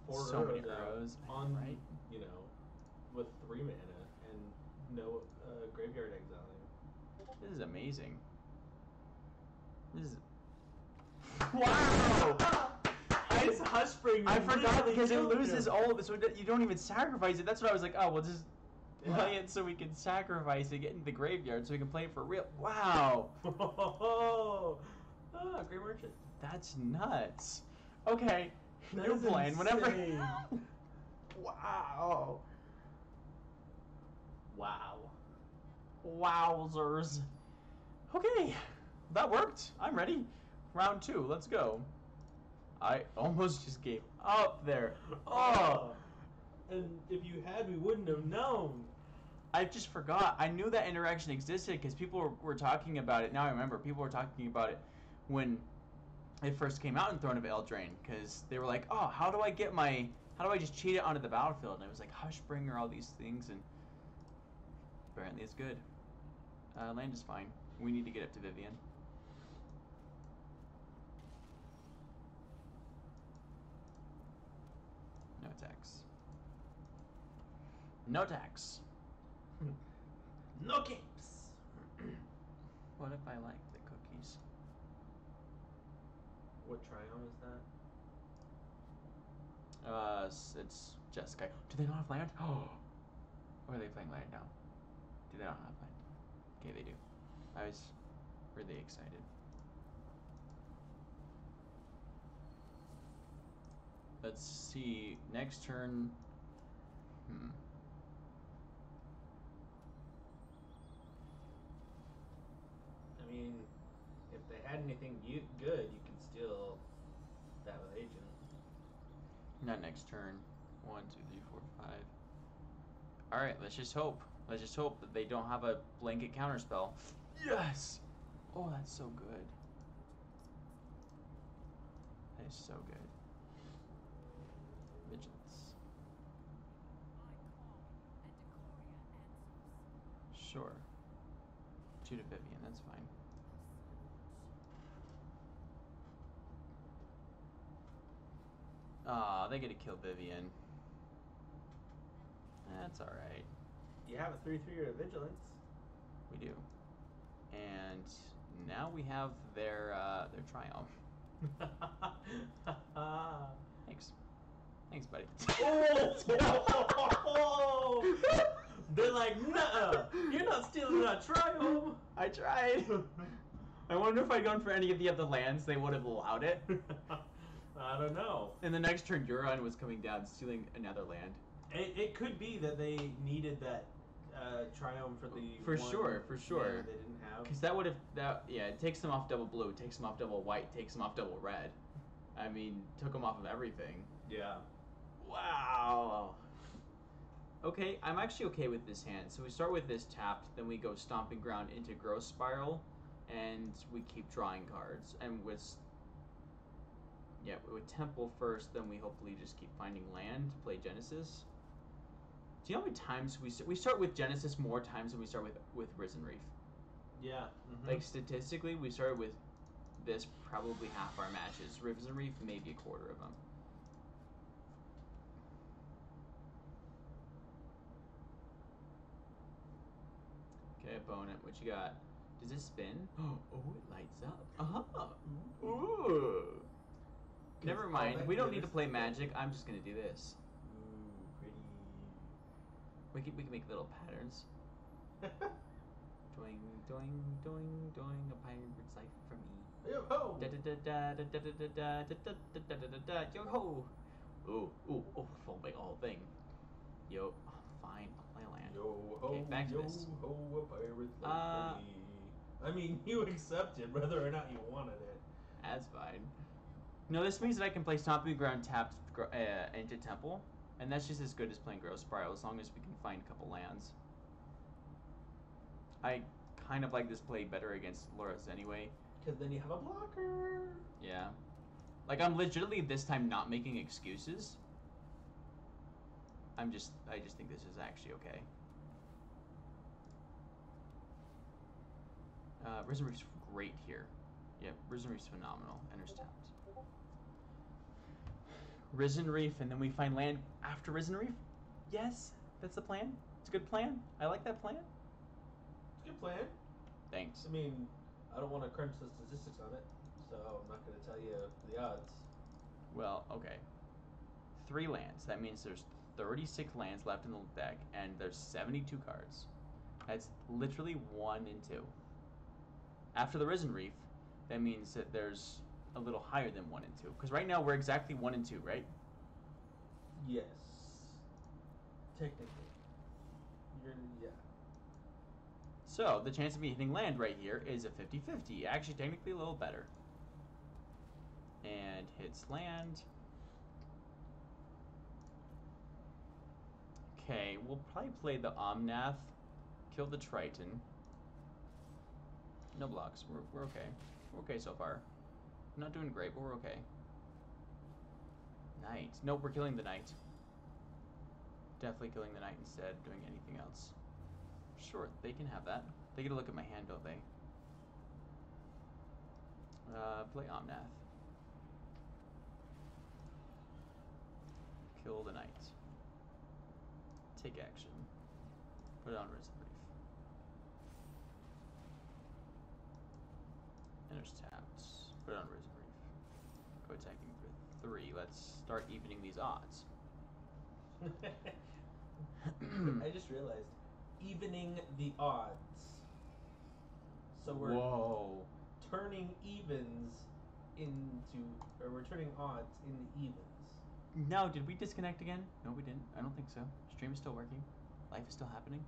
four so many arrows, on right? you know, with three mana and no uh, graveyard exiling. This is amazing. This is. Wow! I forgot because it loses all of it, so it, you don't even sacrifice it. That's what I was like. Oh, we'll just. Play it so we can sacrifice it, get into the graveyard, so we can play it for real. Wow, ah, Gray Merchant. that's nuts. Okay, That new plan. Whenever. wow. Wow. Wowzers. Okay, that worked. I'm ready. Round two. Let's go. I almost just gave up there. Oh. And if you had, we wouldn't have known. I just forgot. I knew that interaction existed because people were, were talking about it. Now I remember. People were talking about it when it first came out in Throne of Eldraine because they were like, "Oh, how do I get my? How do I just cheat it onto the battlefield?" And it was like Hushbringer, all these things, and apparently it's good. Uh, land is fine. We need to get up to Vivien. No attacks. No attacks. No capes. What if I like the cookies? what triome is that? Uh, it's Jessica. Do they not have land? Oh, or are they playing land now? Do they not have land? Okay, they do. I was really excited. Let's see. Next turn. Hmm. Mean, if they had anything you, good, you can steal that with agent. Not next turn. One, two, three, four, five. All right, let's just hope. Let's just hope that they don't have a blanket counterspell. Yes. Oh, that's so good. That is so good. Vigilance. Sure. Two to Vivien. That's fine. Aw, they get to kill Vivien. That's alright. You have a three three or vigilance. We do. And now we have their uh, their triome. Thanks. Thanks, buddy. oh! They're like, nah, you're not stealing that triome. I tried. I wonder if I'd gone for any of the other lands, they would have allowed it. I don't know. And the next turn, Yorion was coming down, stealing another land. It, it could be that they needed that uh, triome for the For sure, for sure. they didn't have. Because that would have, that yeah, it takes them off double blue, takes them off double white, takes them off double red. I mean, took them off of everything. Yeah. Wow. Okay, I'm actually okay with this hand. So we start with this tapped, then we go Stomping Ground into Growth Spiral, and we keep drawing cards. And with yeah, with Temple first, then we hopefully just keep finding land to play Genesis. Do you know how many times we start, we start with Genesis more times than we start with with Risen Reef? Yeah. mhm. Like statistically, we started with this probably half our matches. Risen Reef maybe a quarter of them. Okay, opponent, what you got? Does it spin? Oh, it lights up. Uh-huh. Ooh. Never mind. We don't need to play magic. I'm just gonna do this. Ooh, pretty. We can we can make little patterns. Doing doing doing doing a pirate's life for me. Yo ho! Da da da da da da da da da da da da da da da yo ho. Ooh ooh ooh! Full make whole thing. Yo, oh, fine. I'll play land. Yo ho, Okay, back to yo this. ho, a pirate's life Uh, for me. I mean, you accepted whether or not you wanted it. That's fine. No, this means that I can play Stomping Ground tapped uh, into Temple, and that's just as good as playing Growth Spiral as long as we can find a couple lands. I kind of like this play better against Lurrus anyway. Because then you have a blocker. Yeah. Like I'm legitimately this time not making excuses. I'm just I just think this is actually okay. Uh, Risen Reef's great here. Yeah, Risen Reef's phenomenal. Enters tapped. Risen Reef, and then we find land after Risen Reef? Yes, that's the plan. It's a good plan. I like that plan. It's a good plan. Thanks. I mean, I don't want to crunch the statistics on it, so I'm not going to tell you the odds. Well, okay. Three lands. That means there's 36 lands left in the deck, and there's 72 cards. That's literally one and two. After the Risen Reef, that means that there's a little higher than one and two. Because right now we're exactly one and two, right? Yes. Technically. You're, yeah. So the chance of me hitting land right here is a 50 50. Actually, technically a little better. And hits land. Okay, we'll probably play the Omnath, kill the Triton. No blocks. We're, we're okay. We're okay so far. Not doing great, but we're okay. Knight. Nope, we're killing the Knight. Definitely killing the Knight instead of doing anything else. Sure, they can have that. They get a look at my hand, don't they? Uh, play Omnath. Kill the knight. Take action. Put it on Risen Reef. Enters tapped. Put on Risen Reef. Go attacking for three. Let's start evening these odds. I just realized evening the odds. So we're Whoa. turning evens into, or we're turning odds into evens. No, did we disconnect again? No, we didn't. I don't think so. Stream is still working. Life is still happening.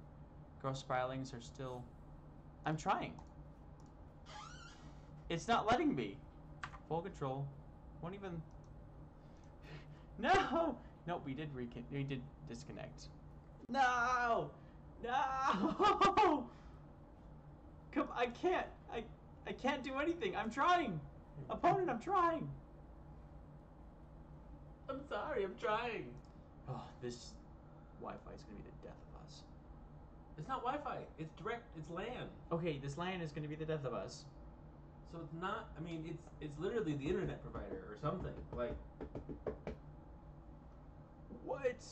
Girl spiralings are still. I'm trying. It's not letting me. Full control. Won't even. No. Nope. We did recon. We did disconnect. No. No. Come. I can't. I. I can't do anything. I'm trying. Opponent. I'm trying. I'm sorry, I'm trying. Oh, this Wi-Fi is gonna be the death of us. It's not Wi-Fi. It's direct. It's LAN. Okay, this LAN is gonna be the death of us. So it's not. I mean, it's it's literally the internet provider or something. Like, What?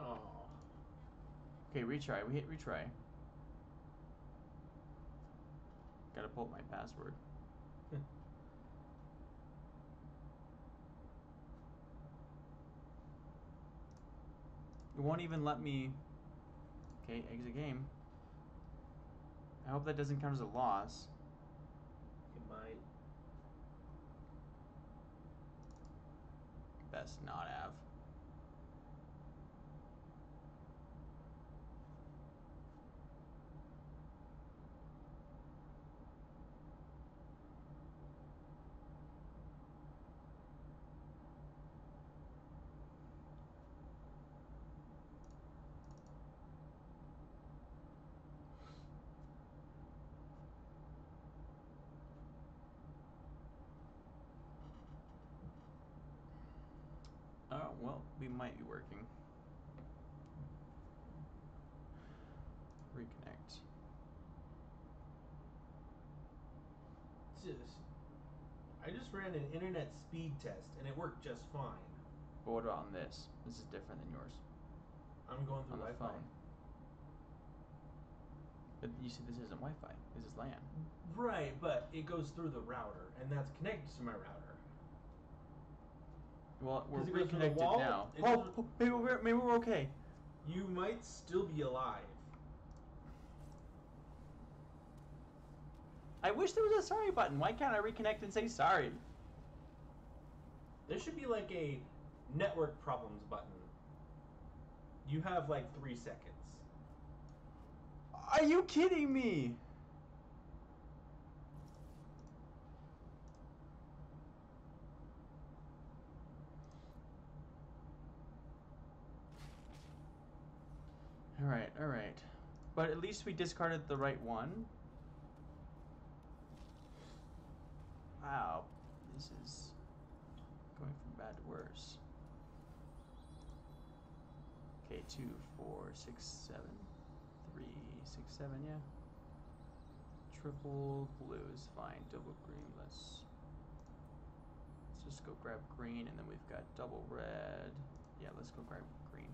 oh, Okay, retry. We hit retry. Gotta pull up my password. It won't even let me. Okay, exit game. I hope that doesn't count as a loss. it might. Best not have. Oh, well, we might be working. Reconnect. Just, I just ran an internet speed test and it worked just fine. But what about on this? This is different than yours. I'm going through Wi-Fi. phone. But you see, this isn't Wi-Fi. This is LAN. Right, but it goes through the router, and that's connected to my router. Well, we're 'Cause it goes through the reconnected wall, now. Oh, it Oh, oh, maybe we're maybe we're okay. You might still be alive. I wish there was a sorry button. Why can't I reconnect and say sorry? There should be like a network problems button. You have like three seconds. Are you kidding me? Alright, alright. But at least we discarded the right one. Wow, this is going from bad to worse. Okay, two, four, six, seven three, six, seven, yeah. Triple blue is fine. Double green, let's let's just go grab green and then we've got double red. Yeah, let's go grab green.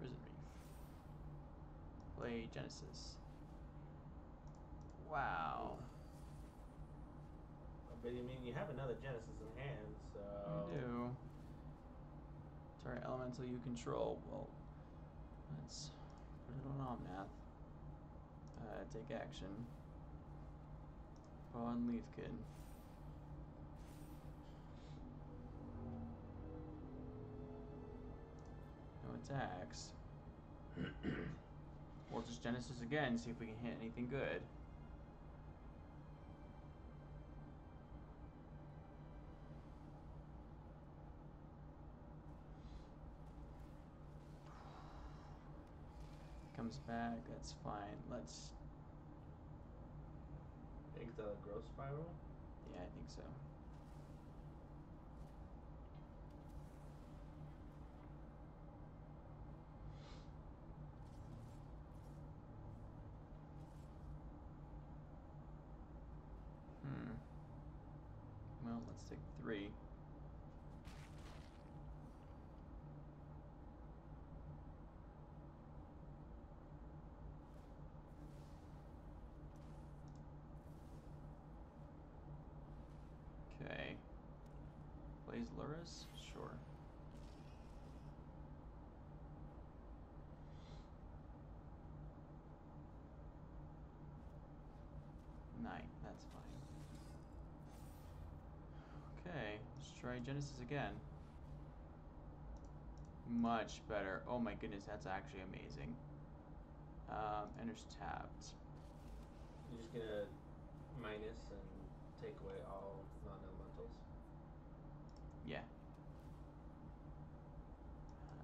Risen Reef. Play Genesis. Wow. But I mean, you have another Genesis in hand, so. I do. Target elemental you control. Well, let's put it on Omnath. Uh, take action. On Leafkin. No attacks. we'll just Genesis again, see if we can hit anything good. Comes back, that's fine. Let's. Take the growth spiral. Yeah, I think so. Hmm. Take three. Okay. Plays Lurrus? Sure. Nine, that's fine. Okay, let's try Genesis again. Much better. Oh my goodness, that's actually amazing. Um, enters tapped. You're just gonna minus and take away all non-elementals. Yeah.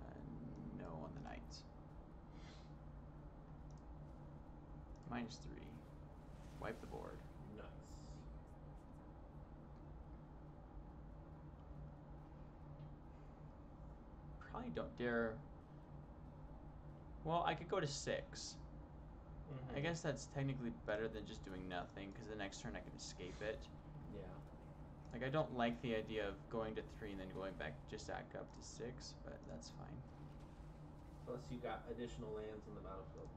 Uh, no on the knight. Minus three. Wipe the board. Nice. Probably don't dare. Well, I could go to six. I Mhm. guess that's technically better than just doing nothing, because the next turn I can escape it. Yeah. Like, I don't like the idea of going to three and then going back just back up to six, but that's fine. Plus, you got additional lands on the battlefield.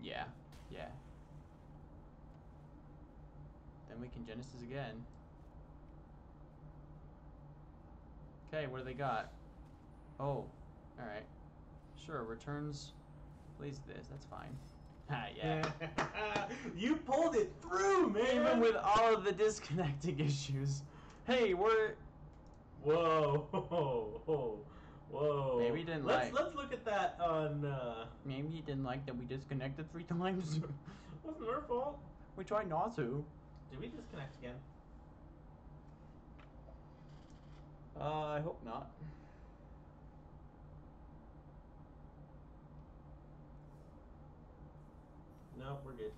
Yeah, yeah. Then we can Genesis again. Okay, what do they got? Oh, alright. Sure, returns plays this, that's fine. Ha, yeah. you pulled it through, man. Even with all of the disconnecting issues. Hey, we're Whoa, whoa, whoa, whoa. Maybe he didn't let's, like- Let's look at that on. Uh, maybe he didn't like that we disconnected three times. wasn't our fault. we tried not to. Did we disconnect again? Uh, I hope not. No, we're good.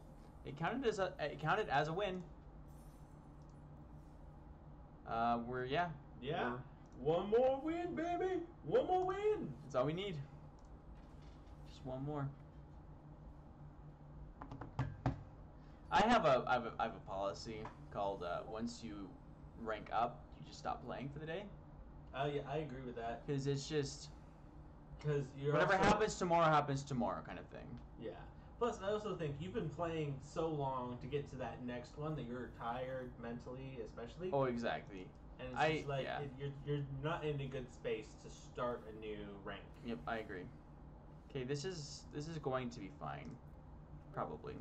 It counted as a it counted as a win. Uh, we're yeah. Yeah. we're- One more win, baby. One more win. That's all we need. Just one more. I have a I have a, I have a policy called uh, once you rank up, you just stop playing for the day Oh yeah, I agree with that. because it's just Because you're whatever also- happens tomorrow happens tomorrow kind of thing. Yeah. Plus, I also think you've been playing so long to get to that next one that you're tired mentally, especially. Oh, exactly. and it's I- just like yeah. it, you're you're not in a good space to start a new rank. Yep, I agree. Okay, this is this is going to be fine. Probably.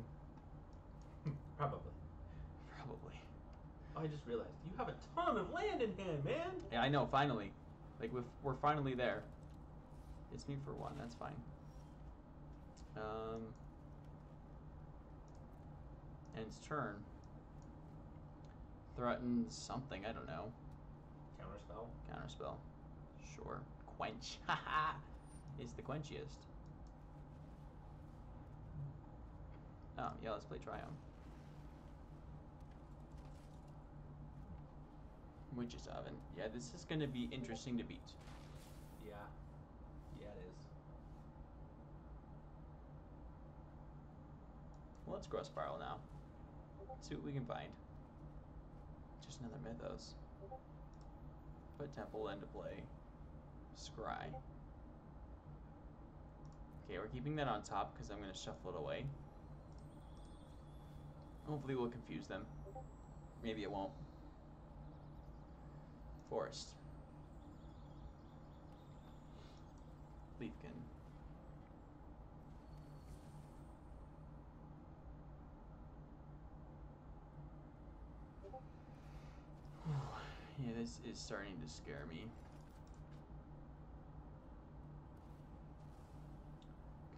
Probably. Probably. Oh, I just realized you have a ton of land in hand, man. Yeah, I know. Finally, like we've, we're finally there. It's me for one. That's fine. Um, and its turn. Threatens something. I don't know. Counterspell. Counterspell. Sure. Quench. Haha. It's the quenchiest. Oh yeah, let's play Triumph. Witch's Oven. Yeah, this is gonna be interesting to beat. Yeah. Yeah, it is. Well, let's grow spiral now. See what we can find. Just another mythos. Put temple into play. Scry. Okay, we're keeping that on top because I'm gonna shuffle it away. Hopefully, we'll confuse them. Maybe it won't. Forest. Leafkin. Yeah, this is starting to scare me.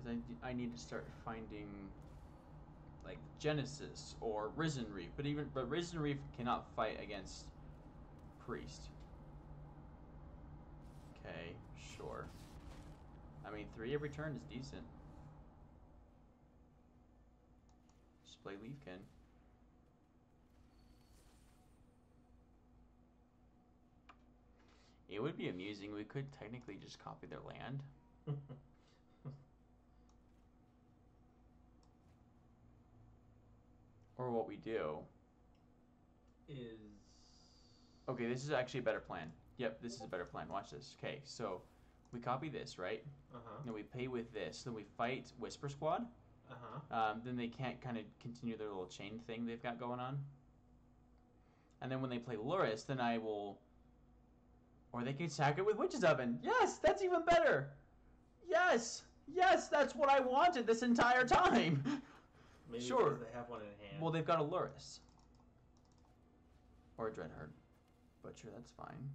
Because I, I need to start finding like Genesis or Risen Reef, but even but Risen Reef cannot fight against Priest. Okay, sure. I mean, three every turn is decent. Just play Leafkin. It would be amusing. We could technically just copy their land. Or what we do. is Okay, this is actually a better plan. Yep, this is a better plan. Watch this. Okay, so we copy this, right? uh huh Then we pay with this. Then we fight Whisper Squad. uh huh Um, then they can't kind of continue their little chain thing they've got going on. And then when they play Lurrus, then I will. Or they can sack it with Witch's Oven. Yes, that's even better. Yes, yes, that's what I wanted this entire time. maybe Sure. they have one in hand. well, they've got a Lurrus. Or a Dreadhorde. Butcher, that's fine.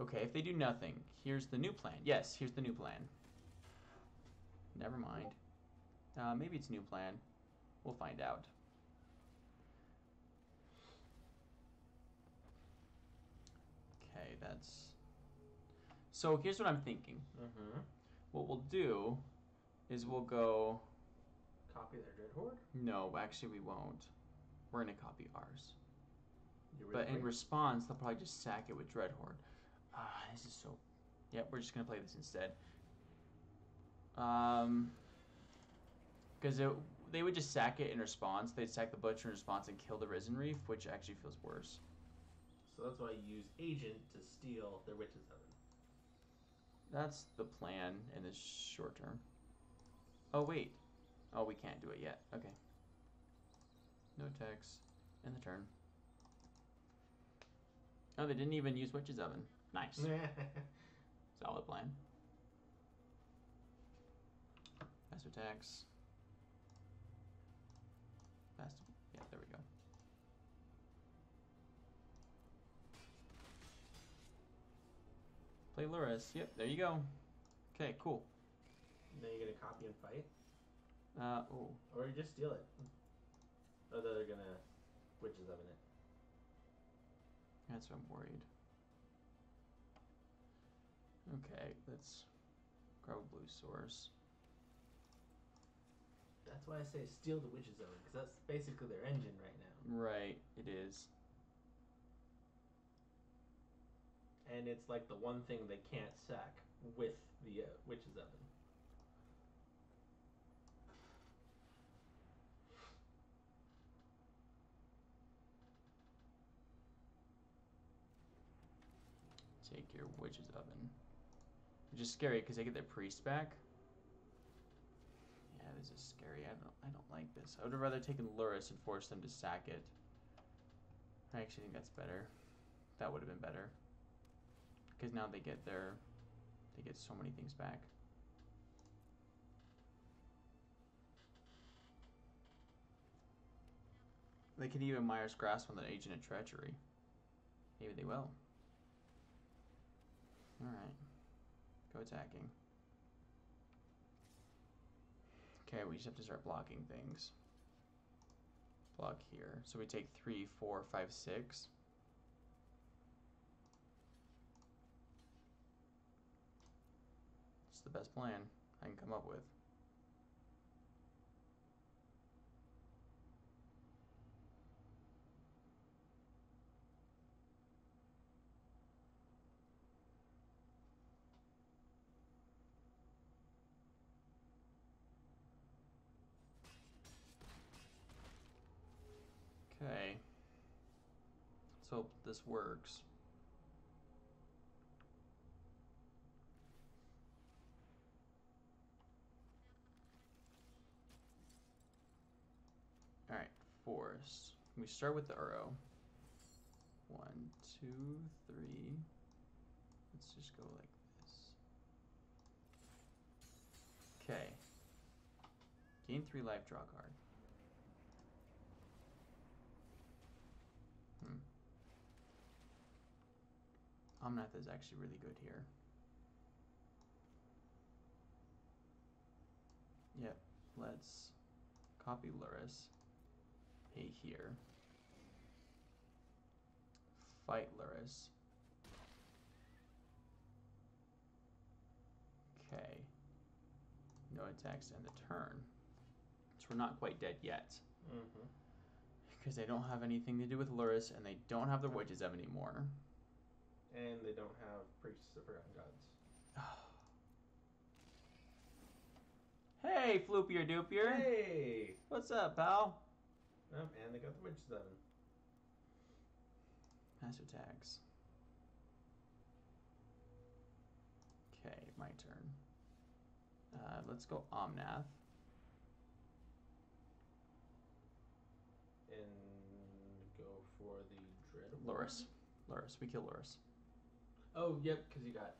Okay, if they do nothing, here's the new plan. Yes, here's the new plan. Never mind. Uh, maybe it's new plan. We'll find out. So here's what I'm thinking. mm-hmm. What we'll do is we'll go. Copy their dread horde. No, actually, we won't. We're gonna copy ours. You But in response, they'll probably just sack it with Dreadhorde. Ah, this is so. Yep, we're just gonna play this instead. Um, because they would just sack it in response. They'd sack the butcher in response and kill the Risen Reef, which actually feels worse. So that's why you use agent to steal their witch's oven. That's the plan in the short term. Oh wait, oh we can't do it yet. Okay. No text in the turn. Oh, they didn't even use Witch's Oven. Nice. Solid plan. Master tax. Fast. Yeah, there we go. Play Lurrus. Yep, there you go. Okay, cool. then you're gonna copy and fight, Uh, oh, or you just steal it. That they're gonna witch's oven it. that's what I'm worried. Okay, let's grab a blue source. That's why I say steal the witches oven because that's basically their engine right now, Right, it is. And it's like the one thing they can't sack with the uh, witch's oven. Take your witch's oven. which is scary because they get their priest back. Yeah, this is scary. I don't, I don't like this. I would have rather taken Lurrus and forced them to sack it. I actually think that's better. That would have been better. Because now they get their, they get so many things back. They could even Mire's Grasp on the agent of treachery. Maybe they will. Alright. Go attacking. Okay, we just have to start blocking things. Block here. So we take three, four, five, six. The best plan I can come up with. Okay. Let's hope this works. Alright, force. We start with the Uro. One, two, three. Let's just go like this. Okay. Gain three life, draw card. Hmm. Omnath is actually really good here. Yep, let's copy Lurrus. Pay here. Fight Lurrus. Okay. No attacks end the turn. So we're not quite dead yet. Mm-hmm. Because they don't have anything to do with Lurrus and they don't have the Witch's Oven anymore. And they don't have priests of forgotten gods. Hey, Floopier Doopier. Hey! What's up, pal? Oh, and they got the Witch's Oven. Master tags. Okay, my turn. Uh, let's go Omnath. And go for the dread. Lurrus. Lurrus. We kill Lurrus. Oh, yep, because you got.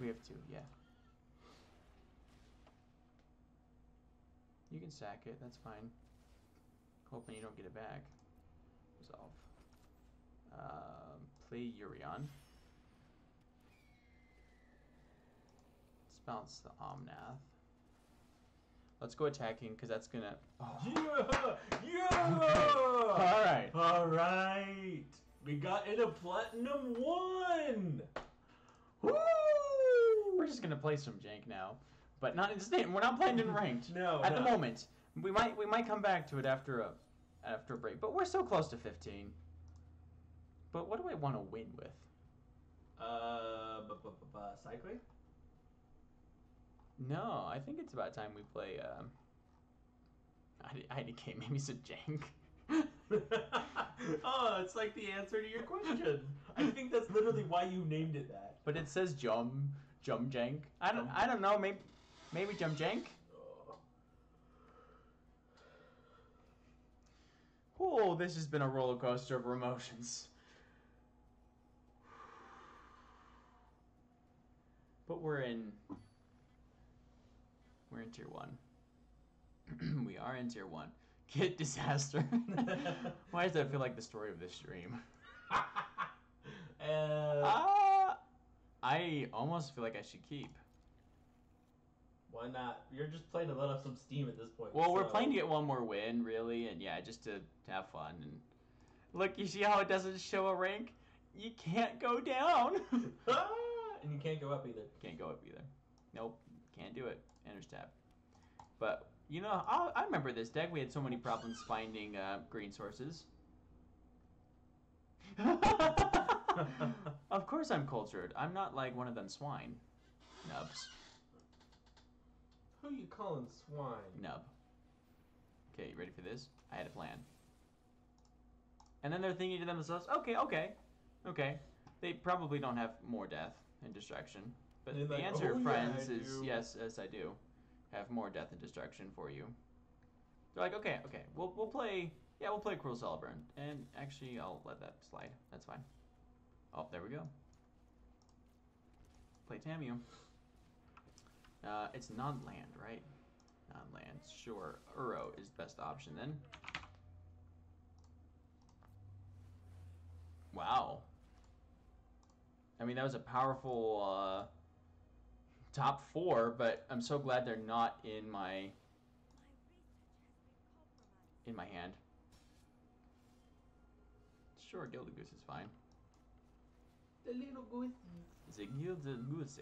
We have two, yeah. You can sack it, that's fine. Hoping you don't get it back. Resolve. Um, play Yorion. Let's bounce the Omnath. Let's go attacking, because that's gonna. Oh. Yeah! Yeah! Alright. All right. We got in a platinum one. Woo! We're just gonna play some jank now, but not in state. We're not playing in ranked No, at the moment. We might we might come back to it after a after a break, but we're so close to 15. But what do I want to win with? Uh, bu- bu- bu- cycling. No, I think it's about time we play. Um, I IDK maybe some jank. oh, it's like the answer to your question. I think that's literally why you named it that. but it says jum jum jank. I don't Jum- I don't know. Maybe maybe jum jank. Oh, this has been a roller coaster of emotions. But we're in. We're in tier one. we are in tier one. Get disaster. Why does that feel like the story of this stream? uh, Ah, I almost feel like I should keep. Why not? You're just playing to let off some steam at this point. Well, we're playing to get one more win, really, and yeah, just to, to have fun. And look, you see how it doesn't show a rank? You can't go down. And you can't go up either. can't go up either. Nope, can't do it. Enter tab. But you know, I, I remember this deck. We had so many problems finding uh, green sources. of course, I'm cultured. I'm not like one of them swine. Nubs. Who you calling swine? Nub. Okay, you ready for this? I had a plan. And then they're thinking to themselves, okay, okay, okay. They probably don't have more death and destruction. But You're the like, answer, "Oh, friends, I is yes, yes, I do. Have more death and destruction for you. They're like, okay, okay, we'll we'll play. Yeah, we'll play Cruel Celebrant, and actually, I'll let that slide. That's fine. Oh, there we go. Play Tamiyo. Uh, it's non-land, right? Non-land. Sure. Uro is the best option then. Wow. I mean, that was a powerful uh, top four, but I'm so glad they're not in my in my hand. Sure, Gilded Goose is fine. The little goosey. The Gilded Goose.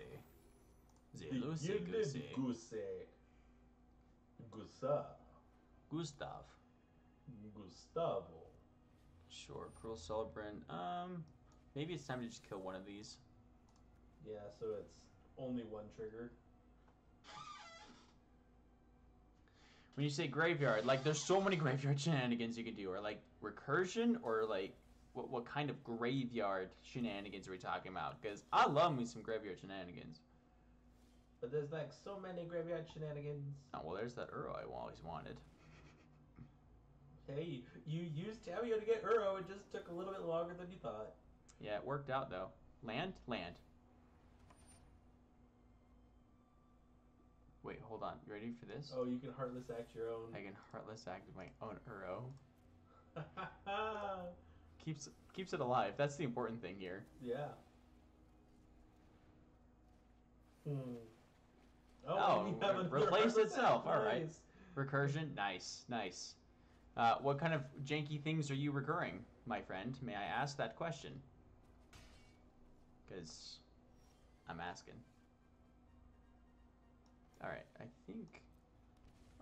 The The Lucy gilded Goosey. goosey. Gusa. Gustav. Gustavo. Sure, Cruel Celebrant. Um, maybe it's time to just kill one of these. Yeah, so it's only one trigger. When you say graveyard, like there's so many graveyard shenanigans you can do, or like recursion, or like what what kind of graveyard shenanigans are we talking about? Because I love me some graveyard shenanigans. But there's like so many graveyard shenanigans. Oh well, there's that Uro I always wanted. Hey, you used Tamiyo to get Uro. It just took a little bit longer than you thought. Yeah, it worked out though. Land, land. Wait, hold on. You ready for this? Oh, you can heartless act your own. I can heartless act my own Uro. Keeps keeps it alive. That's the important thing here. yeah. Hmm. Oh, you have re- another itself. All right. Nice. Recursion, nice, nice. Uh, what kind of janky things are you recurring, my friend? May I ask that question? Because I'm asking. All right, I think.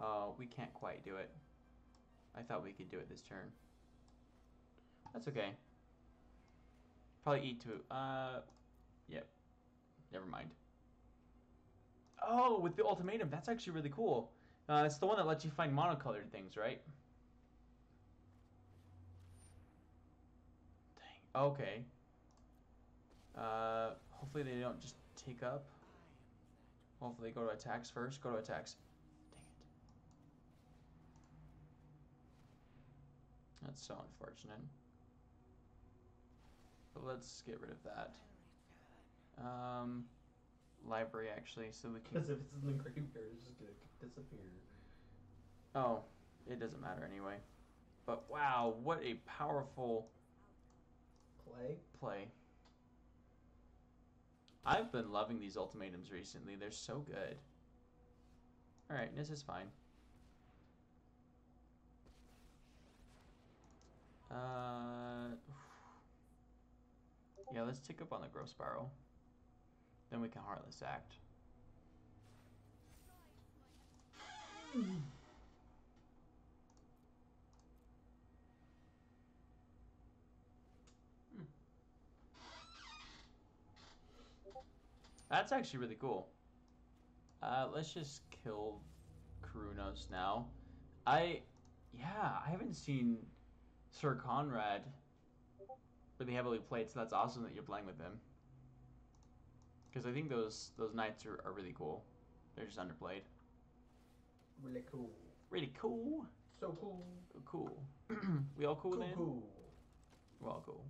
Oh, we can't quite do it. I thought we could do it this turn. That's okay. Probably eat two. Uh, yep. Never mind. Oh, with the ultimatum, that's actually really cool. Uh, it's the one that lets you find monocolored things, right? Dang. Okay. Uh, hopefully they don't just take up. Hopefully go to attacks first. Go to attacks. Dang it. That's so unfortunate. But let's get rid of that. Um, library actually, so we can. Because if it's in the graveyard, it's just gonna disappear. Oh, it doesn't matter anyway. But wow, what a powerful Play. play. I've been loving these ultimatums recently. They're so good. Alright, this is fine. Uh, yeah, let's tick up on the growth spiral. Then we can Heartless Act. That's actually really cool. Uh, let's just kill Karunos now. I, yeah, I haven't seen Syr Konrad really heavily played, so that's awesome that you're playing with him. Because I think those those knights are, are really cool. They're just underplayed. Really cool. Really cool. So cool. Cool. we all cool, Cool, then? cool. We're all cool.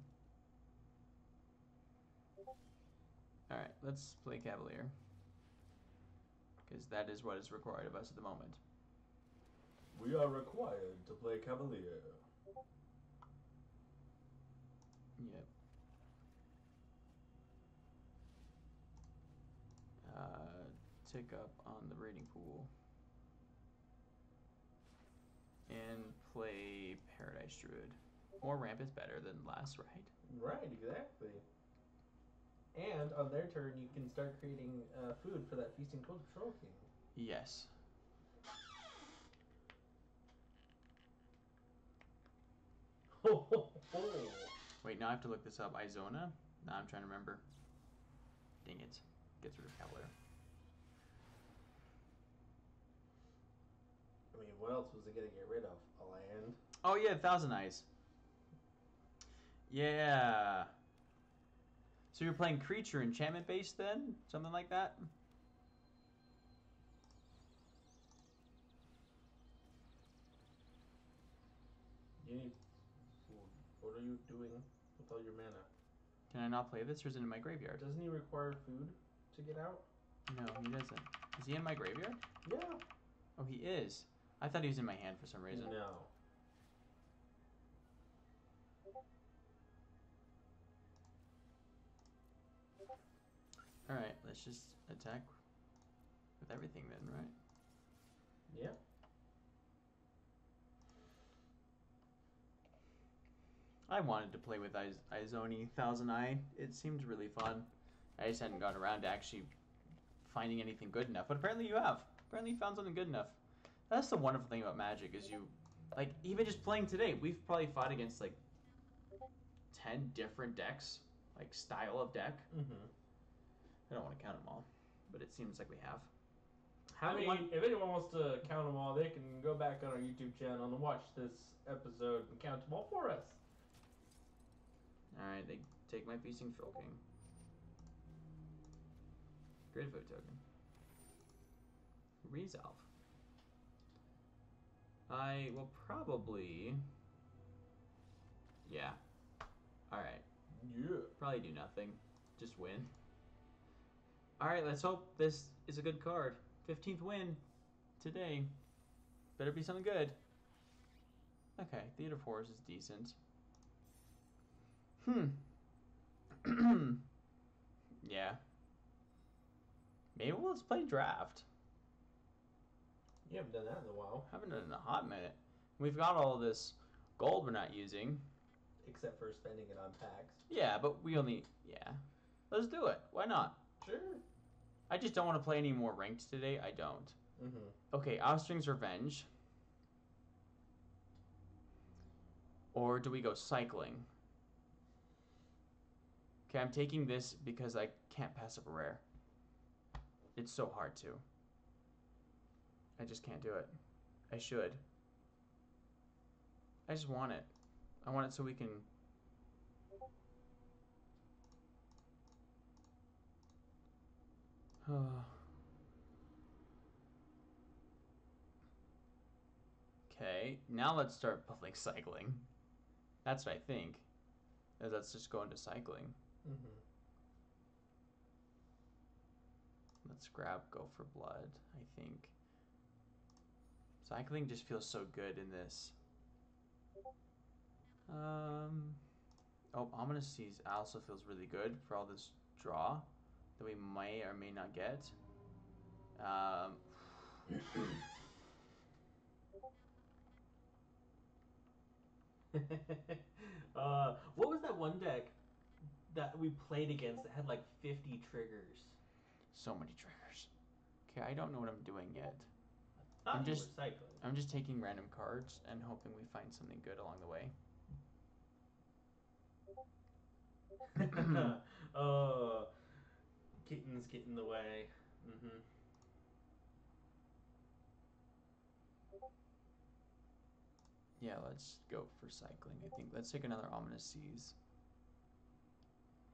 Alright, let's play Cavalier. Because that is what is required of us at the moment. We are required to play Cavalier. Yep. Uh, tick up on the rating pool. And play Paradise Druid. More ramp is better than last, right? Right, exactly. And on their turn, you can start creating uh, food for that Feasting Troll King. Yes. Ho, ho, ho. Wait, now I have to look this up. Izoni? Now I'm trying to remember. Dang it. Gets rid of Cavalier. Mean, what else was it gonna get rid of? A land? Oh yeah, Thousand Eyes. Yeah. So you're playing creature enchantment based then? Something like that? You. What are you doing with all your mana? Can I not play this or is it in my graveyard? Doesn't he require food to get out? No, he doesn't. Is he in my graveyard? Yeah. Oh, he is. I thought he was in my hand for some reason. No. Alright, let's just attack with everything then, right? Yeah. I wanted to play with Iz- Izoni Thousand Eye. It seemed really fun. I just hadn't gotten around to actually finding anything good enough. But apparently you have. Apparently you found something good enough. That's the wonderful thing about Magic is you, like even just playing today, we've probably fought against like ten different decks, like style of deck. Mm-hmm. I don't want to count them all, but it seems like we have. How I many? mean, if anyone wants to count them all, they can go back on our YouTube channel and watch this episode and count them all for us. All right, they take my feasting Troll King. Great vote token. Resolve. I will probably. Yeah. Alright. Yeah. Probably do nothing. Just win. Alright, let's hope this is a good card. 15th win today. Better be something good. Okay, Theater Force is decent. Hmm. yeah. Maybe we'll just play draft. You haven't done that in a while, Haven't done it in a hot minute. We've got all this gold we're not using. except for spending it on packs. Yeah, but we only yeah. Let's do it. Why not? Sure. I just don't want to play any more ranked today. I don't. Mm-hmm. Okay, Offspring's Revenge. Or do we go cycling? Okay, I'm taking this because I can't pass up a rare. It's so hard to. I just can't do it. I should. I just want it. I want it so we can. Okay, now let's start public cycling. That's what I think. Is let's just go into cycling. Mm-hmm. Let's grab go for blood, I think. Cycling just feels so good in this. Um Oh, Ominous Seas also feels really good for all this draw that we may or may not get. Um uh, what was that one deck that we played against that had like 50 triggers? so many triggers. Okay, I don't know what I'm doing yet. I'm just-. I'm just taking random cards and hoping we find something good along the way. uh, kittens get in the way. Mm-hmm. Yeah, let's go for cycling. I think let's take another ominous seas.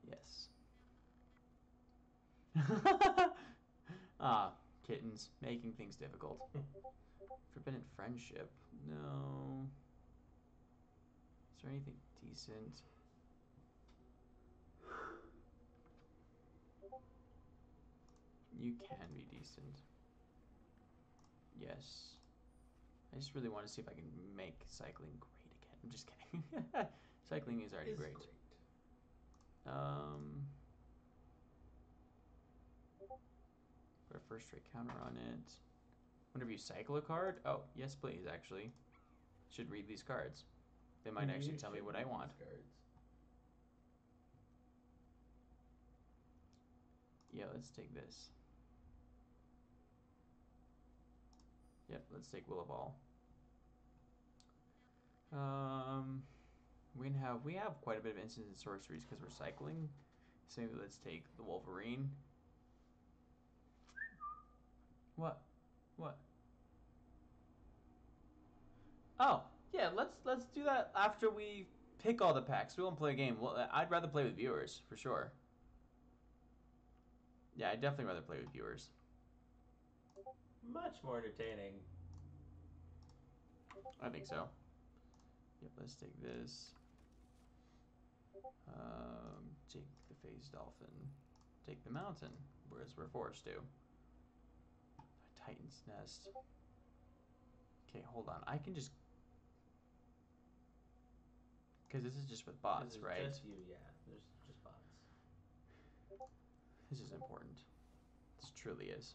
Yes. ah, kittens making things difficult. Forbidden friendship. No. Is there anything decent? You can be decent. Yes. I just really want to see if I can make cycling great again. I'm just kidding. cycling is already Is great. Um, put a first strike counter on it. Whenever you cycle a card, oh yes, please. Actually, should read these cards. They might You actually tell me what I want. cards. Yeah, let's take this. Yep, let's take Will of All. Um, we have we have quite a bit of instants and sorceries because we're cycling. So maybe let's take the Wolverine. What? What? Oh, yeah. Let's let's do that after we pick all the packs. We won't play a game. Well, I'd rather play with viewers for sure. Yeah, I'd definitely rather play with viewers. Much more entertaining. I think so. Yep, let's take this. Um, take the phase dolphin. Take the mountain, whereas we're forced to. Titan's nest. Okay, hold on. I can just. Because this is just with bots, right? Just you, yeah. There's just bots. This is important. This truly is.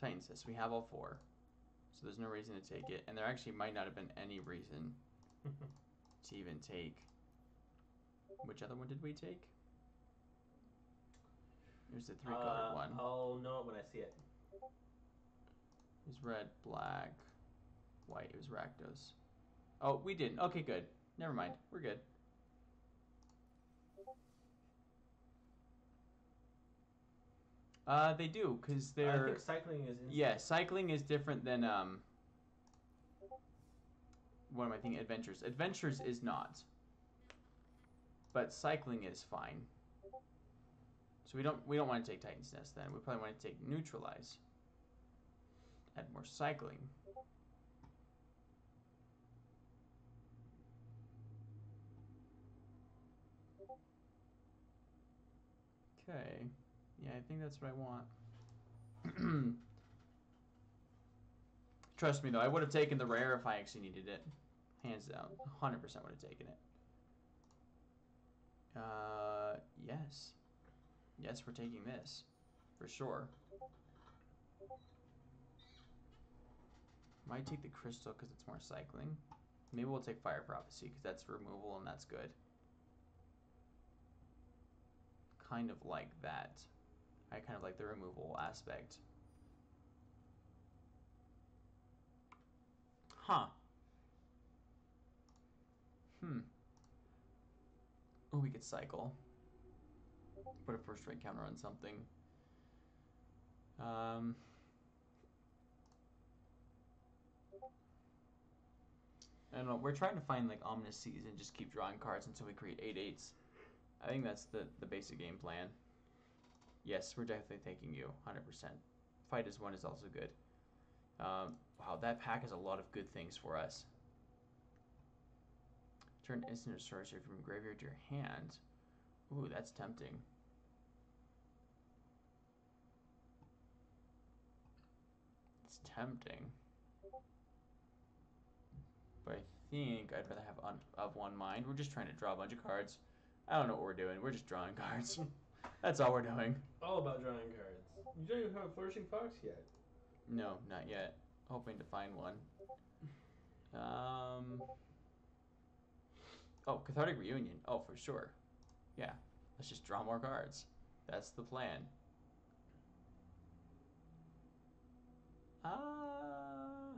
Titan's nest. We have all four. So there's no reason to take it. And there actually might not have been any reason to even take. Which other one did we take? Was the three colored Uh, one. I'll know it when I see it. It was red, black, white. It was Rakdos. Oh, we didn't. Okay, good. Never mind. We're good. Uh, they do, because they're. I think cycling is. Yeah, cycling is different than um. What am I thinking? Adventures. Adventures is not. But cycling is fine. So we don't we don't want to take Titan's Nest then. We probably want to take Neutralize. Add more cycling. Okay. Yeah, I think that's what I want. Trust me though, I would have taken the rare if I actually needed it. Hands down. 100% would have taken it. Uh, yes. Yes, we're taking this. For sure. Might take the crystal because it's more cycling. Maybe we'll take fire prophecy because that's removal and that's good. Kind of like that. I kind of like the removal aspect. Huh. Hmm. Oh, we could cycle. Put a first rank counter on something. Um. I don't know. We're trying to find like ominous seas and just keep drawing cards until we create eight eights. I think that's the the basic game plan. Yes, we're definitely taking you, hundred percent. Fight as one is also good. Um, wow, that pack has a lot of good things for us. Turn instant sorcery from graveyard to your hand. Ooh, that's tempting. It's tempting. But I think I'd rather have un- of one mind. We're just trying to draw a bunch of cards. I don't know what we're doing. We're just drawing cards. That's all we're doing. All about drawing cards. You don't even have a flourishing fox yet. No, not yet. Hoping to find one. Um. Oh, cathartic reunion. Oh, for sure. Yeah. Let's just draw more cards. That's the plan. Uh.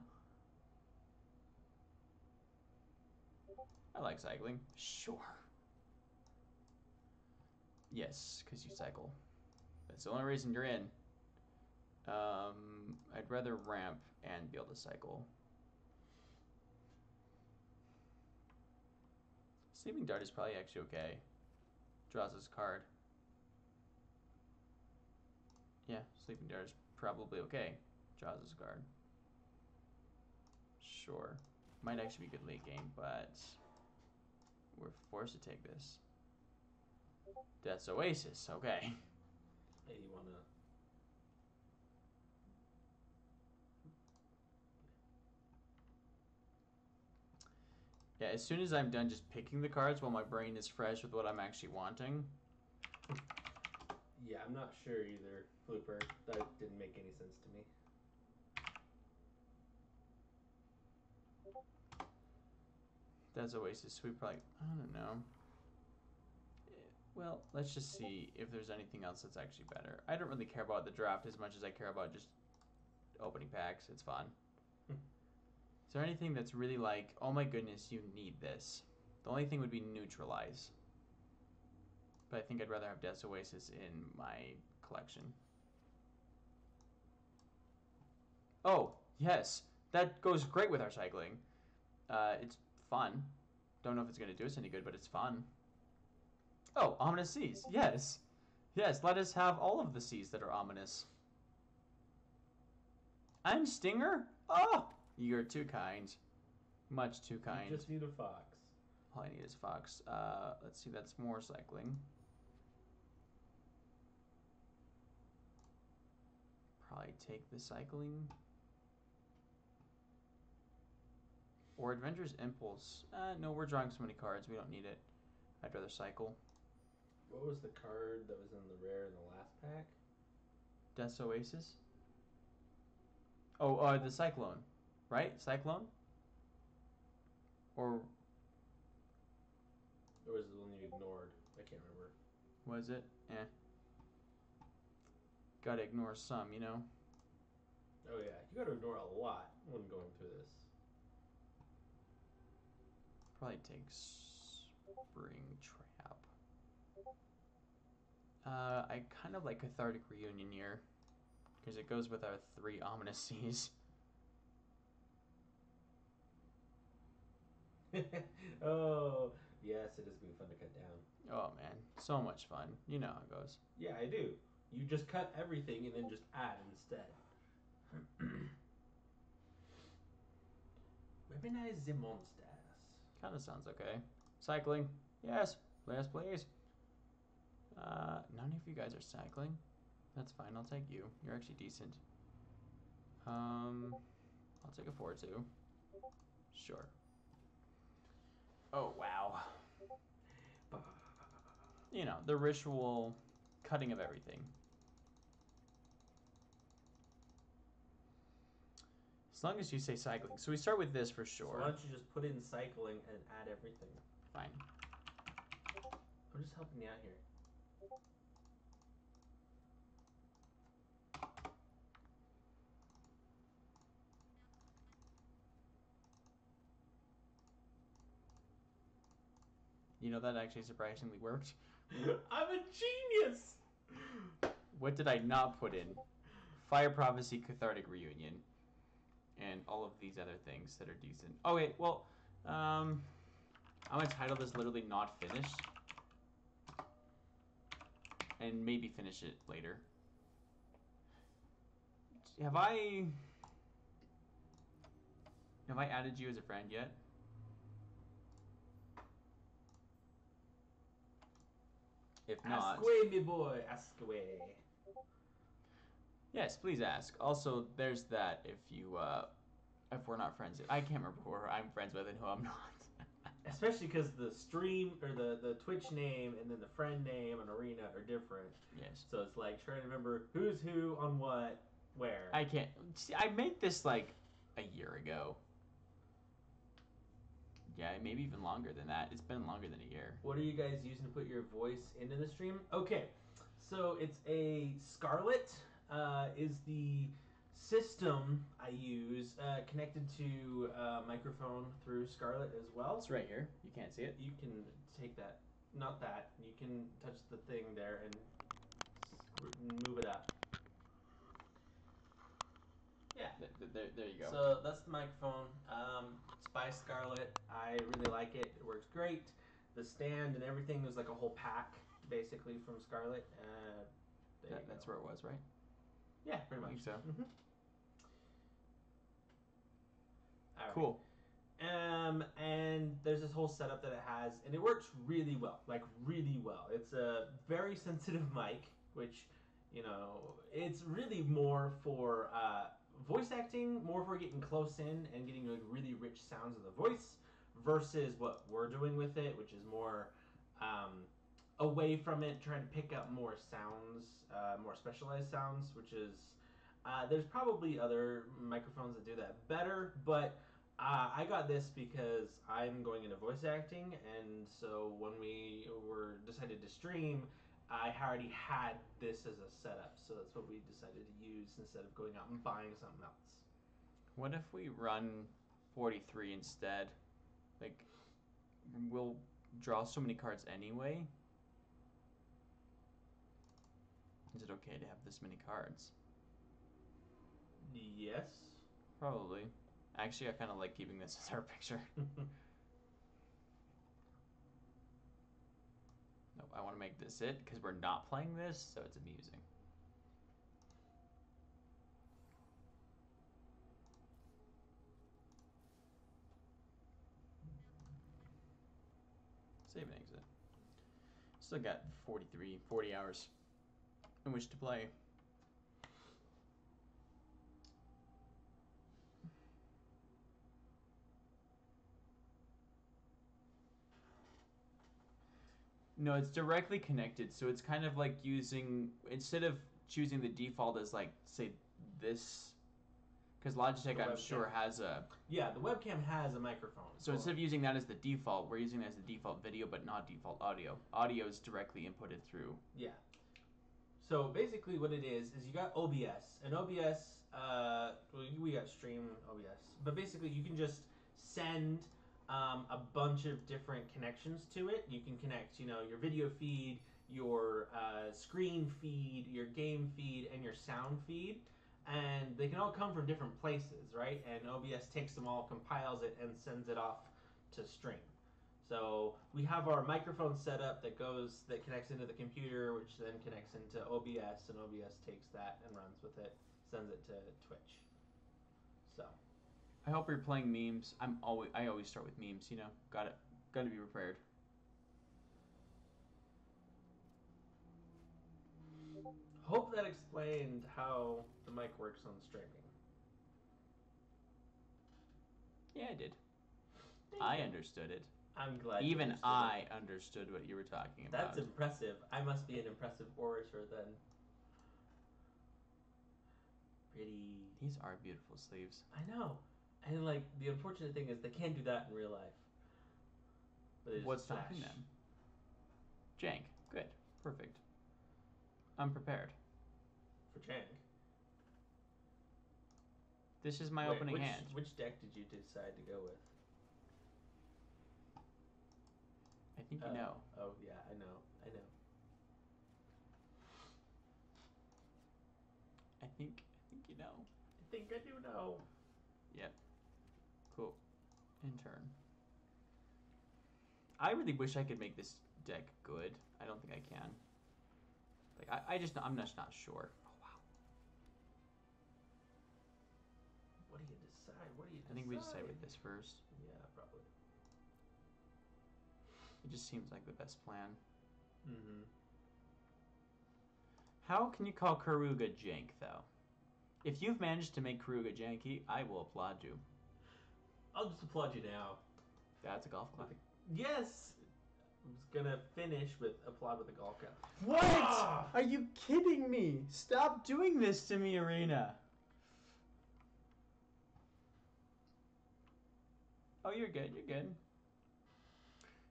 I like cycling. Sure. Yes, because you cycle. That's the only reason you're in. Um, I'd rather ramp and be able to cycle. Sleeper Dart is probably actually okay. Draws his card. Yeah, Sleeper Dart is probably okay. Draws guard. Sure. Might actually be good late game, but we're forced to take this. That's Oasis, okay. Hey, you wanna? Yeah, as soon as I'm done just picking the cards while my brain is fresh with what I'm actually wanting. Yeah, I'm not sure either. Flooper, that didn't make any sense to me. That's Oasis. We probably, I don't know. Well, let's just see if there's anything else that's actually better. I don't really care about the draft as much as I care about just opening packs. It's fun. Is there anything that's really like, oh my goodness, you need this? The only thing would be neutralize. But I think I'd rather have Death's Oasis in my collection. Oh, yes. That goes great with our cycling. Uh, it's fun. Don't know if it's going to do us any good, but it's fun. Oh, ominous seas. Yes. Yes, let us have all of the seas that are ominous. And Stinger? Oh, you're too kind. Much too kind. You just need a fox. All I need is Fox. Uh, let's see, that's more cycling. Probably take the cycling. Or Adventurous Impulse. Uh, no, we're drawing so many cards, we don't need it. I'd rather cycle. What was the card that was in the rare in the last pack? Death's Oasis? Oh, uh, the Cyclone, right? Cyclone? Or Or was it the one you ignored? I can't remember. was it? Eh. Gotta ignore some, you know? Oh yeah, you gotta ignore a lot when going through this. Probably take Spring Trap. Uh, I kind of like Cathartic Reunion here. Because it goes with our three Ominous Seas. oh, yes, it is being fun to cut down. Oh man, so much fun. You know how it goes. Yeah, I do. You just cut everything and then just add instead. Weaponize the monsters. Kind of sounds okay. Cycling. Yes. Yes, please. Uh, none of you guys are cycling. That's fine. I'll take you. You're actually decent. Um, I'll take a four two. Sure. Oh wow. You know the ritual cutting of everything. As long as you say cycling. So we start with this for So sure. why don't you just put in cycling and add everything? Fine. I'm just helping you out here. You know that actually surprisingly worked. I'm a genius. What did I not put in? Fire Prophecy, Cathartic Reunion, and all of these other things that are decent. Oh wait, well, um, I'm gonna title this literally not finished, and maybe finish it later. Have I? Have I added you as a friend yet? If not, Ask away, me boy. Ask away. Yes, please ask. Also, there's that if you uh if we're not friends. I can't remember who I'm friends with and who I'm not. Especially because the stream or the the Twitch name and then the friend name and arena are different. yes. So it's like trying to remember who's who on what, where. I can't see, I made this like a year ago. Yeah, maybe even longer than that. It's been longer than a year. What are you guys using to put your voice into the stream? Okay, so it's a Scarlett. Uh, is the system I use uh, connected to uh, microphone through Scarlett as well? It's right here. You can't see it. You can take that, not that. You can touch the thing there and move it up. Yeah. Th- th- there, there you go. So that's the microphone. Um, it's by Scarlett. I really like it. It works great. The stand and everything is like a whole pack, basically from Scarlett. Uh, That- that's where it was, right? Yeah, pretty I much. think so. Mhm. Alright. Cool. Um, and there's this whole setup that it has, and it works really well, like really well. It's a very sensitive mic, which, you know, it's really more for uh, voice acting, more for getting close in and getting like really rich sounds of the voice, versus what we're doing with it, which is more um, away from it, trying to pick up more sounds, uh, more specialized sounds, which is. Uh, there's probably other microphones that do that better, but uh, I got this because I'm going into voice acting, and so when we were decided to stream, I already had this as a setup, so that's what we decided to use instead of going out and buying something else. What if we run 43 instead? Like, we'll draw so many cards anyway. Is it okay to have this many cards? Yes. Probably. Actually, I kind of like keeping this as our picture. No, I want to make this it because we're not playing this, so it's amusing. Save and exit. Still got 43, 40 hours in which to play. No, it's directly connected, so it's kind of like using instead of choosing the default as like say this, because Logitech I'm sure has a Yeah, the webcam has a microphone. so instead of using that as the default, we're using it as the default video, but not default audio. Audio is directly inputted through. Yeah. So basically, what it is is you got OBS, and OBS. Uh, we got Stream OBS, but basically you can just send um, a bunch of different connections to it. You can connect, you know, your video feed, your uh, screen feed, your game feed, and your sound feed, and they can all come from different places, right? And OBS takes them all, compiles it, and sends it off to Stream. So we have our microphone set up that goes that connects into the computer, which then connects into OBS, and OBS takes that and runs with it, sends it to Twitch. So I hope you're playing memes. I'm always I always start with memes. You know, got it. Got to be prepared. hope that explained how the mic works on streaming. Yeah, I did. Thank I you. understood it. I'm glad. Even understood I it. understood what you were talking about. That's impressive. I must be an impressive orator then. Pretty. These are beautiful sleeves. I know. And like the unfortunate thing is they can't do that in real life. But What's stopping them? Jank. Good. Perfect. I'm prepared. For Jank. This is my Wait, opening which, hand. Which deck did you decide to go with? I think you Uh, know. Oh yeah, I know. I know. I think. I think you know. I think I do know. Yep. Cool. In turn. I really wish I could make this deck good. I don't think I can. Like I, I just I'm just not sure. Oh wow. What do you decide? What do you decide? I think we decide with this first. Yeah, probably. It just seems like the best plan. Mm-hmm. How can you call Keruga jank though? If you've managed to make Keruga janky, I will applaud you. I'll just applaud you now. That's a golf clap. Yes. I was gonna finish with applaud with a golf clap. What? Ah! Are you kidding me? Stop doing this to me, Arena. Oh, you're good. You're good.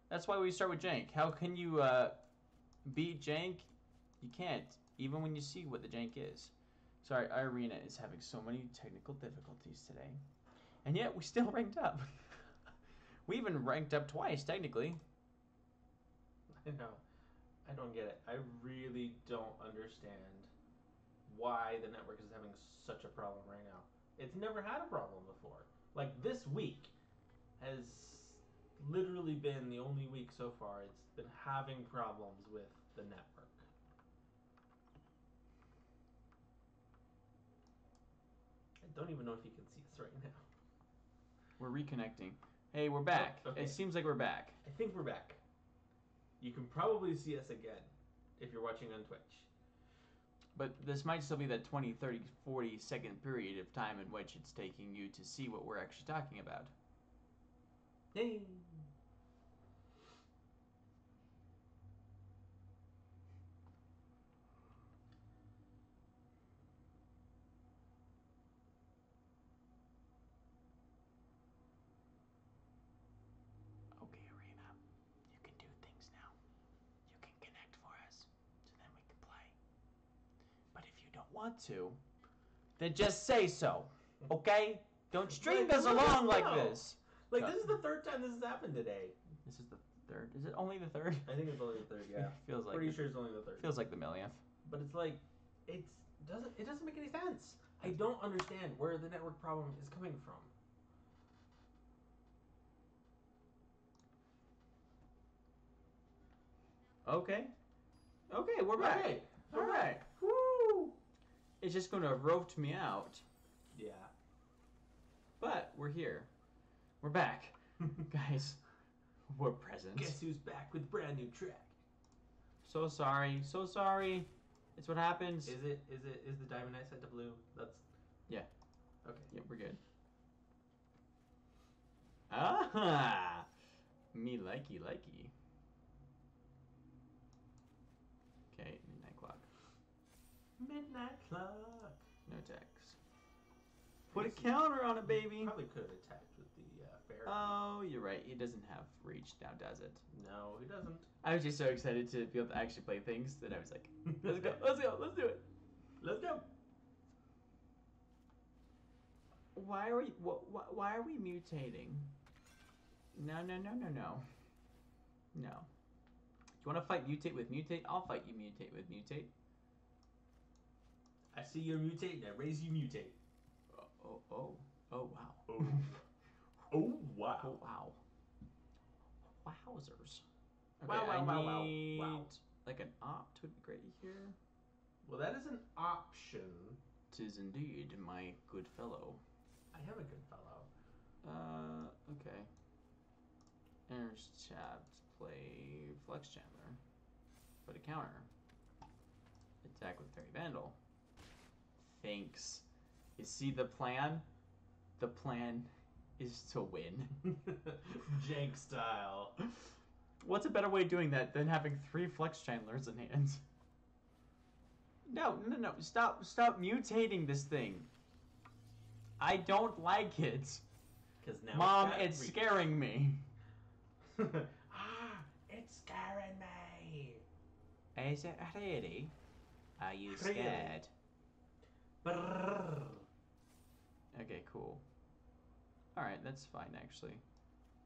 That's why we start with Jank. How can you uh, beat Jank? You can't, even when you see what the Jank is. Sorry, arena is having so many technical difficulties today. And yet, we still ranked up. we even ranked up twice, technically. I know. I don't get it. I really don't understand why the network is having such a problem right now. It's never had a problem before. Like this week has literally been the only week so far it's been having problems with the network. I don't even know if you can see us right now. We're reconnecting. Hey, we're back. Oh, okay. It seems like we're back. I think we're back. You can probably see us again if you're watching on Twitch. But this might still be that 20, 30, 40 second period of time in which it's taking you to see what we're actually talking about. Hey. Okay, Arena. You can do things now. You can connect for us, so then we can play. But if you don't want to, then just say so. Okay? Don't string us along like this. Like this is the third time this has happened today. This is the third. Is it only the third? I think it's only the third. Yeah, feels like pretty the, sure it's only the third. feels like the millionth. But it's like, it's doesn't it doesn't make any sense. I don't understand where the network problem is coming from. Okay. Okay, we're back. Okay, All right. It's just going to rope me out, Yeah. but we're here. We're back, guys. We're present. Guess who's back with a brand new track? So sorry. So sorry. It's what happens. Is it? Is it? Is the diamond knight set to blue? That's. Yeah. Okay. Yep, we're good. Ah, me likey likey. Okay, midnight clock. Midnight clock. No text. Put a counter on it, baby. Probably could have attacked with the uh, fair. Oh, you're right. He doesn't have reach now, does it? no, he doesn't. I was just so excited to be able to actually play things that I was like, let's go, let's go, let's do it. Let's go. Why are we? Wh- wh- why are we mutating? No, no, no, no, no. No. Do you want to fight mutate with mutate? I'll fight you mutate with mutate. I see your mutate and I raise you mutate. Oh, oh, oh, oh wow. Oh. Oh wow. Oh wow. Wowzers. Okay, Wow, wow, I wow, wow, need wow. like an opt would be great here. Well, that is an option. Tis indeed my good fellow. I have a good fellow. Uh, okay. There's chat. Play Flux Channeler. Put a counter. Attack with Faerie Vandal. Thanks. You see the plan? The plan is to win. Jank style. What's a better way of doing that than having three Flex Chandlers in hand? No, no, no. Stop, stop mutating this thing. I don't like it. Because now Mom, got it's scaring me. ah, it's scaring me. Is it really? Are you scared? Brrr. Okay, cool. Alright, that's fine actually.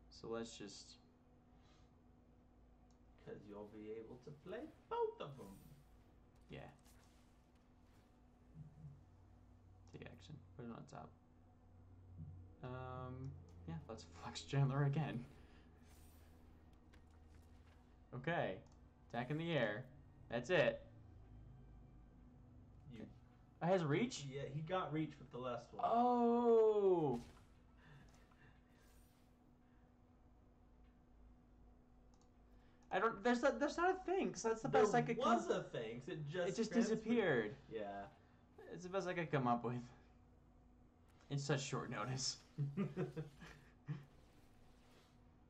So let's just. Because you'll be able to play both of them. Yeah. Take action. Put it on top. Um. Yeah, let's Flux Channeler again. Okay. Attack in the air. That's it. It has reach? yeah, he got reach with the last one. Oh! I don't. There's not. There's not a thing. So that's the there best I could. was come, a thing. It just it just disappeared. Yeah. It's the best I could come up with. In such short notice.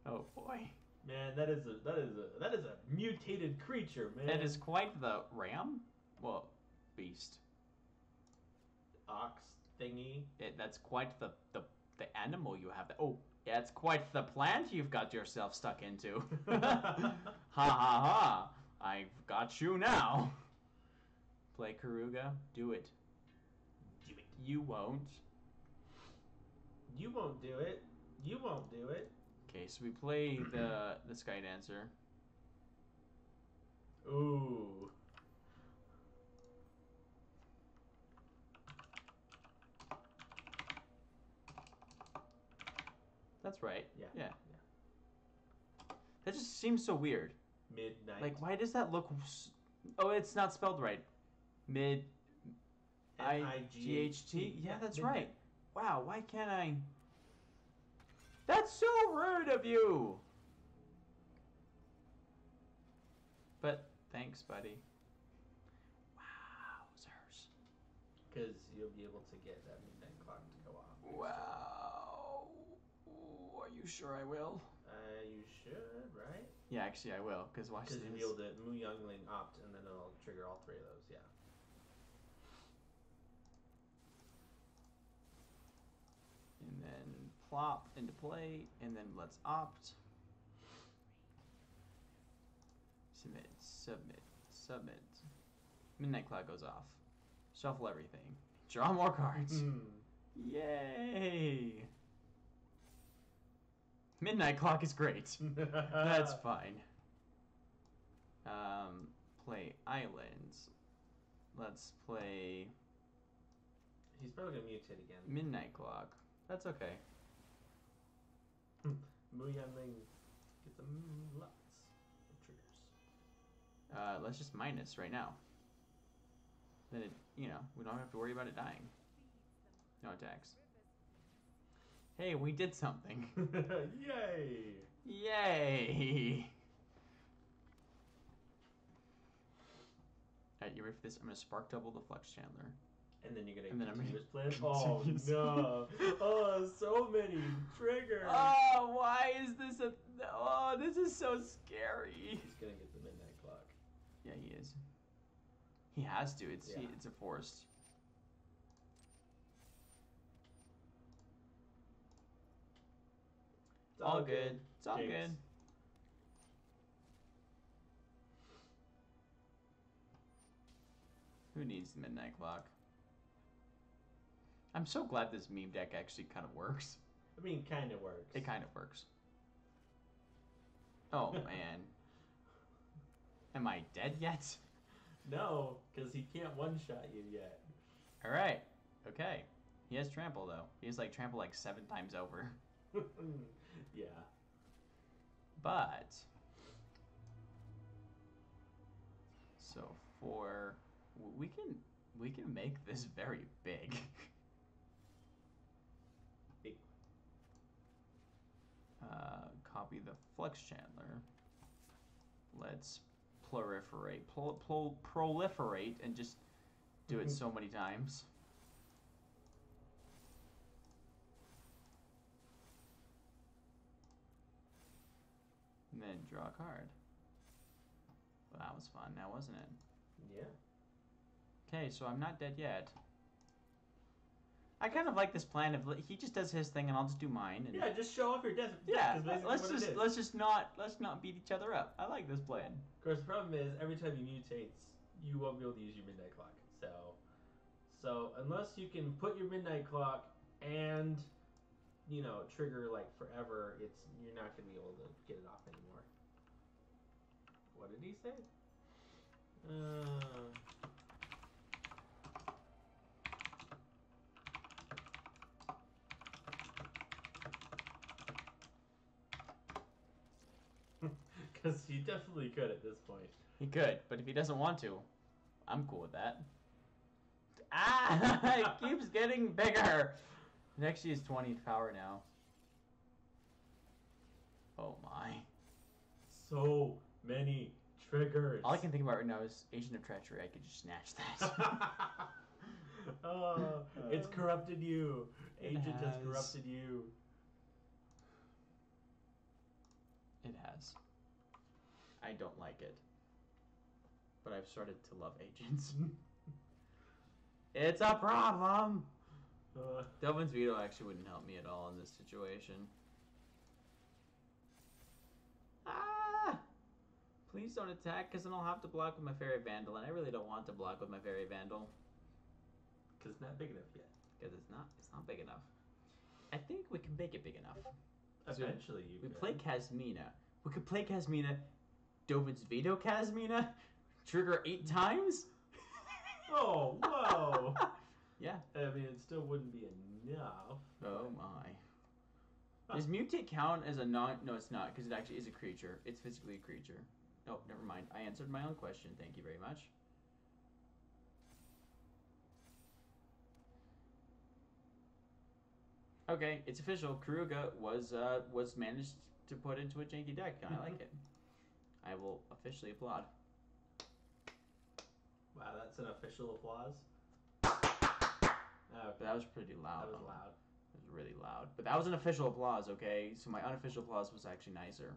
Oh boy. man, that is a that is a that is a mutated creature, man. That is quite the ram. Well, beast. Ox thingy. It, that's quite the, the the animal you have. Oh, yeah, it's quite the plant you've got yourself stuck into. ha ha ha! I've got you now. Play Keruga. Do it. Do it. You won't. You won't do it. You won't do it. Okay, so we play the the Sky Dancer. Ooh. That's right. Yeah. Yeah. That just seems so weird. Midnight. Like, why does that look? s- Oh, it's not spelled right. Mid I G H T. Yeah, that's midnight. right. Wow, why can't I? That's so rude of you. But thanks, buddy. Wowzers. Because you'll be able to get that midnight clock to go off. Wow. Ooh, Are you sure I will? Uh, you should, right? Yeah, actually, I will. Cause watch Because you'll be able to Mu Yanling opt, and then it'll trigger all three of those. Yeah. and then plop into play, and then let's opt. Submit, submit, submit. Midnight Clock goes off. Shuffle everything. Draw more cards. Hmm. Yay! Midnight Clock is great. That's fine. Um, play Islands. Let's play He's probably gonna mutate again. Midnight Clock. That's okay. Mu Yanling gets a lots of triggers. Uh, let's just minus right now. Then it, you know, we don't have to worry about it dying. No attacks. Hey, we did something. Yay! Yay! Alright, you ready for this? I'm gonna spark double the Flux Channeler. And then you're gonna And then I'm gonna plan. Oh no! Oh, so many triggers. Oh, why is this a. Oh, this is so scary. He's gonna get the midnight clock. Yeah, he is. He has to. It's he, it's a forced. It's all good. It's all Jinx. good. Who needs the midnight clock? I'm so glad this meme deck actually kind of works. I mean, kind of works. It kind of works. Oh man. Am I dead yet? No, because he can't one shot you yet. All right. Okay. He has trample though. He has like trample like seven times over. yeah. But so for we can we can make this very big. Big. Uh, copy the Flux Channeler. Let's proliferate, proliferate, and just do it so many times. And then draw a card. Well, that was fun, now wasn't it? Yeah. Okay, so I'm not dead yet. I kind of like this plan of he just does his thing and I'll just do mine. And Yeah, just show off your death. yeah, let's just let's just not let's not beat each other up. I like this plan. Of course, the problem is every time you mutate, you won't be able to use your midnight clock. So, so unless you can put your midnight clock and you know trigger like forever, it's you're not gonna be able to get it off anymore. What did he say? Uh, Because he definitely could at this point. He could, but if he doesn't want to, I'm cool with that. Ah, it keeps getting bigger. Next, he is 20 power now. Oh my! So many triggers. All I can think about right now is Agent of Treachery. I could just snatch that. oh, it's corrupted you. It Agent has has. corrupted you. It has. I don't like it. But I've started to love agents. it's a problem! Uh, Dovin's veto actually wouldn't help me at all in this situation. Ah! Please don't attack, because then I'll have to block with my Faerie Vandal, and I really don't want to block with my Faerie Vandal, Cause it's not big enough yet. because it's not it's not big enough. I think we can make it big enough. Eventually, you We could. play Kasmina. We could play Kasmina, Dovin's veto Kasmina, trigger eight times. Oh, whoa! yeah. I mean, it still wouldn't be enough. Oh my. Does mutate count as a non? No, it's not because it actually is a creature. It's physically a creature. Oh, never mind. I answered my own question. Thank you very much. Okay, it's official. Keruga was uh, was managed to put into a janky deck, and I like it. I will officially applaud. Wow, that's an official applause. Okay, that was pretty loud. that was loud. It was really loud. But that was an official applause, okay? So my unofficial applause was actually nicer.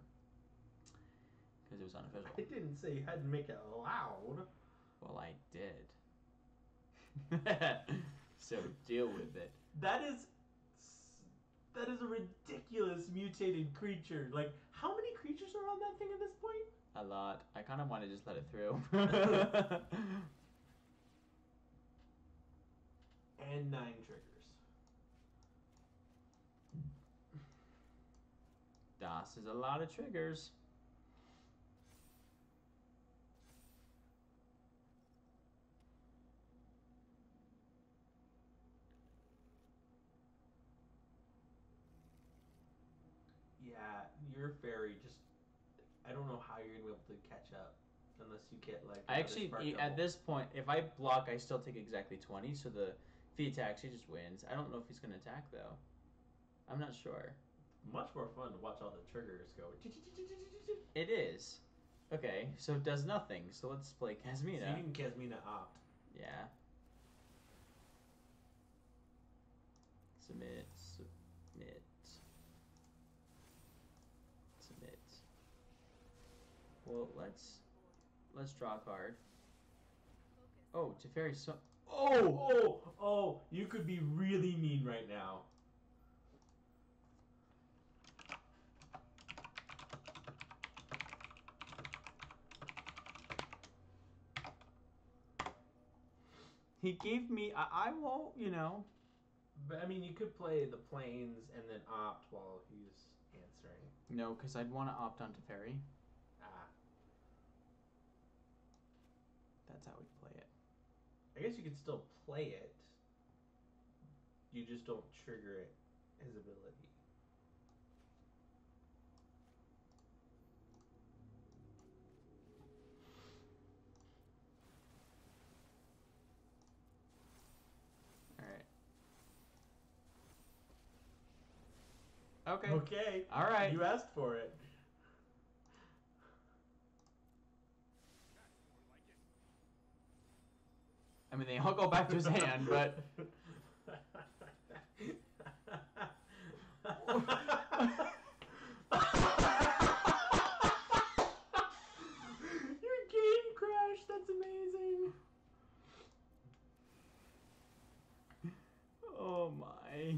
Because it was unofficial. I didn't say you had to make it loud. Well, I did. so deal with it. That is that is a ridiculous mutated creature. Like, how many creatures are on that thing at this point? A lot. I kind of want to just let it through. And nine triggers. Das is a lot of triggers. Fairy just. I don't know how you're gonna be able to catch up unless you get like. I actually, e- at this point, if I block, I still take exactly 20, so the if he attacks, he just wins. I don't know if he's going to attack, though. I'm not sure. much more fun to watch all the triggers go. It is. Okay, so it does nothing, so let's play So Kasmina. you can Kasmina opt. Yeah. Submit. Submit. Well, let's let's draw a card. Oh, Teferi so Oh, oh, oh! You could be really mean right now. He gave me I, I won't, you know. But I mean, you could play the planes and then opt while he's answering. No, because I'd want to opt on Teferi. That's how we play it. I guess you could still play it. You just don't trigger it his ability. Alright. Okay. Okay. Alright. You asked for it. I mean, they all go back to his hand, but. Your game crashed. That's amazing. Oh my.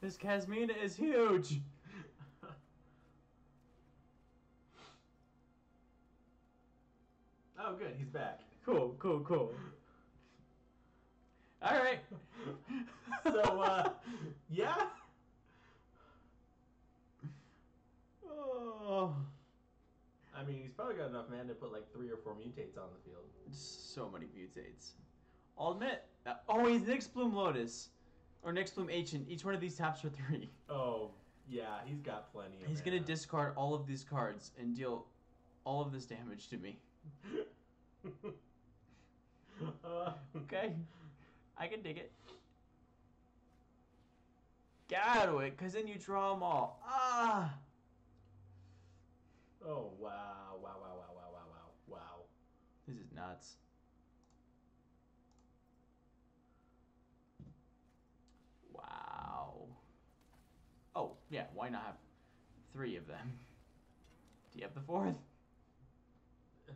This Kasmina is huge. Oh, good. He's back. Cool, cool, cool. Alright. so, uh, yeah. Oh. I mean, he's probably got enough man to put like three or four mutates on the field. So many mutates. I'll admit. uh, oh, he's Nyx Bloom Lotus. Or Nyxbloom Ancient. Each one of these taps for three. Oh, yeah, he's got plenty of He's gonna discard all of these cards and deal all of this damage to me. Uh, Okay. I can dig it. Get out of it, because then you draw them all. Ah! Oh, wow. Wow, wow, wow, wow, wow, wow. Wow. This is nuts. Wow. Oh, yeah, why not have three of them? Do you have the fourth?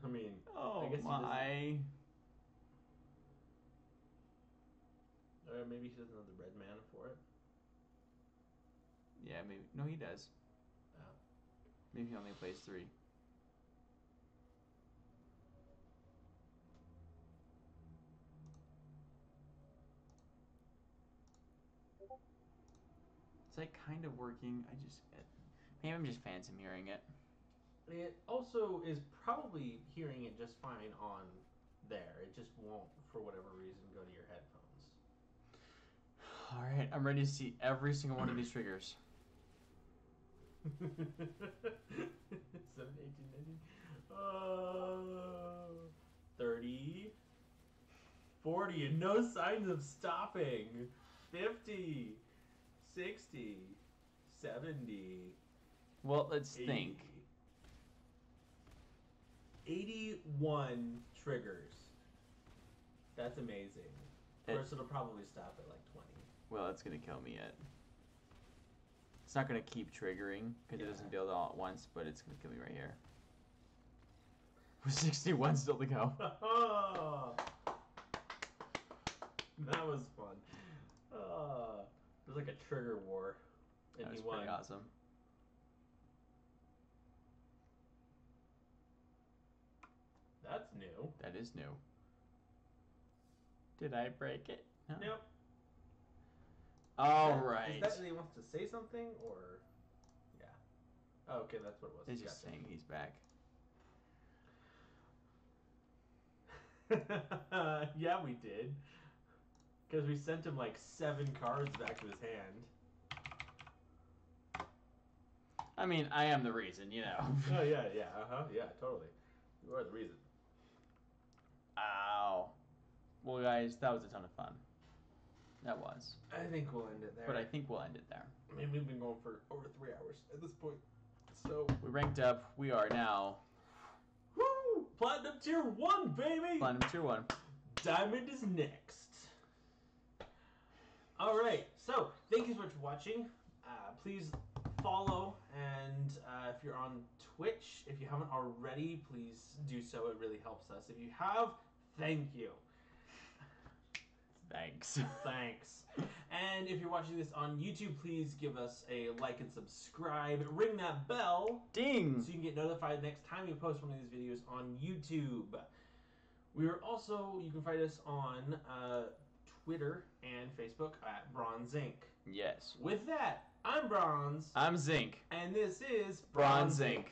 I mean, Oh I guess my. Oh, or maybe he doesn't have the red mana for it. Yeah, maybe. No, he does. Oh. Maybe he only plays three. It's like kind of working. I just. Maybe I'm just phantom hearing it. It also is probably hearing it just fine on there. It just won't, for whatever reason, go to your headphones. Alright, I'm ready to see every single one of these triggers. 7, 18, 19, uh, 30, 40, and no signs of stopping. 50, 60, 70, Well, let's 80. think. 81 triggers. That's amazing. It- First, it'll probably stop at like 20. Well, that's gonna kill me yet. It's not gonna keep triggering because it doesn't build all at once, but it's gonna kill me right here. With 61 still to go. that was fun. Uh, it was like a trigger war. That was pretty awesome. That's new. That is new. Did I break it? No. Nope. All Is that- right. Is that that he wants to say something or? Yeah. Oh, okay, that's what it was. They're just Gotcha. saying he's back. yeah, we did. Because we sent him like seven cards back to his hand. I mean, I am the reason, you know. oh yeah, yeah, uh huh, yeah, totally. You are the reason. Ow. Well, guys, that was a ton of fun. That was. I think we'll end it there. But I think we'll end it there. I mean, we've been going for over three hours at this point. So, We ranked up. We are now woo! Platinum tier one, baby. Platinum Tier 1. Diamond is next. All right. So, thank you so much for watching. Uh, please follow, and uh, if you're on Twitch, if you haven't already, please do so. It really helps us. If you have, thank you. Thanks. Thanks. And if you're watching this on YouTube, please give us a like and subscribe. Ring that bell Ding! so you can get notified next time we post one of these videos on YouTube. We are also, you can find us on uh, Twitter and Facebook at BronZink. Yes. With that, I'm Bronze, I'm Zinc. and this is BronZink.